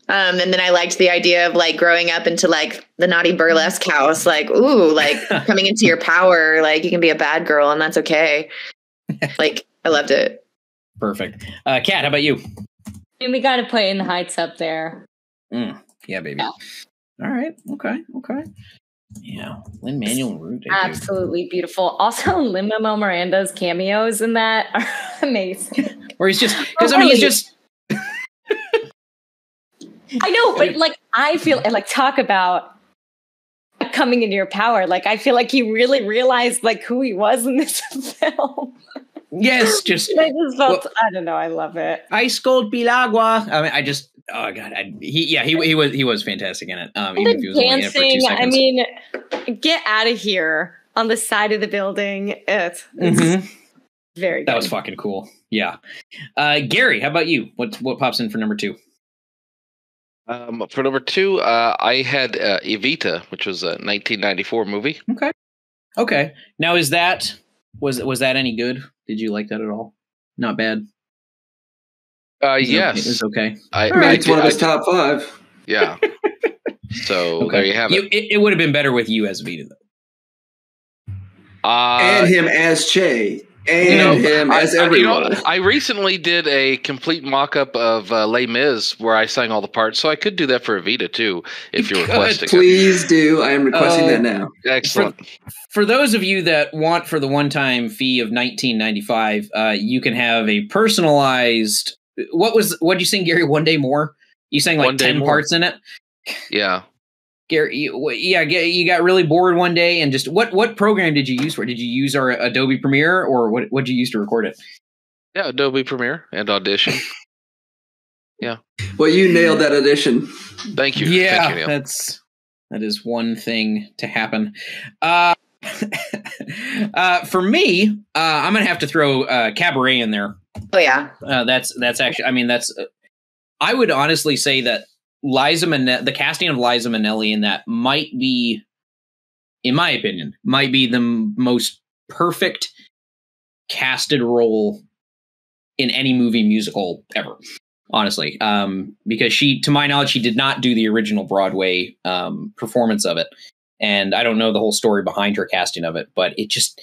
Speaker 3: Um, and then I liked the idea of like growing up into like the naughty burlesque house, like, ooh, like coming into your power, like you can be a bad girl and that's okay. like, I loved it.
Speaker 5: Perfect. Uh, Kat, how about you?
Speaker 6: And we got to put in the heights up there.
Speaker 5: Mm, yeah, baby. Yeah. All right. Okay. Okay. Yeah, Lin Manuel Root.
Speaker 6: Absolutely beautiful. Also, Lin Manuel Miranda's cameos in that are amazing.
Speaker 5: Where he's just oh, because I mean he's just.
Speaker 6: I know, but like I feel like talk about coming into your power. Like I feel like he really realized like who he was in this film.
Speaker 5: Yes, just
Speaker 6: I just felt well, I don't know. I love it.
Speaker 5: Ice cold Piragua. I mean, I just oh god, I, he yeah he he was he was fantastic in it. Um, even
Speaker 6: the if he was dancing, only in it for two I mean, get out of here on the side of the building. It's, it's mm-hmm. very. Good.
Speaker 5: That was fucking cool. Yeah, uh, Gary, how about you? What what pops in for number two?
Speaker 2: Um, for number two, uh, I had uh, Evita, which was a 1994 movie.
Speaker 5: Okay. Okay. Now, is that was was that any good? Did you like that at all? Not bad.
Speaker 2: Uh, yes,
Speaker 5: okay. it's okay.
Speaker 2: I,
Speaker 4: right. I it's one of his top five.
Speaker 2: Yeah. so okay. there you have it.
Speaker 5: You, it, it would have been better with you as Vita, though.
Speaker 2: Uh,
Speaker 4: and him as Che and you know, him as everyone.
Speaker 2: You know, I recently did a complete mock-up of uh, Les Mis where I sang all the parts, so I could do that for Evita too, if you're requesting.
Speaker 4: Please it. do. I am requesting uh, that now.
Speaker 2: Excellent.
Speaker 5: For, for, those of you that want for the one-time fee of 19.95, uh, you can have a personalized. What was what did you sing, Gary? One day more. You sang like ten more. parts in it.
Speaker 2: Yeah.
Speaker 5: Gary, you, yeah, you got really bored one day and just what what program did you use for? Did you use our Adobe Premiere or what? What did you use to record it?
Speaker 2: Yeah, Adobe Premiere and Audition. yeah.
Speaker 4: Well, you nailed that audition.
Speaker 2: Thank you.
Speaker 5: Yeah,
Speaker 2: Thank you,
Speaker 5: that's that is one thing to happen. Uh, uh, for me, uh, I'm gonna have to throw uh, Cabaret in there.
Speaker 3: Oh yeah,
Speaker 5: uh, that's that's actually. I mean, that's. Uh, I would honestly say that Liza Minnelli, the casting of Liza Minnelli in that might be, in my opinion, might be the most perfect casted role in any movie musical ever. Honestly, um, because she, to my knowledge, she did not do the original Broadway um, performance of it, and I don't know the whole story behind her casting of it, but it just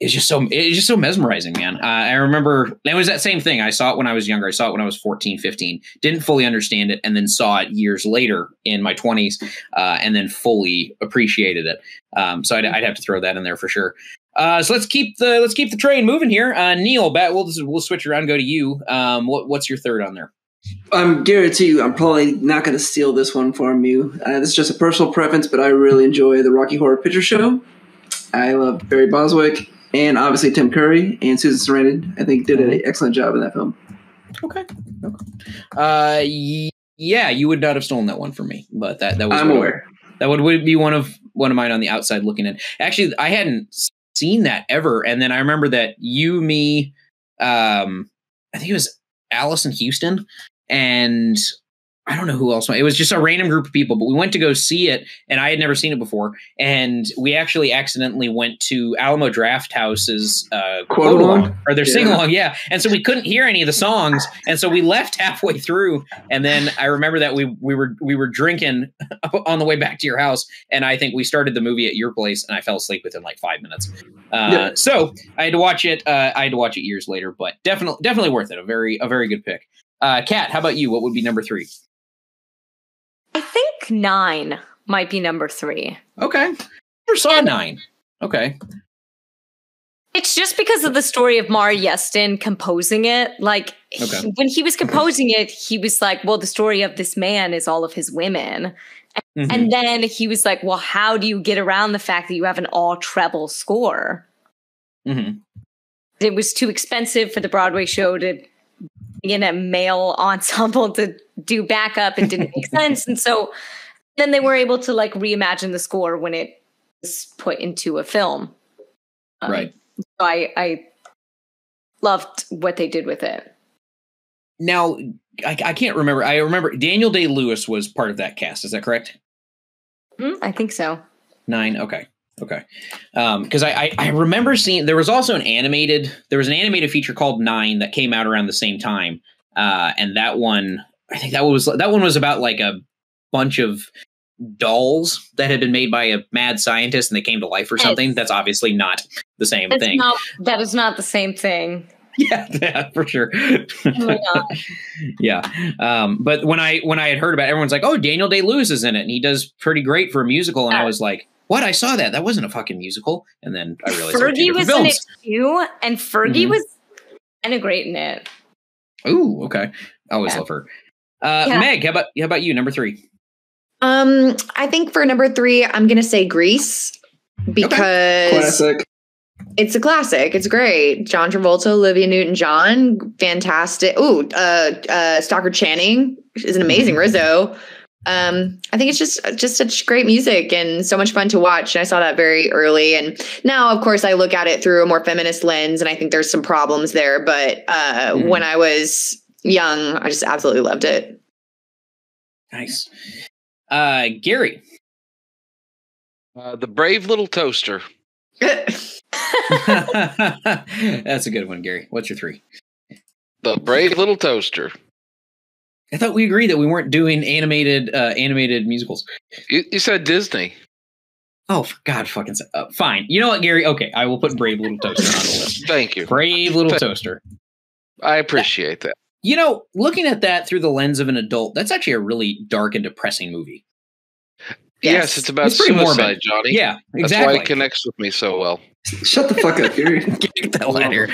Speaker 5: it's just so it's just so mesmerizing man. Uh, i remember it was that same thing. I saw it when i was younger. I saw it when i was 14 15 didn't fully understand it and then saw it years later in my 20s uh, and then fully appreciated it. Um, so I'd, I'd, have to throw that in there for sure. Uh, so let's keep the let's keep the train moving here. Uh, neil bat we'll we'll switch around go to you. Um, what, what's your third on there?
Speaker 4: I'm guarantee you, I'm probably not going to steal this one from you. Uh, this is just a personal preference, but I really enjoy the Rocky Horror Picture Show. I love Barry Bostwick and obviously Tim Curry and Susan Sarandon. I think did an mm-hmm. excellent job in that film.
Speaker 5: Okay. Okay. Uh, yeah, you would not have stolen that one from me, but that that was
Speaker 4: I'm aware.
Speaker 5: That would, would be one of one of mine on the outside looking in. Actually, I hadn't seen that ever, and then I remember that you, me, um, I think it was Allison Houston, and I don't know who else. It was just a random group of people, but we went to go see it, and I had never seen it before. And we actually accidentally went to Alamo Drafthouse's uh, quote along or their yeah. sing along, yeah. And so we couldn't hear any of the songs, and so we left halfway through. And then I remember that we we were we were drinking on the way back to your house, and I think we started the movie at your place, and I fell asleep within like five minutes. Uh, yeah. So I had to watch it. Uh, I had to watch it years later, but definitely definitely worth it. A very a very good pick. Uh, Kat, how about you? What would be number three?
Speaker 6: I think nine might be number three.
Speaker 5: Okay. Never saw and nine. Okay.
Speaker 6: It's just because of the story of Maury Yeston composing it. Like okay. he, when he was composing it, he was like, "Well, the story of this man is all of his women," and, mm-hmm. and then he was like, "Well, how do you get around the fact that you have an all treble score?"
Speaker 5: Mm-hmm.
Speaker 6: It was too expensive for the Broadway show to in a male ensemble to do backup. and didn't make sense. And so then they were able to like reimagine the score when it was put into a film.
Speaker 5: Um, right.
Speaker 6: So I I loved what they did with it.
Speaker 5: Now I, I can't remember. I remember Daniel Day Lewis was part of that cast. Is that correct?
Speaker 6: Mm, I think so.
Speaker 5: Nine. Okay. Okay. Because um, I, I, I remember seeing there was also an animated there was an animated feature called Nine that came out around the same time, uh, and that one I think that was that one was about like a bunch of dolls that had been made by a mad scientist and they came to life or something. That's obviously not the same thing.
Speaker 6: Not, that is not the same thing.
Speaker 5: Yeah, yeah, for sure. Oh yeah, um, but when I when I had heard about it, everyone's like, "Oh, Daniel Day Lewis is in it, and he does pretty great for a musical." And I was like, "What? I saw that. That wasn't a fucking musical." And then I realized
Speaker 6: Fergie was films. in it too, and Fergie mm-hmm. was kind of great in it.
Speaker 5: Ooh, okay. I always yeah. love her. Uh, yeah. Meg, how about how about you? Number three.
Speaker 3: Um, I think for number three, I'm gonna say Grease because okay.
Speaker 4: classic.
Speaker 3: It's a classic. It's great. John Travolta, Olivia Newton John, fantastic. Ooh, uh, uh, Stockard Channing is an amazing mm-hmm. Rizzo. Um, I think it's just just such great music and so much fun to watch. And I saw that very early. And now, of course, I look at it through a more feminist lens, and I think there's some problems there. But uh, mm. when I was young, I just absolutely loved it.
Speaker 5: Nice, uh, Gary.
Speaker 2: Uh, the brave little toaster.
Speaker 5: That's a good one, Gary. What's your three?
Speaker 2: The brave little toaster.
Speaker 5: I thought we agreed that we weren't doing animated uh, animated musicals.
Speaker 2: You, you said Disney.
Speaker 5: Oh God, fucking uh, fine. You know what, Gary? Okay, I will put Brave Little Toaster on the list.
Speaker 2: Thank you,
Speaker 5: Brave Little Thank Toaster.
Speaker 2: I appreciate that.
Speaker 5: You know, looking at that through the lens of an adult, that's actually a really dark and depressing movie.
Speaker 2: Yes, yes it's about it's suicide, morbid. Johnny.
Speaker 5: Yeah, exactly.
Speaker 2: That's why it connects with me so well.
Speaker 4: Shut the fuck up, Gary.
Speaker 5: Get the hell out of here.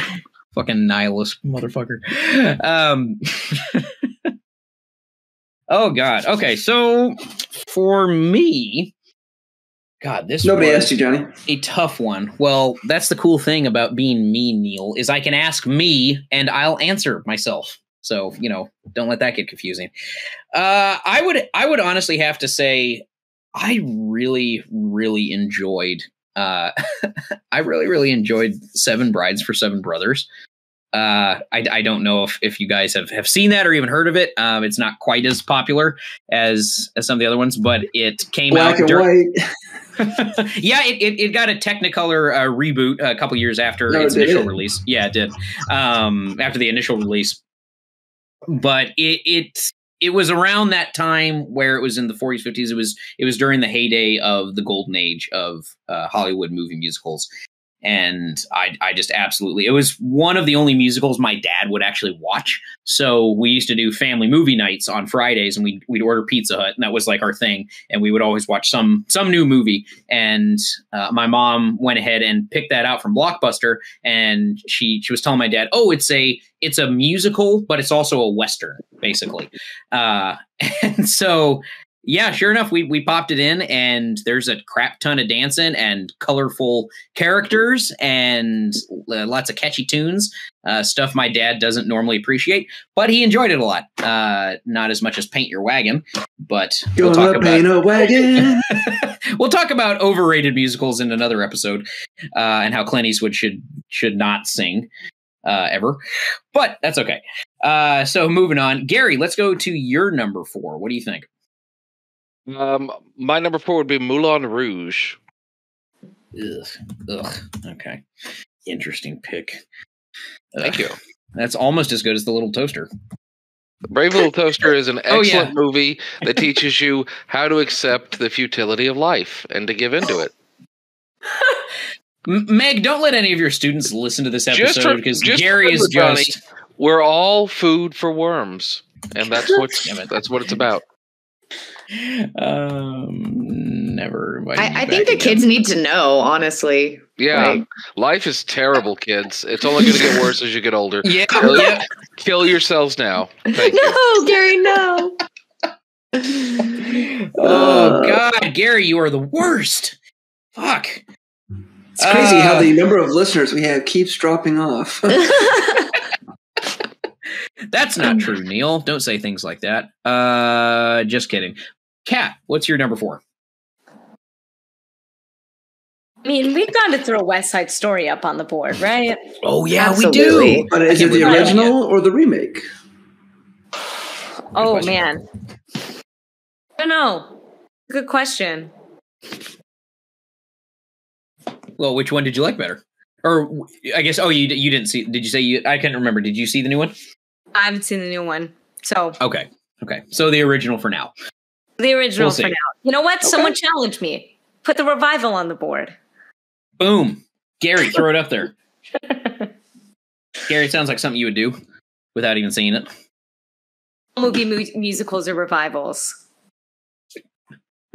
Speaker 5: Fucking nihilist motherfucker. Um, oh God. Okay, so for me, God, this
Speaker 4: nobody asked you, Johnny.
Speaker 5: A tough one. Well, that's the cool thing about being me, Neil, is I can ask me and I'll answer myself. So you know, don't let that get confusing. Uh, I would, I would honestly have to say, I really, really enjoyed uh, I really, really enjoyed Seven Brides for Seven Brothers. Uh, I, I, don't know if, if you guys have, have seen that or even heard of it. Um, it's not quite as popular as as some of the other ones, but it came
Speaker 4: Black
Speaker 5: out. White. yeah, it, it, it, got a Technicolor uh, reboot a couple years after no, its initial release. Yeah, it did. Um, after the initial release, but it it it was around that time where it was in the 40s 50s it was it was during the heyday of the golden age of uh, hollywood movie musicals and I, I just absolutely it was one of the only musicals my dad would actually watch. So we used to do family movie nights on fridays and we'd, we'd order pizza hut and that was like our thing. And we would always watch some some new movie. And uh, my mom went ahead and picked that out from blockbuster and she she was telling my dad oh it's a it's a musical but it's also a western basically. Uh, and so yeah, sure enough, we we popped it in, and there's a crap ton of dancing and colorful characters and uh, lots of catchy tunes. Uh, stuff my dad doesn't normally appreciate, but he enjoyed it a lot. Uh, not as much as Paint Your Wagon, but
Speaker 4: we'll talk about a wagon.
Speaker 5: we'll talk about overrated musicals in another episode, uh, and how Clint Eastwood should should not sing uh, ever. But that's okay. Uh, so moving on, Gary, let's go to your number four. What do you think?
Speaker 2: Um, my number four would be Moulin Rouge.
Speaker 5: Ugh. Ugh. Okay. Interesting pick.
Speaker 2: Thank you.
Speaker 5: That's almost as good as the Little Toaster.
Speaker 2: The Brave Little Toaster is an excellent oh, yeah. movie that teaches you how to accept the futility of life and to give into it.
Speaker 5: Meg, don't let any of your students listen to this episode just because Gary is just.
Speaker 2: We're all food for worms, and that's what that's what it's about
Speaker 5: um, never.
Speaker 3: I, I think the again. kids need to know, honestly.
Speaker 2: Yeah, like, life is terrible, kids. It's only going to get worse as you get older.
Speaker 5: Yeah, kill,
Speaker 2: yeah. kill yourselves now. Thank
Speaker 3: no,
Speaker 2: you.
Speaker 3: Gary, no.
Speaker 5: oh God, Gary, you are the worst. Fuck.
Speaker 4: It's crazy uh, how the number of listeners we have keeps dropping off.
Speaker 5: That's not true, Neil. Don't say things like that. Uh, just kidding. Kat, what's your number four?
Speaker 6: I mean, we've got to throw West Side Story up on the board, right?
Speaker 5: Oh yeah,
Speaker 3: Absolutely.
Speaker 5: we do.
Speaker 4: But is it the
Speaker 5: believe I
Speaker 4: original or the remake?
Speaker 6: Oh man, I don't know. Good question.
Speaker 5: Well, which one did you like better? Or I guess oh you you didn't see did you say you I can't remember did you see the new one?
Speaker 6: I haven't seen the new one, so
Speaker 5: Okay. Okay. So the original for now.
Speaker 6: The original
Speaker 5: We'll
Speaker 6: for now. You know what?
Speaker 4: Okay.
Speaker 6: Someone challenged me. Put the revival on the board.
Speaker 5: Boom. Gary, throw it up there. Gary, sounds like something you would do without even seeing it.
Speaker 6: Movie mu- musicals or revivals.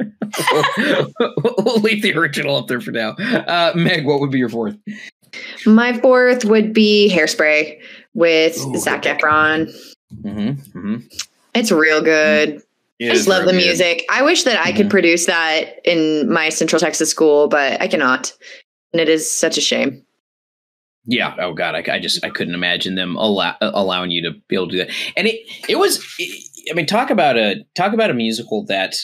Speaker 5: we'll leave the original up there for now. Uh, Meg, what would be your fourth?
Speaker 3: My fourth would be Hairspray with
Speaker 5: Ooh,
Speaker 3: Zac. Efron.
Speaker 5: Mm-hmm. Mm-hmm.
Speaker 3: It's real good. I just love the music. I wish that I could
Speaker 5: Mhm.
Speaker 3: produce that in my Central Texas school, but I cannot. And it is such a shame.
Speaker 5: Yeah. Oh God, I, I just I couldn't imagine them allow, allowing you to be able to do that. And it it was. I mean, talk about a talk about a musical that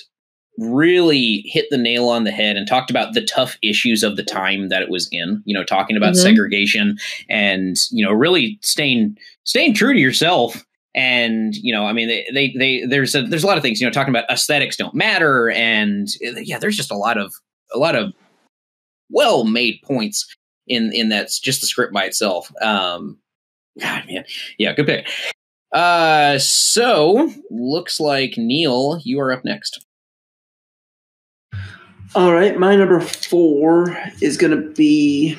Speaker 5: really hit the nail on the head and talked about the tough issues of the time that it was in. You know, talking about
Speaker 3: Mhm.
Speaker 5: segregation and you know really staying staying true to yourself. And you know, I mean, they they, they there's a, there's a lot of things. You know, talking about aesthetics don't matter, and yeah, there's just a lot of a lot of well made points in in that's just the script by itself. Um, God, man, yeah, good pick. Uh, so looks like Neil, you are up next.
Speaker 4: All right, my number four is going to be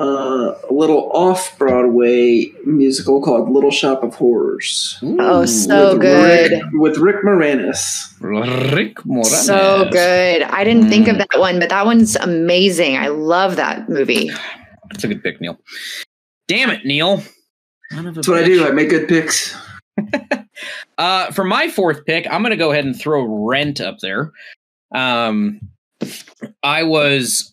Speaker 4: uh, a little off Broadway musical called Little Shop of Horrors.
Speaker 3: Oh, so
Speaker 4: with
Speaker 3: good.
Speaker 4: Rick, with Rick Moranis.
Speaker 5: Rick Moranis.
Speaker 3: So good. I didn't think of
Speaker 5: Mm.
Speaker 3: that one, but that one's amazing. I love that movie.
Speaker 5: That's a good pick, Neil. Damn it, Neil. Son of
Speaker 4: That's what I do. I make good picks.
Speaker 5: Uh, for my fourth pick, I'm going to go ahead and throw Rent up there. Um, I was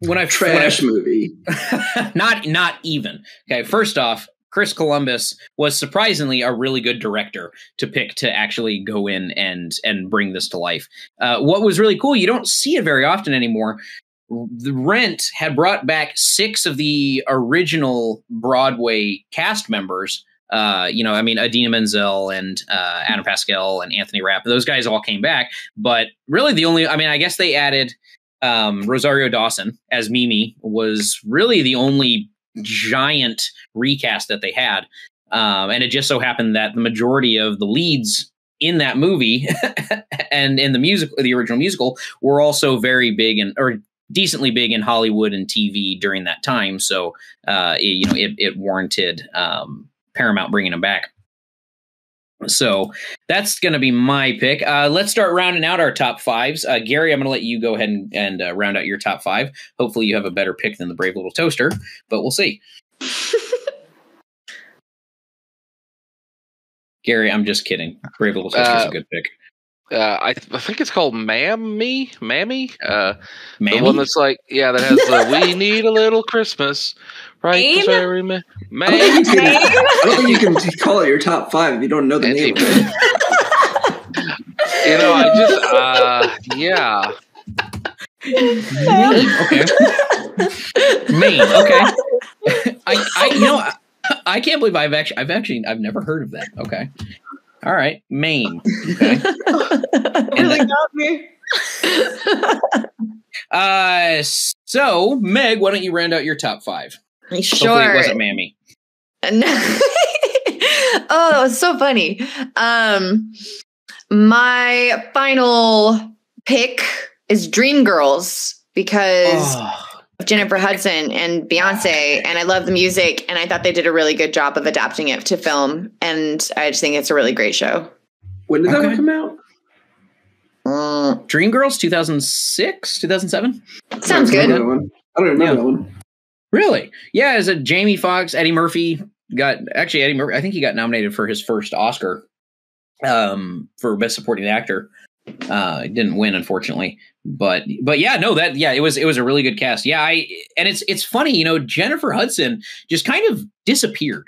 Speaker 5: when I've
Speaker 4: Trash
Speaker 5: when
Speaker 4: movie.
Speaker 5: Not not even okay. First off, Chris Columbus was surprisingly a really good director to pick to actually go in and and bring this to life. Uh, what was really cool, you don't see it very often anymore. The Rent had brought back six of the original Broadway cast members uh, you know, I mean, Idina Menzel and uh, Adam Pascal and Anthony Rapp, those guys all came back. But really, the only, I mean, I guess they added um, Rosario Dawson as Mimi was really the only giant recast that they had. Um, and it just so happened that the majority of the leads in that movie and in the music, the original musical, were also very big and or decently big in Hollywood and TV during that time. So, uh, it, you know, it, it warranted um, Paramount bringing them back. So that's going to be my pick. Uh, let's start rounding out our top fives. Uh, Gary, I'm going to let you go ahead and, and uh, round out your top five. Hopefully, you have a better pick than the Brave Little Toaster, but we'll see. Gary, I'm just kidding. Brave Little Toaster
Speaker 2: Uh,
Speaker 5: a good pick.
Speaker 2: Uh, I, th- I think it's called Mammy, Mammy. Uh,
Speaker 5: Mammy?
Speaker 2: the one that's like, yeah, that has the "We Need a Little Christmas," right?
Speaker 6: Name?
Speaker 2: this very ma-
Speaker 4: I don't, think you can, I don't think you can call it your top five if you don't know the name. of it.
Speaker 2: You know, I just, uh, yeah.
Speaker 5: Mame, okay. Mame, okay. I, I, you know, I, I can't believe I've actually, I've actually, I've never heard of that. Okay. All right, Mame. Okay.
Speaker 6: really got me.
Speaker 5: Uh, so Meg, why don't you round out your top five? Hopefully
Speaker 3: sure.
Speaker 5: it wasn't Mammy.
Speaker 3: Oh, that was so funny. Um, my final pick is Dreamgirls because
Speaker 5: Oh,
Speaker 3: of Jennifer Hudson and Beyonce, and I love the music, and I thought they did a really good job of adapting it to film, and I just think it's a really great show.
Speaker 4: When did that one come out?
Speaker 3: Mm,
Speaker 5: Dreamgirls, two thousand six, two thousand seven.
Speaker 3: sounds
Speaker 4: I don't remember
Speaker 3: good.
Speaker 4: I don't remember
Speaker 5: Yeah.
Speaker 4: that one.
Speaker 5: Really? Yeah, is it Jamie Foxx, Eddie Murphy got actually Eddie Murphy. I think he got nominated for his first Oscar um, for best supporting actor. Uh, he didn't win, unfortunately. But but yeah, no, that yeah, it was it was a really good cast. Yeah, I and it's it's funny, you know, Jennifer Hudson just kind of disappeared.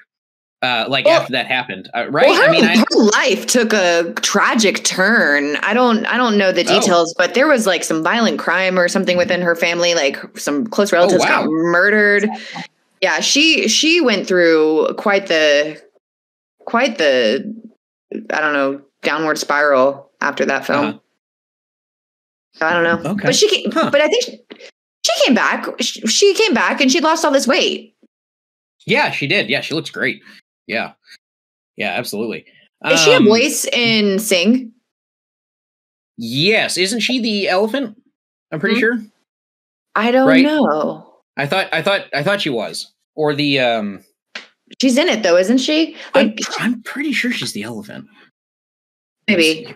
Speaker 5: uh, like well, after that happened, uh, right?
Speaker 3: Well, her, I mean, I, her life took a tragic turn. I don't, I don't know the oh. details, oh. but there was like some violent crime or something within her family. Like some close relatives oh, wow. got murdered. Yeah, she she went through quite the, quite the, I don't know, downward spiral after that film. Uh-huh. I don't know, okay. but she, came, huh. but I think she, she came back. She, she came back and she lost all this weight.
Speaker 5: Yeah, she did. Yeah, she looks great. Yeah. Yeah, absolutely.
Speaker 3: Is um, she a um, voice in Sing?
Speaker 5: Yes. Isn't she the elephant? I'm pretty mm-hmm. sure.
Speaker 3: I don't right? know.
Speaker 5: I thought I thought I thought she was. Or the um
Speaker 3: She's in it though, isn't she?
Speaker 5: Like, I'm, I'm pretty sure she's the elephant.
Speaker 3: Maybe.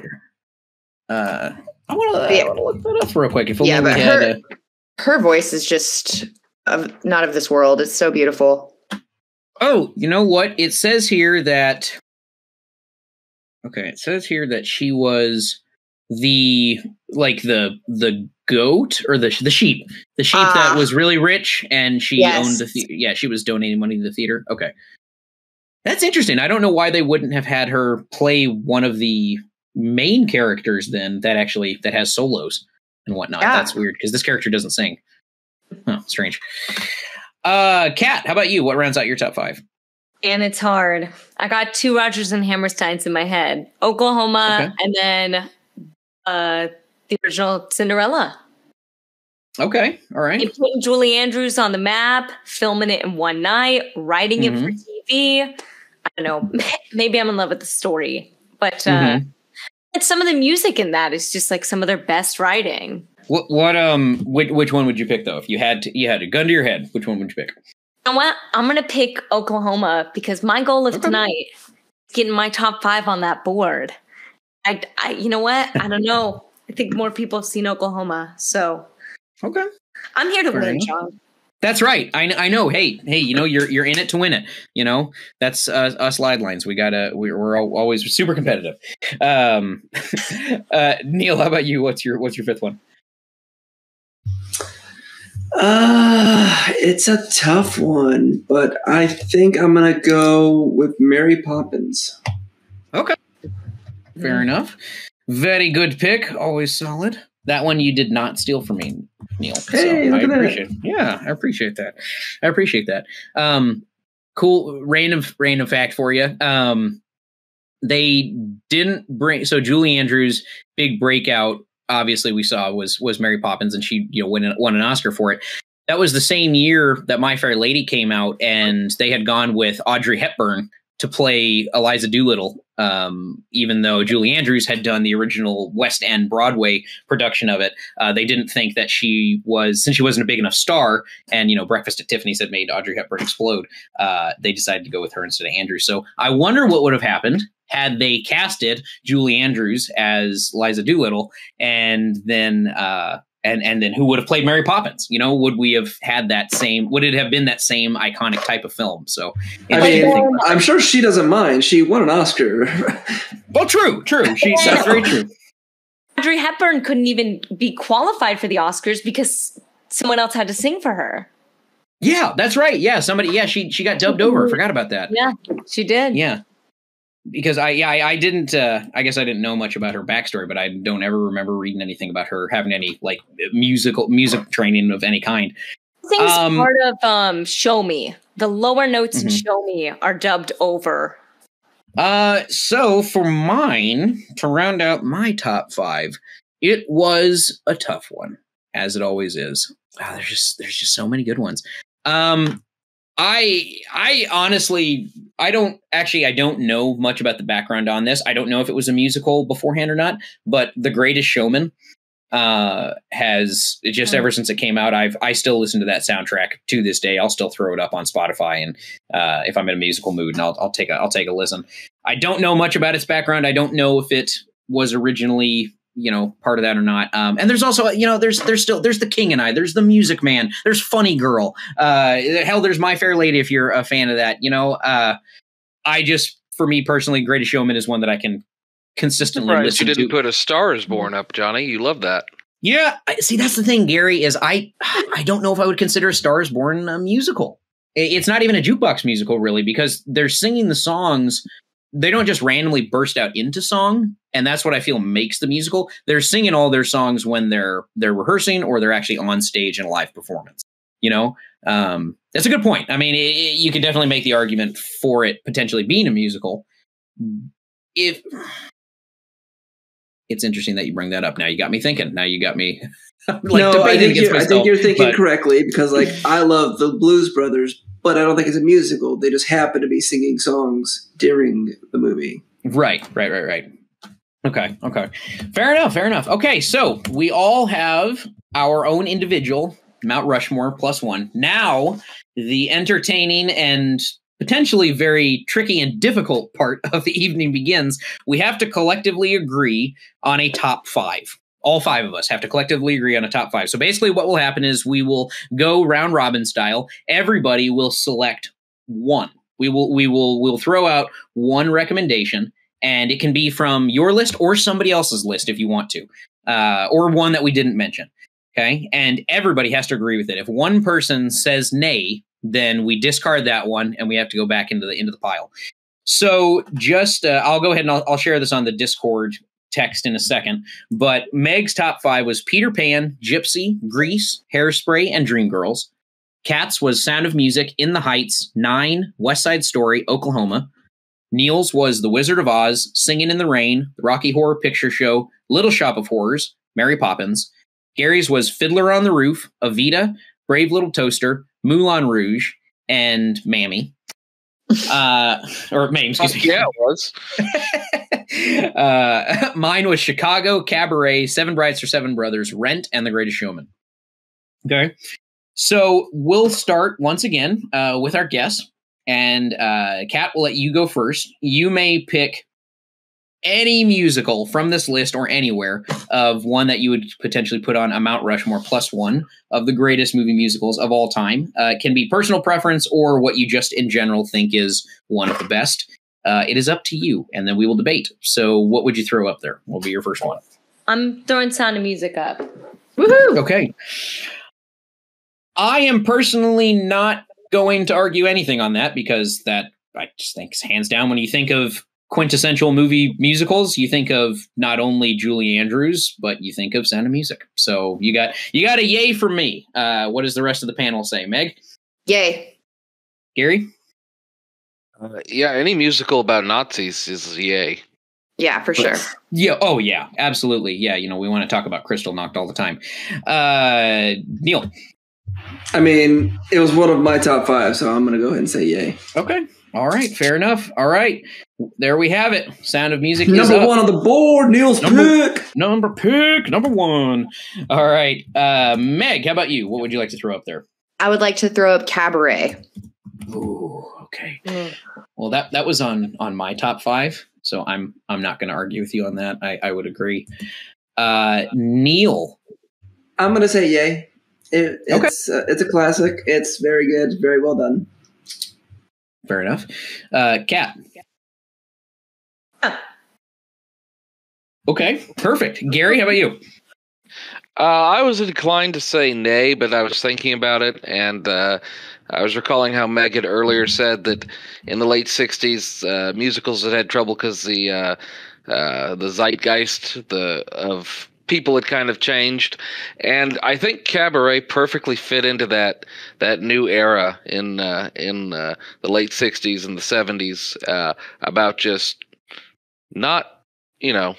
Speaker 5: Uh I want to look that up real quick. If
Speaker 3: yeah, but her, a... her voice is just of not of this world. It's so beautiful.
Speaker 5: Oh, you know what? It says here that. Okay, it says here that she was the like the the goat or the the sheep, the sheep that ah. was really rich, and she yes. owned the the- yeah. She was donating money to the theater. Okay, that's interesting. I don't know why they wouldn't have had her play one of the main characters then that actually that has solos and whatnot. Yeah. That's weird because this character doesn't sing. Oh, strange. Uh, Kat, how about you? What rounds out your top five?
Speaker 6: And it's hard. I got two Rodgers and Hammersteins in my head: Oklahoma, okay. and then uh, the original Cinderella.
Speaker 5: Okay, all right.
Speaker 6: And putting Julie Andrews on the map, filming it in one night, writing mm-hmm. it for mm-hmm. TV. I don't know. Maybe I'm in love with the story, but uh, mm-hmm. Some of the music in that is just like some of their best writing.
Speaker 5: What what um which which one would you pick though? If you had to, you had a gun to your head, which one would you pick?
Speaker 6: You know what? I'm gonna pick Oklahoma because my goal of okay. tonight is getting my top five on that board. I, I you know what? I don't know. I think more people have seen Oklahoma, so
Speaker 5: okay.
Speaker 6: I'm here to Fair win, John.
Speaker 5: That's right. I, I know. Hey, hey, you know you're you're in it to win it. You know that's uh, us Lide Lines. We gotta we're, we're always super competitive. Um, uh, Neil, how about you? What's your what's your fifth one?
Speaker 4: Uh, it's a tough one, but I think I'm going to go with Mary Poppins.
Speaker 5: Okay. Fair enough. Very good pick. Always solid. That one you did not steal from me, Neil.
Speaker 4: Hey, so I
Speaker 5: appreciate that. Yeah, I appreciate that. I appreciate that. Um, cool random random fact for you. Um, they didn't bring so Julie Andrews' big breakout obviously we saw was was Mary Poppins, and she you know won an, won an Oscar for it. That was the same year that My Fair Lady came out, and they had gone with Audrey Hepburn to play Eliza Doolittle, um, even though Julie Andrews had done the original West End Broadway production of it. Uh, they didn't think that she was, since she wasn't a big enough star, and you know, Breakfast at Tiffany's had made Audrey Hepburn explode. Uh, they decided to go with her instead of Andrews. So I wonder what would have happened had they casted Julie Andrews as Liza Doolittle, and then uh, and and then who would have played Mary Poppins? You know, would we have had that same? Would it have been that same iconic type of film? So,
Speaker 4: I mean, I'm sure she doesn't mind. She won an Oscar.
Speaker 5: well, true, true. She, that's very true.
Speaker 6: Audrey Hepburn couldn't even be qualified for the Oscars because someone else had to sing for her.
Speaker 5: Yeah, that's right. Yeah, somebody. Yeah, she she got dubbed over. Forgot about that.
Speaker 6: Yeah, she did.
Speaker 5: Yeah, because I yeah I, I didn't uh, I guess I didn't know much about her backstory, but I don't ever remember reading anything about her having any like musical music training of any kind.
Speaker 6: Things um, part of um, Show Me. The lower notes mm-hmm. in Show Me are dubbed over.
Speaker 5: Uh, so for mine to round out my top five, it was a tough one, as it always is. Oh, there's just there's just so many good ones. Um, I I honestly I don't actually I don't know much about the background on this. I don't know if it was a musical beforehand or not, but The Greatest Showman uh has just oh. ever since it came out I've I still listen to that soundtrack to this day. I'll still throw it up on Spotify and uh if I'm in a musical mood and I'll I'll take a I'll take a listen. I don't know much about its background. I don't know if it was originally you know part of that or not. Um and there's also you know there's there's still there's the king and i there's the music man there's funny girl. Uh hell there's my fair lady if you're a fan of that you know? Uh i just for me personally greatest showman is one that i can consistently right, listen
Speaker 2: you didn't
Speaker 5: to.
Speaker 2: put a star is born up johnny. You love that.
Speaker 5: Yeah I, see that's the thing gary is i i don't know if i would consider a star is born a musical. It's not even a jukebox musical really because they're singing the songs they don't just randomly burst out into song and that's what i feel makes the musical. They're singing all their songs when they're they're rehearsing or they're actually on stage in a live performance you know? Um that's a good point. I mean it, it, you could definitely make the argument for it potentially being a musical. If it's interesting that you bring that up now you got me thinking now you got me
Speaker 4: like no, I think, myself, I think you're thinking but, correctly because like I love the Blues Brothers, but I don't think it's a musical. They just happen to be singing songs during the movie.
Speaker 5: Right, right, right, right. Okay, okay. Fair enough, fair enough. Okay, so we all have our own individual Mount Rushmore plus one. Now, the entertaining and potentially very tricky and difficult part of the evening begins. We have to collectively agree on a top five all five of us have to collectively agree on a top five. So basically, what will happen is we will go round robin style. Everybody will select one. We will we will we'll throw out one recommendation, and it can be from your list or somebody else's list if you want to, uh, or one that we didn't mention. Okay, and everybody has to agree with it. If one person says nay, then we discard that one, and we have to go back into the into the pile. So just uh, I'll go ahead and I'll, I'll, share this on the Discord text in a second. But Meg's top five was Peter Pan, Gypsy, Grease, Hairspray, and Dreamgirls. Kat's was Sound of Music, In the Heights, Nine, West Side Story, Oklahoma. Neil's was The Wizard of Oz, Singing in the Rain, The Rocky Horror Picture Show, Little Shop of Horrors, Mary Poppins. Gary's was Fiddler on the Roof, Evita, Brave Little Toaster, Moulin Rouge, and Mammy. Uh, or Mame, excuse me.
Speaker 2: Yeah, it was.
Speaker 5: uh, mine was Chicago, Cabaret, Seven Brides for Seven Brothers, Rent, and The Greatest Showman. Okay. So we'll start once again uh, with our guests. And uh, Kat will let you go first. You may pick any musical from this list or anywhere of one that you would potentially put on a Mount Rushmore plus one of the greatest movie musicals of all time. Uh, it can be personal preference or what you just in general think is one of the best. Uh, it is up to you, and then we will debate. So, what would you throw up there? What Will be your first one.
Speaker 6: I'm throwing Sound of Music up.
Speaker 5: Woohoo! Okay. I am personally not going to argue anything on that because that I just think is hands down when you think of quintessential movie musicals, you think of not only Julie Andrews, but you think of Sound of Music. So you got you got a yay from me. Uh, what does the rest of the panel say, Meg?
Speaker 3: Yay.
Speaker 5: Gary?
Speaker 2: Uh, yeah, any musical about Nazis is yay.
Speaker 3: Yeah, for sure.
Speaker 5: Yeah. Oh, yeah. Absolutely. Yeah. You know, we want to talk about Kristallnacht all the time. Uh, Neil.
Speaker 4: I mean, it was one of my top five, so I'm going to go ahead and say yay.
Speaker 5: Okay. All right. Fair enough. All right. There we have it. Sound of Music.
Speaker 4: Is number one on the board. Neil's
Speaker 5: number,
Speaker 4: pick.
Speaker 5: Number pick. Number one. All right. Uh, Meg, how about you? What would you like to throw up there?
Speaker 3: I would like to throw up Cabaret.
Speaker 5: Ooh, okay. Mm. Well, that that was on on my top five, so I'm I'm not going to argue with you on that. I I would agree. Uh, Neil,
Speaker 4: I'm going to say yay. It, it's okay. uh, it's a classic. It's very good. Very well done.
Speaker 5: Fair enough. Uh, Kat. Okay, perfect. Gary, how about you?
Speaker 2: Uh, I was inclined to say nay, but I was thinking about it, and uh, I was recalling how Meg had earlier said that in the late '60s, uh, musicals had had trouble because the uh, uh, the zeitgeist the of people had kind of changed, and I think Cabaret perfectly fit into that that new era in uh, in the late '60s and the '70s about just not you know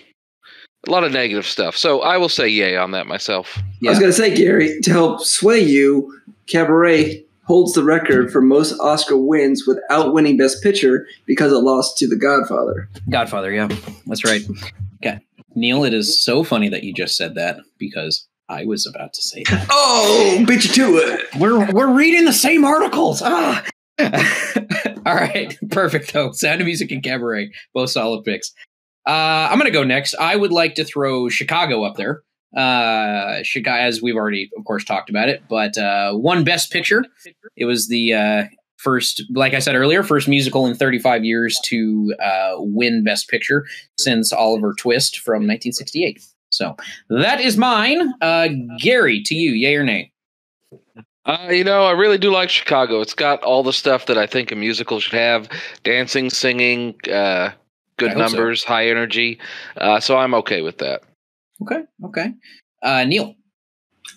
Speaker 2: a lot of negative stuff. So I will say yay on that myself.
Speaker 4: Yeah. I was going to say, Gary, to help sway you, Cabaret holds the record for most Oscar wins without winning Best Picture because it lost to The Godfather.
Speaker 5: Godfather, yeah, that's right. Okay, Neil, it is so funny that you just said that because I was about to say that.
Speaker 4: oh, bitch, you to it.
Speaker 5: We're we're reading the same articles. Ah. All right, perfect though. Sound of Music and Cabaret, both solid picks. Uh, I'm going to go next. I would like to throw Chicago up there. Uh, Chicago, as we've already, of course, talked about it, but uh, one Best Picture. It was the uh, first, like I said earlier, first musical in 35 years to uh, win Best Picture since Oliver Twist from 1968. So that is mine. Uh, Gary, to you, yay or nay?
Speaker 2: Uh, you know, I really do like Chicago. It's got all the stuff that I think a musical should have: dancing, singing, uh, good numbers, so. high energy. Uh, so I'm okay with that.
Speaker 5: Okay, okay. Uh, Neil.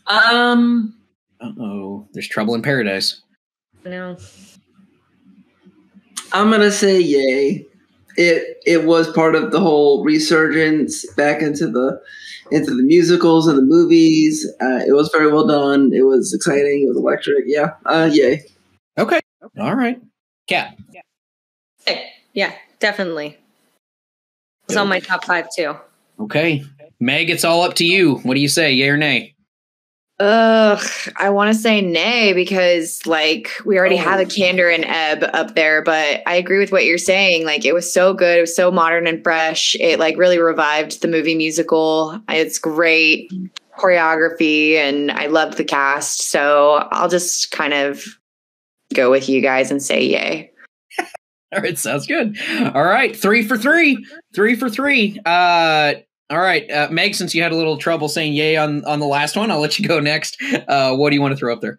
Speaker 4: Um.
Speaker 5: oh, there's trouble in paradise.
Speaker 6: No.
Speaker 4: I'm gonna say yay. It it was part of the whole resurgence back into the into the musicals and the movies. Uh, it was very well done. It was exciting. It was electric. Yeah. Uh, yay.
Speaker 5: Okay. All right. Kat.
Speaker 6: Yeah. Yeah, definitely. It's on my top five too.
Speaker 5: Okay. Meg, it's all up to you. What do you say, yay or nay?
Speaker 3: Ugh, I want to say nay because like we already oh. have a Kander and Ebb up there, but I agree with what you're saying. Like it was so good, it was so modern and fresh. It like really revived the movie musical. It's great choreography and I loved the cast. So I'll just kind of go with you guys and say yay.
Speaker 5: All right, sounds good. All right, three for three, three for three. Uh, all right, uh, Meg. Since you had a little trouble saying yay on on the last one, I'll let you go next. Uh, what do you want to throw up there?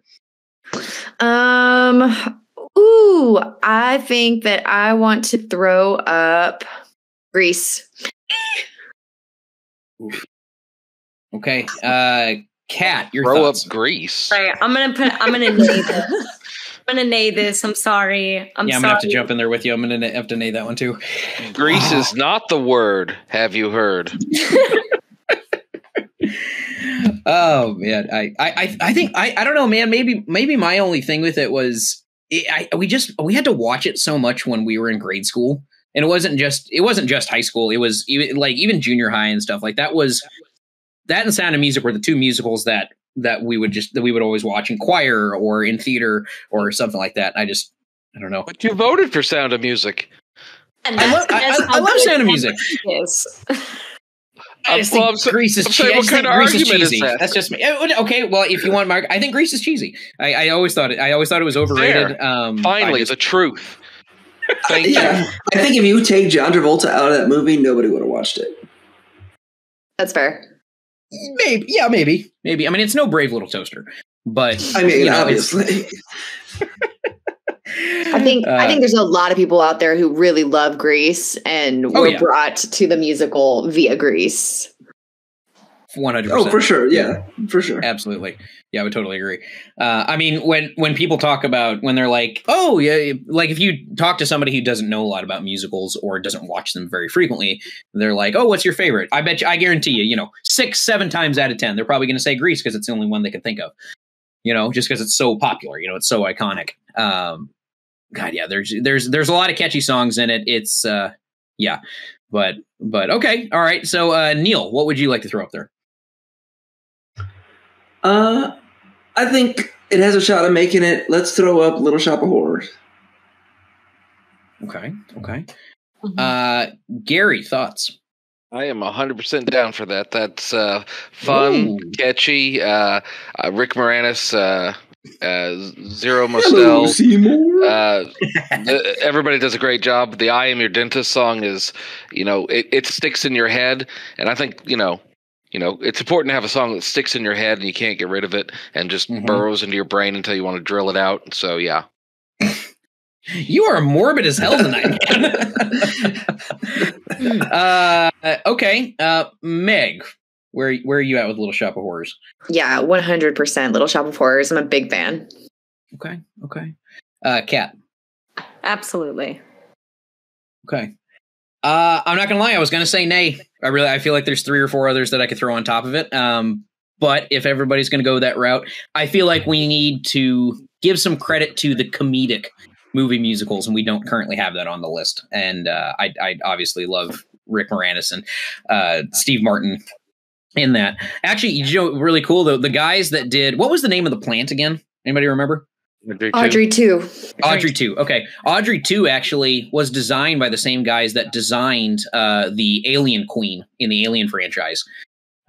Speaker 3: Um. Ooh, I think that I want to throw up Grease.
Speaker 5: okay, uh, Kat, your
Speaker 2: throw
Speaker 5: thoughts.
Speaker 2: up Grease.
Speaker 6: Right, I'm gonna put. I'm gonna name this. I'm gonna nay this. I'm sorry. I'm
Speaker 5: yeah,
Speaker 6: I'm
Speaker 5: gonna have to jump in there with you. I'm gonna have to nay that one too.
Speaker 2: Grease is not the word. Have you heard?
Speaker 5: oh man, I, I, I think I, I don't know, man. Maybe, maybe my only thing with it was it, I, we just we had to watch it so much when we were in grade school, and it wasn't just it wasn't just high school. It was even, like even junior high and stuff like that was that and Sound of Music were the two musicals that that we would just that we would always watch in choir or in theater or something like that. I just I don't know.
Speaker 2: But you voted for Sound of Music.
Speaker 5: And I, love, I, I, I love Sound of Music.
Speaker 6: Yes.
Speaker 5: I just well, think Grease is cheesy. What kind of Grease is cheesy. That? That's just me. Okay, well, if you want Mark, I think Grease is cheesy. I, I always thought it. I always thought it was overrated. Um,
Speaker 2: Finally, just, the truth.
Speaker 4: Thank yeah, you. I think if you take John Travolta out of that movie, nobody would have watched it.
Speaker 3: That's fair.
Speaker 5: Maybe, yeah, maybe, maybe. I mean, it's no brave little toaster, but
Speaker 4: I mean, you know, obviously.
Speaker 3: I think uh, I think there's a lot of people out there who really love Grease and oh, were oh, yeah. brought to the musical via Grease.
Speaker 5: 100%.
Speaker 4: Oh, for sure. Yeah, for sure.
Speaker 5: Absolutely. Yeah, I would totally agree. Uh, I mean, when when people talk about when they're like, "Oh, yeah," like if you talk to somebody who doesn't know a lot about musicals or doesn't watch them very frequently, they're like, "Oh, what's your favorite?" I bet you, I guarantee you, you know, six, seven times out of ten, they're probably going to say Grease because it's the only one they can think of. You know, just because it's so popular. You know, it's so iconic. Um, God, yeah. There's there's there's a lot of catchy songs in it. It's uh, yeah, but but okay, all right. So uh, Neil, what would you like to throw up there?
Speaker 4: Uh, I think it has a shot of making it. Let's throw up Little Shop of Horrors.
Speaker 5: Okay. Okay. Mm-hmm. Uh, Gary, thoughts?
Speaker 2: I am 100% down for that. That's uh, fun, Ooh. catchy. Uh, uh, Rick Moranis, uh, uh, Zero Mostel. Uh, the, everybody does a great job. The I Am Your Dentist song is, you know, it, it sticks in your head. And I think, you know, you know, it's important to have a song that sticks in your head and you can't get rid of it and just mm-hmm. burrows into your brain until you want to drill it out. So yeah.
Speaker 5: you are morbid as hell tonight. uh, okay, uh, Meg, where where are you at with Little Shop of Horrors?
Speaker 3: Yeah, one hundred percent. Little Shop of Horrors. I'm a big fan.
Speaker 5: Okay, okay. Uh, Kat.
Speaker 6: Absolutely.
Speaker 5: Okay. Uh, I'm not gonna lie. I was gonna say nay. I really, I feel like there's three or four others that I could throw on top of it. Um, but if everybody's gonna go that route, I feel like we need to give some credit to the comedic movie musicals, and we don't currently have that on the list. And uh, I, I obviously love Rick Moranis and uh, Steve Martin in that. Actually, you know, really cool though. The guys that did what was the name of the plant again? Anybody remember?
Speaker 3: Audrey, Audrey 2.
Speaker 5: Audrey 2. Okay. Audrey 2 actually was designed by the same guys that designed uh, the Alien Queen in the Alien franchise.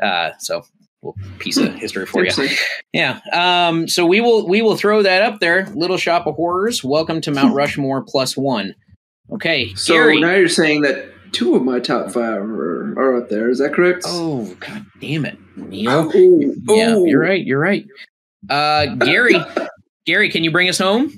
Speaker 5: Uh, so little piece of history for you. Yeah. Um, so we will we will throw that up there. Little Shop of Horrors. Welcome to Mount Rushmore plus one. Okay.
Speaker 4: So Gary. now you're saying that two of my top five are, are up there. Is that correct?
Speaker 5: Oh god damn it, Neil. Ooh, yeah, ooh. you're right. You're right. Uh, Gary, Gary, can you bring us home?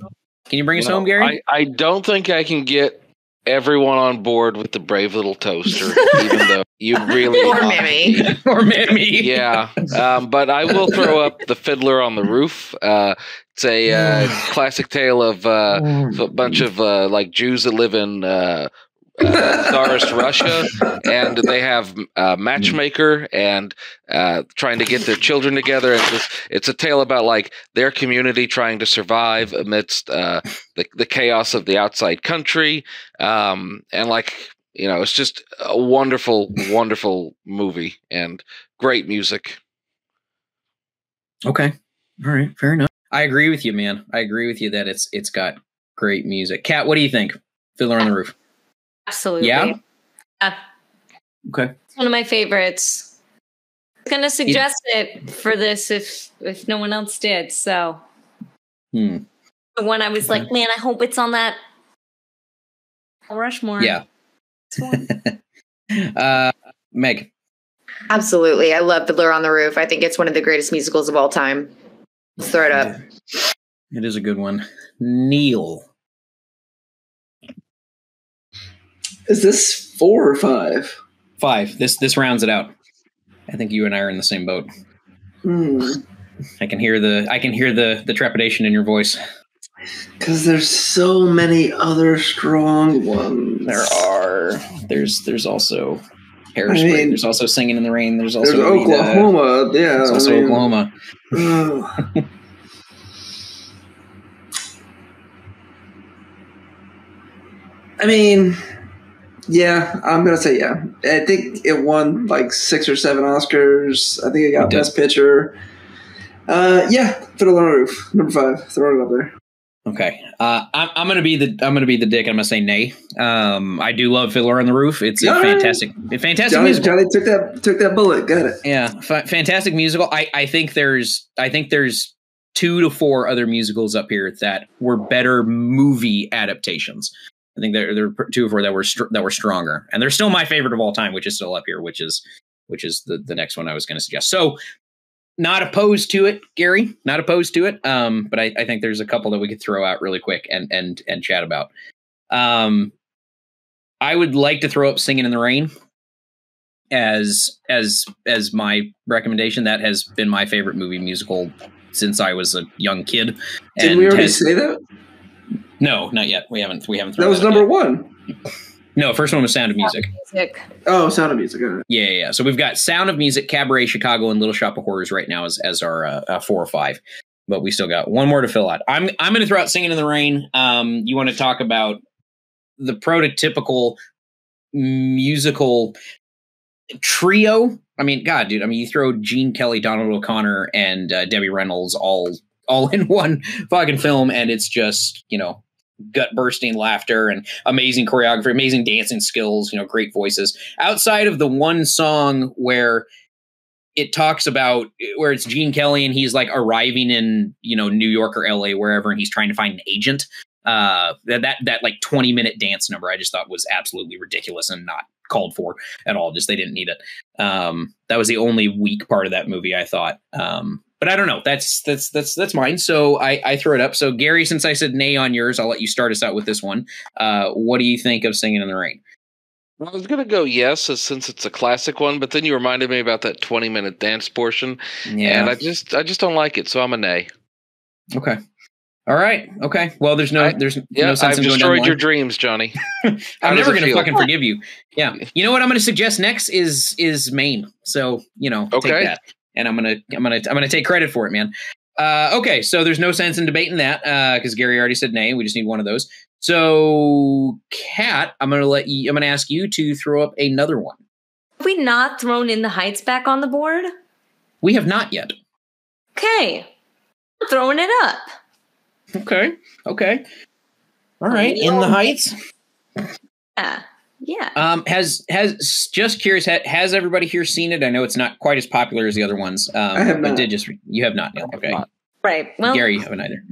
Speaker 5: Can you bring us home, Gary?
Speaker 2: I, I don't think I can get everyone on board with the brave little toaster, even though you really
Speaker 3: or Mimi
Speaker 5: or Mimi.
Speaker 2: Yeah, um, but I will throw up the Fiddler on the Roof. Uh, it's a uh, classic tale of uh, a bunch of uh, like Jews that live in uh, uh, Tsarist Russia, and they have a matchmaker and uh, trying to get their children together. It's just, it's a tale about like their community trying to survive amidst uh, the the chaos of the outside country, um, and like you know, it's just a wonderful, wonderful movie and great music.
Speaker 5: Okay, all right, fair enough. I agree with you, man. I agree with you that it's it's got great music. Kat, what do you think? Fiddler on the Roof.
Speaker 6: Absolutely.
Speaker 5: Yeah.
Speaker 6: Uh,
Speaker 5: okay.
Speaker 6: It's one of my favorites. I was gonna suggest it for this if if no one else did. So
Speaker 5: hmm.
Speaker 6: the one I was okay. like, man, I hope it's on that Rushmore.
Speaker 5: Yeah. uh, Meg.
Speaker 3: Absolutely. I love Fiddler on the Roof. I think it's one of the greatest musicals of all time. Let's throw it up.
Speaker 5: It is a good one. Neil.
Speaker 4: Is this four or five?
Speaker 5: Five. This this rounds it out. I think you and I are in the same boat.
Speaker 4: Hmm.
Speaker 5: I can hear the I can hear the the trepidation in your voice.
Speaker 4: Because there's so many other strong ones.
Speaker 5: There are. There's there's also. I mean, there's also Singing in the Rain. There's also
Speaker 4: there's Oklahoma. Yeah.
Speaker 5: There's also I mean, Oklahoma.
Speaker 4: I mean, yeah, I'm gonna say yeah. I think it won like six or seven Oscars. I think it got it Best Picture. Uh, yeah, Fiddle on the Roof, number five. Throw it up there.
Speaker 5: Okay, uh, I'm, I'm gonna be the I'm gonna be the dick. I'm gonna say nay. Um, I do love Fiddler on the Roof. It's a fantastic, a fantastic
Speaker 4: Jonny,
Speaker 5: musical.
Speaker 4: Jonny took that took that bullet. Got it.
Speaker 5: Yeah, f- fantastic musical. I I think there's I think there's two to four other musicals up here that were better movie adaptations. I think there there were two or four that were str- that were stronger, and they're still my favorite of all time, which is still up here, which is which is the the next one I was going to suggest. So not opposed to it, Gary. Not opposed to it. Um, but I, I, think there's a couple that we could throw out really quick and and and chat about. Um, I would like to throw up "Singing in the Rain" as as as my recommendation. That has been my favorite movie musical since I was a young kid.
Speaker 4: Did we already has, say that?
Speaker 5: No, not yet. We haven't. We haven't.
Speaker 4: That was number yet. one.
Speaker 5: No, first one was Sound of Music.
Speaker 6: music.
Speaker 4: Oh, Sound of Music.
Speaker 5: Yeah, yeah. So we've got Sound of Music, Cabaret Chicago, and Little Shop of Horrors right now as as our uh, uh, four or five. But we still got one more to fill out. I'm I'm going to throw out Singing in the Rain. Um, you want to talk about the prototypical musical trio? I mean, God, dude. I mean, you throw Gene Kelly, Donald O'Connor, and uh, Debbie Reynolds all all in one fucking film, and it's just you know gut bursting laughter and amazing choreography, amazing dancing skills, you know, great voices. Outside of the one song where it talks about where it's Gene Kelly and he's like arriving in, you know, New York or LA, wherever, and he's trying to find an agent. Uh, that, that, that like 20 minute dance number I just thought was absolutely ridiculous and not called for at all. Just they didn't need it. Um, that was the only weak part of that movie, I thought. Um, but I don't know. That's that's that's that's mine. So I I throw it up. So Gary, since I said nay on yours, I'll let you start us out with this one. Uh, what do you think of Singing in the Rain?
Speaker 2: I was gonna go yes, since it's a classic one, but then you reminded me about that twenty minute dance portion, yeah. and I just I just don't like it, so I'm a nay.
Speaker 5: Okay. All right. Okay. Well, there's no, there's
Speaker 2: yeah,
Speaker 5: no sense
Speaker 2: I've
Speaker 5: in
Speaker 2: destroyed your dreams, Jonny.
Speaker 5: I'm never going to fucking forgive you. Yeah. You know what I'm going to suggest next is is Mame. So you know,
Speaker 2: okay.
Speaker 5: And I'm gonna I'm gonna I'm gonna take credit for it, man. Uh, okay, so there's no sense in debating that because uh, Gary already said nay. We just need one of those. So, Kat, I'm gonna let you. I'm gonna ask you to throw up another one.
Speaker 6: Have we not thrown in the heights back on the board?
Speaker 5: We have not yet.
Speaker 6: Okay, I'm throwing it up.
Speaker 5: Okay. Okay. All right. In the heights.
Speaker 6: Yeah. Yeah.
Speaker 5: Um, has has just curious? Has everybody here seen it? I know it's not quite as popular as the other ones. Um,
Speaker 4: I have not.
Speaker 5: Did just you have not? Okay. Not.
Speaker 6: Right. Well,
Speaker 5: Gary, you haven't either.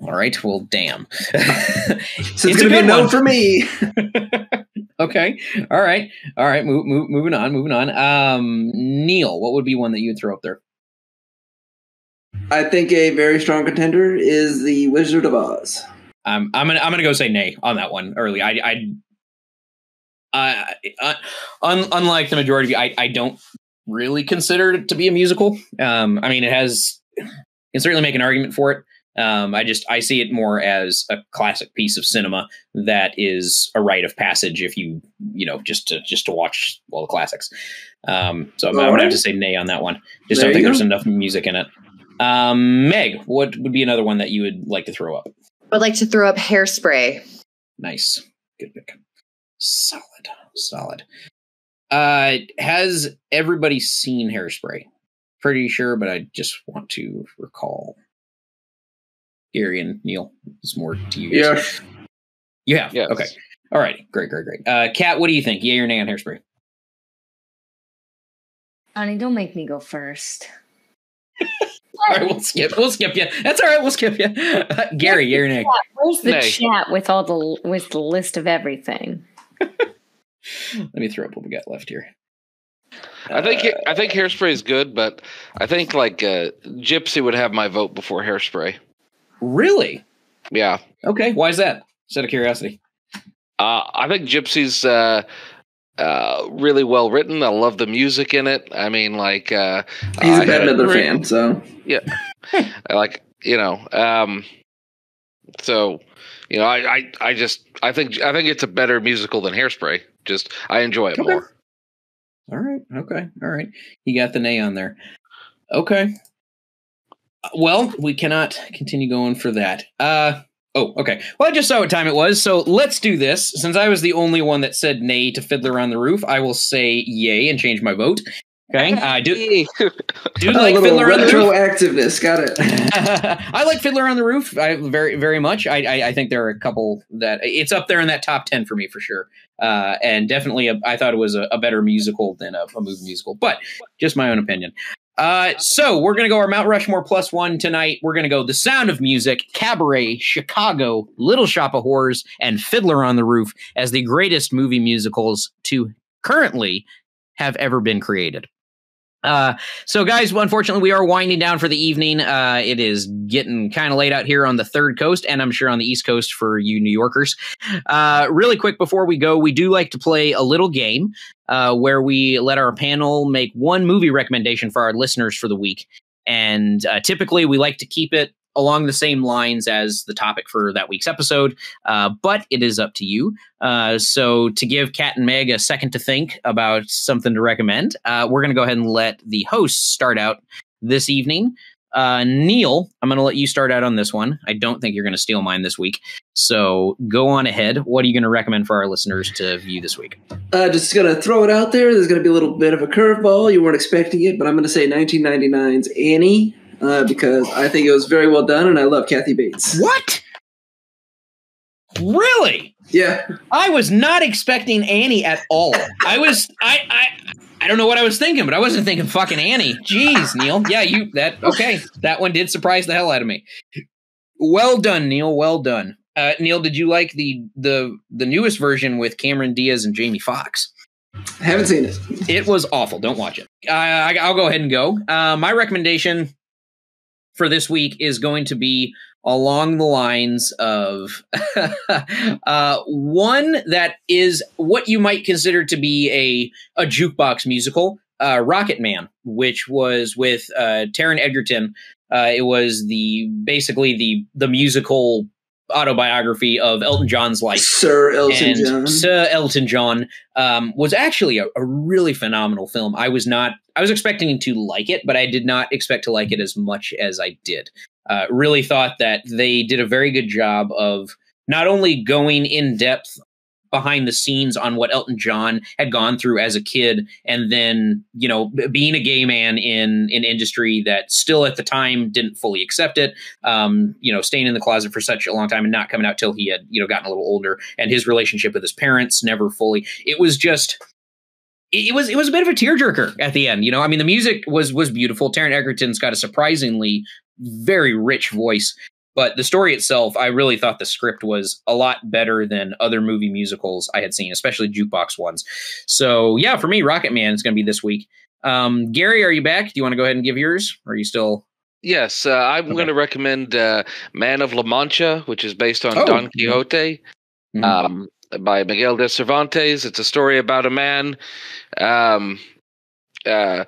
Speaker 5: All right. Well, damn.
Speaker 4: so it's, it's gonna be a no for me.
Speaker 5: okay. All right. All right. Move, move, moving on. Moving on. Um, Neil, what would be one that you would throw up there?
Speaker 4: I think a very strong contender is the Wizard of Oz.
Speaker 5: Um, I'm gonna I'm gonna go say nay on that one early. I I, I uh, un, unlike the majority of you, I I don't really consider it to be a musical. Um, I mean, it has you can certainly make an argument for it. Um, I just I see it more as a classic piece of cinema that is a rite of passage if you you know just to just to watch all the classics. Um, so I'm, I'm gonna have to say nay on that one. Just there don't think go. there's enough music in it. Um, Meg, what would be another one that you would like to throw up?
Speaker 3: I would like to throw up hairspray.
Speaker 5: Nice, good pick. Solid, solid. Uh, has everybody seen hairspray? Pretty sure, but I just want to recall. Gary and Neil, it's more to you.
Speaker 4: Yeah.
Speaker 5: You have? Yes. Okay. All right. Great, great, great. Uh, Kat, what do you think? Yay or nay on hairspray?
Speaker 6: Honey, don't make me go first.
Speaker 5: all right, we'll skip. We'll skip you. That's all right. We'll skip you. Uh, Gary, you're next.
Speaker 6: Where's the nay. chat with all the with the list of everything?
Speaker 5: Let me throw up what we got left here.
Speaker 2: I think uh, I think hairspray is good, but I think like uh, Gypsy would have my vote before hairspray.
Speaker 5: Really?
Speaker 2: Yeah.
Speaker 5: Okay. Why is that? Just out of curiosity.
Speaker 2: Uh, I think Gypsy's uh, uh, really well written. I love the music in it. I mean, like uh,
Speaker 4: he's a Bette Midler fan, so
Speaker 2: yeah, I like you know. Um, so you know, I, I I just I think I think it's a better musical than Hairspray. Just I enjoy it okay. more.
Speaker 5: All right. Okay. All right. You got the nay on there. Okay. Well, we cannot continue going for that. Uh Oh, okay. Well, I just saw what time it was, so let's do this. Since I was the only one that said nay to Fiddler on the Roof, I will say yay and change my vote. Okay, I uh, do.
Speaker 4: Do like Fiddler on the Roof? Retroactiveness, got it.
Speaker 5: I like Fiddler on the Roof. I very, very much. I, I, I, think there are a couple that it's up there in that top ten for me for sure. Uh, and definitely, a, I thought it was a, a better musical than a, a, movie musical, but just my own opinion. Uh, so we're gonna go our Mount Rushmore plus one tonight. We're gonna go The Sound of Music, Cabaret, Chicago, Little Shop of Horrors, and Fiddler on the Roof as the greatest movie musicals to currently have ever been created. Uh, so guys, unfortunately, we are winding down for the evening. Uh, it is getting kind of late out here on the third coast, and I'm sure on the east coast for you New Yorkers. Uh, really quick before we go, we do like to play a little game uh, where we let our panel make one movie recommendation for our listeners for the week. And uh, typically, we like to keep it along the same lines as the topic for that week's episode, uh, but it is up to you. Uh, so, to give Kat and Meg a second to think about something to recommend, uh, we're going to go ahead and let the hosts start out this evening. Uh, Neil, I'm going to let you start out on this one. I don't think you're going to steal mine this week. So go on ahead. What are you going to recommend for our listeners to view this week?
Speaker 4: Uh, just going to throw it out there. There's going to be a little bit of a curveball. You weren't expecting it, but I'm going to say 1999's Annie uh, because I think it was very well done, and I love Kathy Bates.
Speaker 5: What? Really?
Speaker 4: Yeah.
Speaker 5: I was not expecting Annie at all. I was I I I don't know what I was thinking, but I wasn't thinking fucking Annie. Jeez, Neil. Yeah, you that okay. That one did surprise the hell out of me. Well done, Neil. Well done. Uh, Neil, did you like the the the newest version with Cameron Diaz and Jamie Foxx?
Speaker 4: I haven't seen it.
Speaker 5: It was awful. Don't watch it. Uh, I, will go ahead and go. Uh, my recommendation for this week is going to be along the lines of uh, one that is what you might consider to be a, a jukebox musical, uh, Rocketman, which was with uh, Taron Egerton. Uh, it was the basically the the musical autobiography of Elton John's life.
Speaker 4: Sir Elton and John.
Speaker 5: Sir Elton John um, was actually a, a, really phenomenal film. I was not, I was expecting to like it, but I did not expect to like it as much as I did. Uh, really thought that they did a very good job of not only going in depth behind the scenes on what Elton John had gone through as a kid, and then you know being a gay man in an industry that still at the time didn't fully accept it. Um, you know, staying in the closet for such a long time and not coming out till he had you know gotten a little older, and his relationship with his parents never fully. It was just it was it was a bit of a tearjerker at the end. You know, I mean, the music was was beautiful. Taron Egerton's got a surprisingly very rich voice, but the story itself, I really thought the script was a lot better than other movie musicals I had seen, especially jukebox ones. So yeah, for me, Rocketman is going to be this week. Um, Gary, are you back? Do you want to go ahead and give yours? Or are you still
Speaker 2: Yes, uh, I'm okay. going to recommend uh, Man of La Mancha, which is based on oh. Don Quixote. Mm-hmm. Um, by Miguel de Cervantes. It's a story about a man um, uh,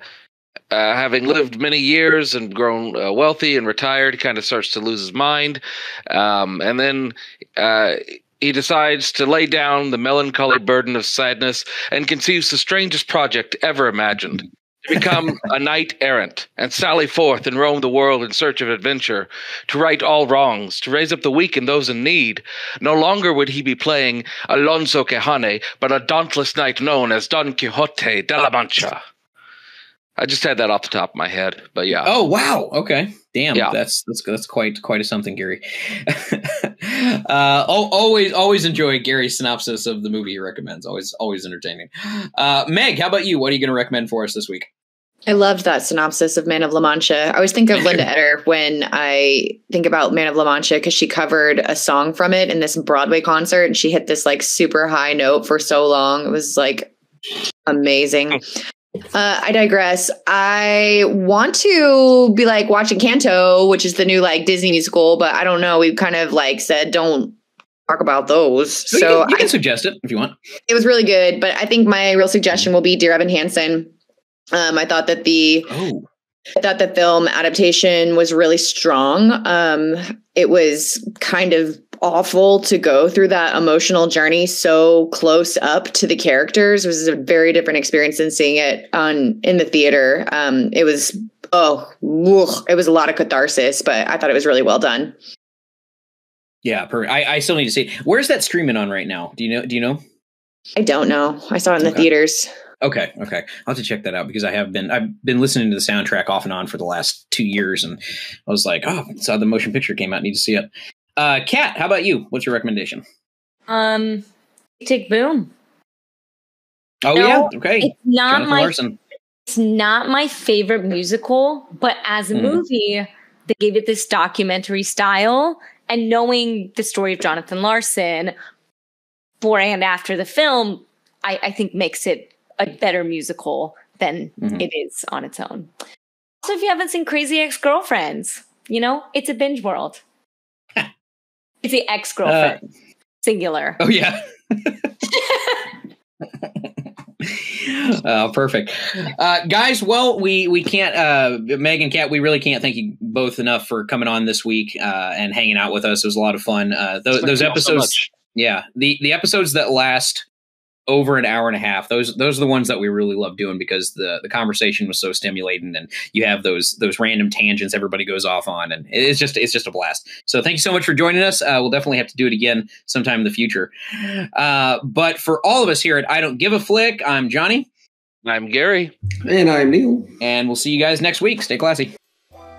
Speaker 2: uh, having lived many years and grown uh, wealthy and retired, kind of starts to lose his mind. Um, and then uh, he decides to lay down the melancholy burden of sadness and conceives the strangest project ever imagined to become a knight errant and sally forth and roam the world in search of adventure, to right all wrongs, to raise up the weak and those in need. No longer would he be playing Alonso Quixane, but a dauntless knight known as Don Quixote de la Mancha. I just had that off the top of my head, but yeah.
Speaker 5: Oh wow! Okay, damn, yeah. that's that's that's quite quite a something, Gary. uh, always always enjoy Gary's synopsis of the movie he recommends. Always always entertaining. Uh, Meg, how about you? What are you going to recommend for us this week?
Speaker 3: I loved that synopsis of Man of La Mancha. I always think of Linda Eder when I think about Man of La Mancha because she covered a song from it in this Broadway concert and she hit this like super high note for so long. It was like amazing. Uh, I digress. I want to be like watching Canto, which is the new like Disney musical, but I don't know. We've kind of like said don't talk about those. So,
Speaker 5: so you, can, you can I, suggest it if you want.
Speaker 3: It was really good, but I think my real suggestion will be Dear Evan Hansen. Um, I thought that the oh. I thought the film adaptation was really strong. Um, it was kind of awful to go through that emotional journey so close up to the characters. It was a very different experience than seeing it on in the theater. Um, it was oh, ugh, it was a lot of catharsis, but I thought it was really well done.
Speaker 5: Yeah, per- I, I still need to see. Where's that streaming on right now? Do you know? Do you know?
Speaker 3: I don't know. I saw it in the theaters.
Speaker 5: Okay, okay. I'll have to check that out because I have been I've been listening to the soundtrack off and on for the last two years, and I was like, oh, saw the motion picture came out, need to see it. Uh, Kat, how about you? What's your recommendation?
Speaker 6: Um, Tick Boom.
Speaker 5: Oh no, yeah, okay.
Speaker 6: It's not Jonathan my. Larson. It's not my favorite musical, but as a mm. movie, they gave it this documentary style, and knowing the story of Jonathan Larson before and after the film, I, I think makes it a better musical than mm-hmm. it is on its own. Also, if you haven't seen Crazy Ex Girlfriends, you know, it's a binge world. It's the ex girlfriend, uh, singular.
Speaker 5: Oh, yeah. uh, perfect, uh, guys. Well, we we can't, uh, Megan, Kat. We really can't thank you both enough for coming on this week uh, and hanging out with us. It was a lot of fun. Uh, th- those episodes, so yeah, the the episodes that last over an hour and a half. Those those are the ones that we really love doing because the the conversation was so stimulating, and you have those those random tangents everybody goes off on, and it's just it's just a blast. So thank you so much for joining us. Uh, we'll definitely have to do it again sometime in the future. Uh, but for all of us here at I Don't Give a Flick, I'm Jonny.
Speaker 2: I'm Gary.
Speaker 4: And I'm Neil.
Speaker 5: And we'll see you guys next week. Stay classy.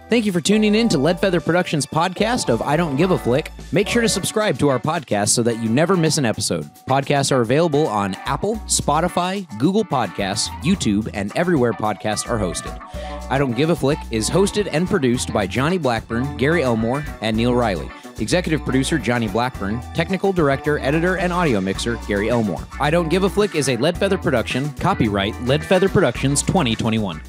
Speaker 5: Thank you for tuning in to LeadFeather Productions podcast of I Don't Give a Flick. Make sure to subscribe to our podcast so that you never miss an episode. Podcasts are available on Apple, Spotify, Google Podcasts, YouTube, and everywhere podcasts are hosted. I Don't Give a Flick is hosted and produced by Jonny Blackburn, Gary Elmore, and Neil Riley. Executive producer Jonny Blackburn, technical director, editor, and audio mixer Gary Elmore. I Don't Give a Flick is a LeadFeather production, copyright LeadFeather Productions 2021.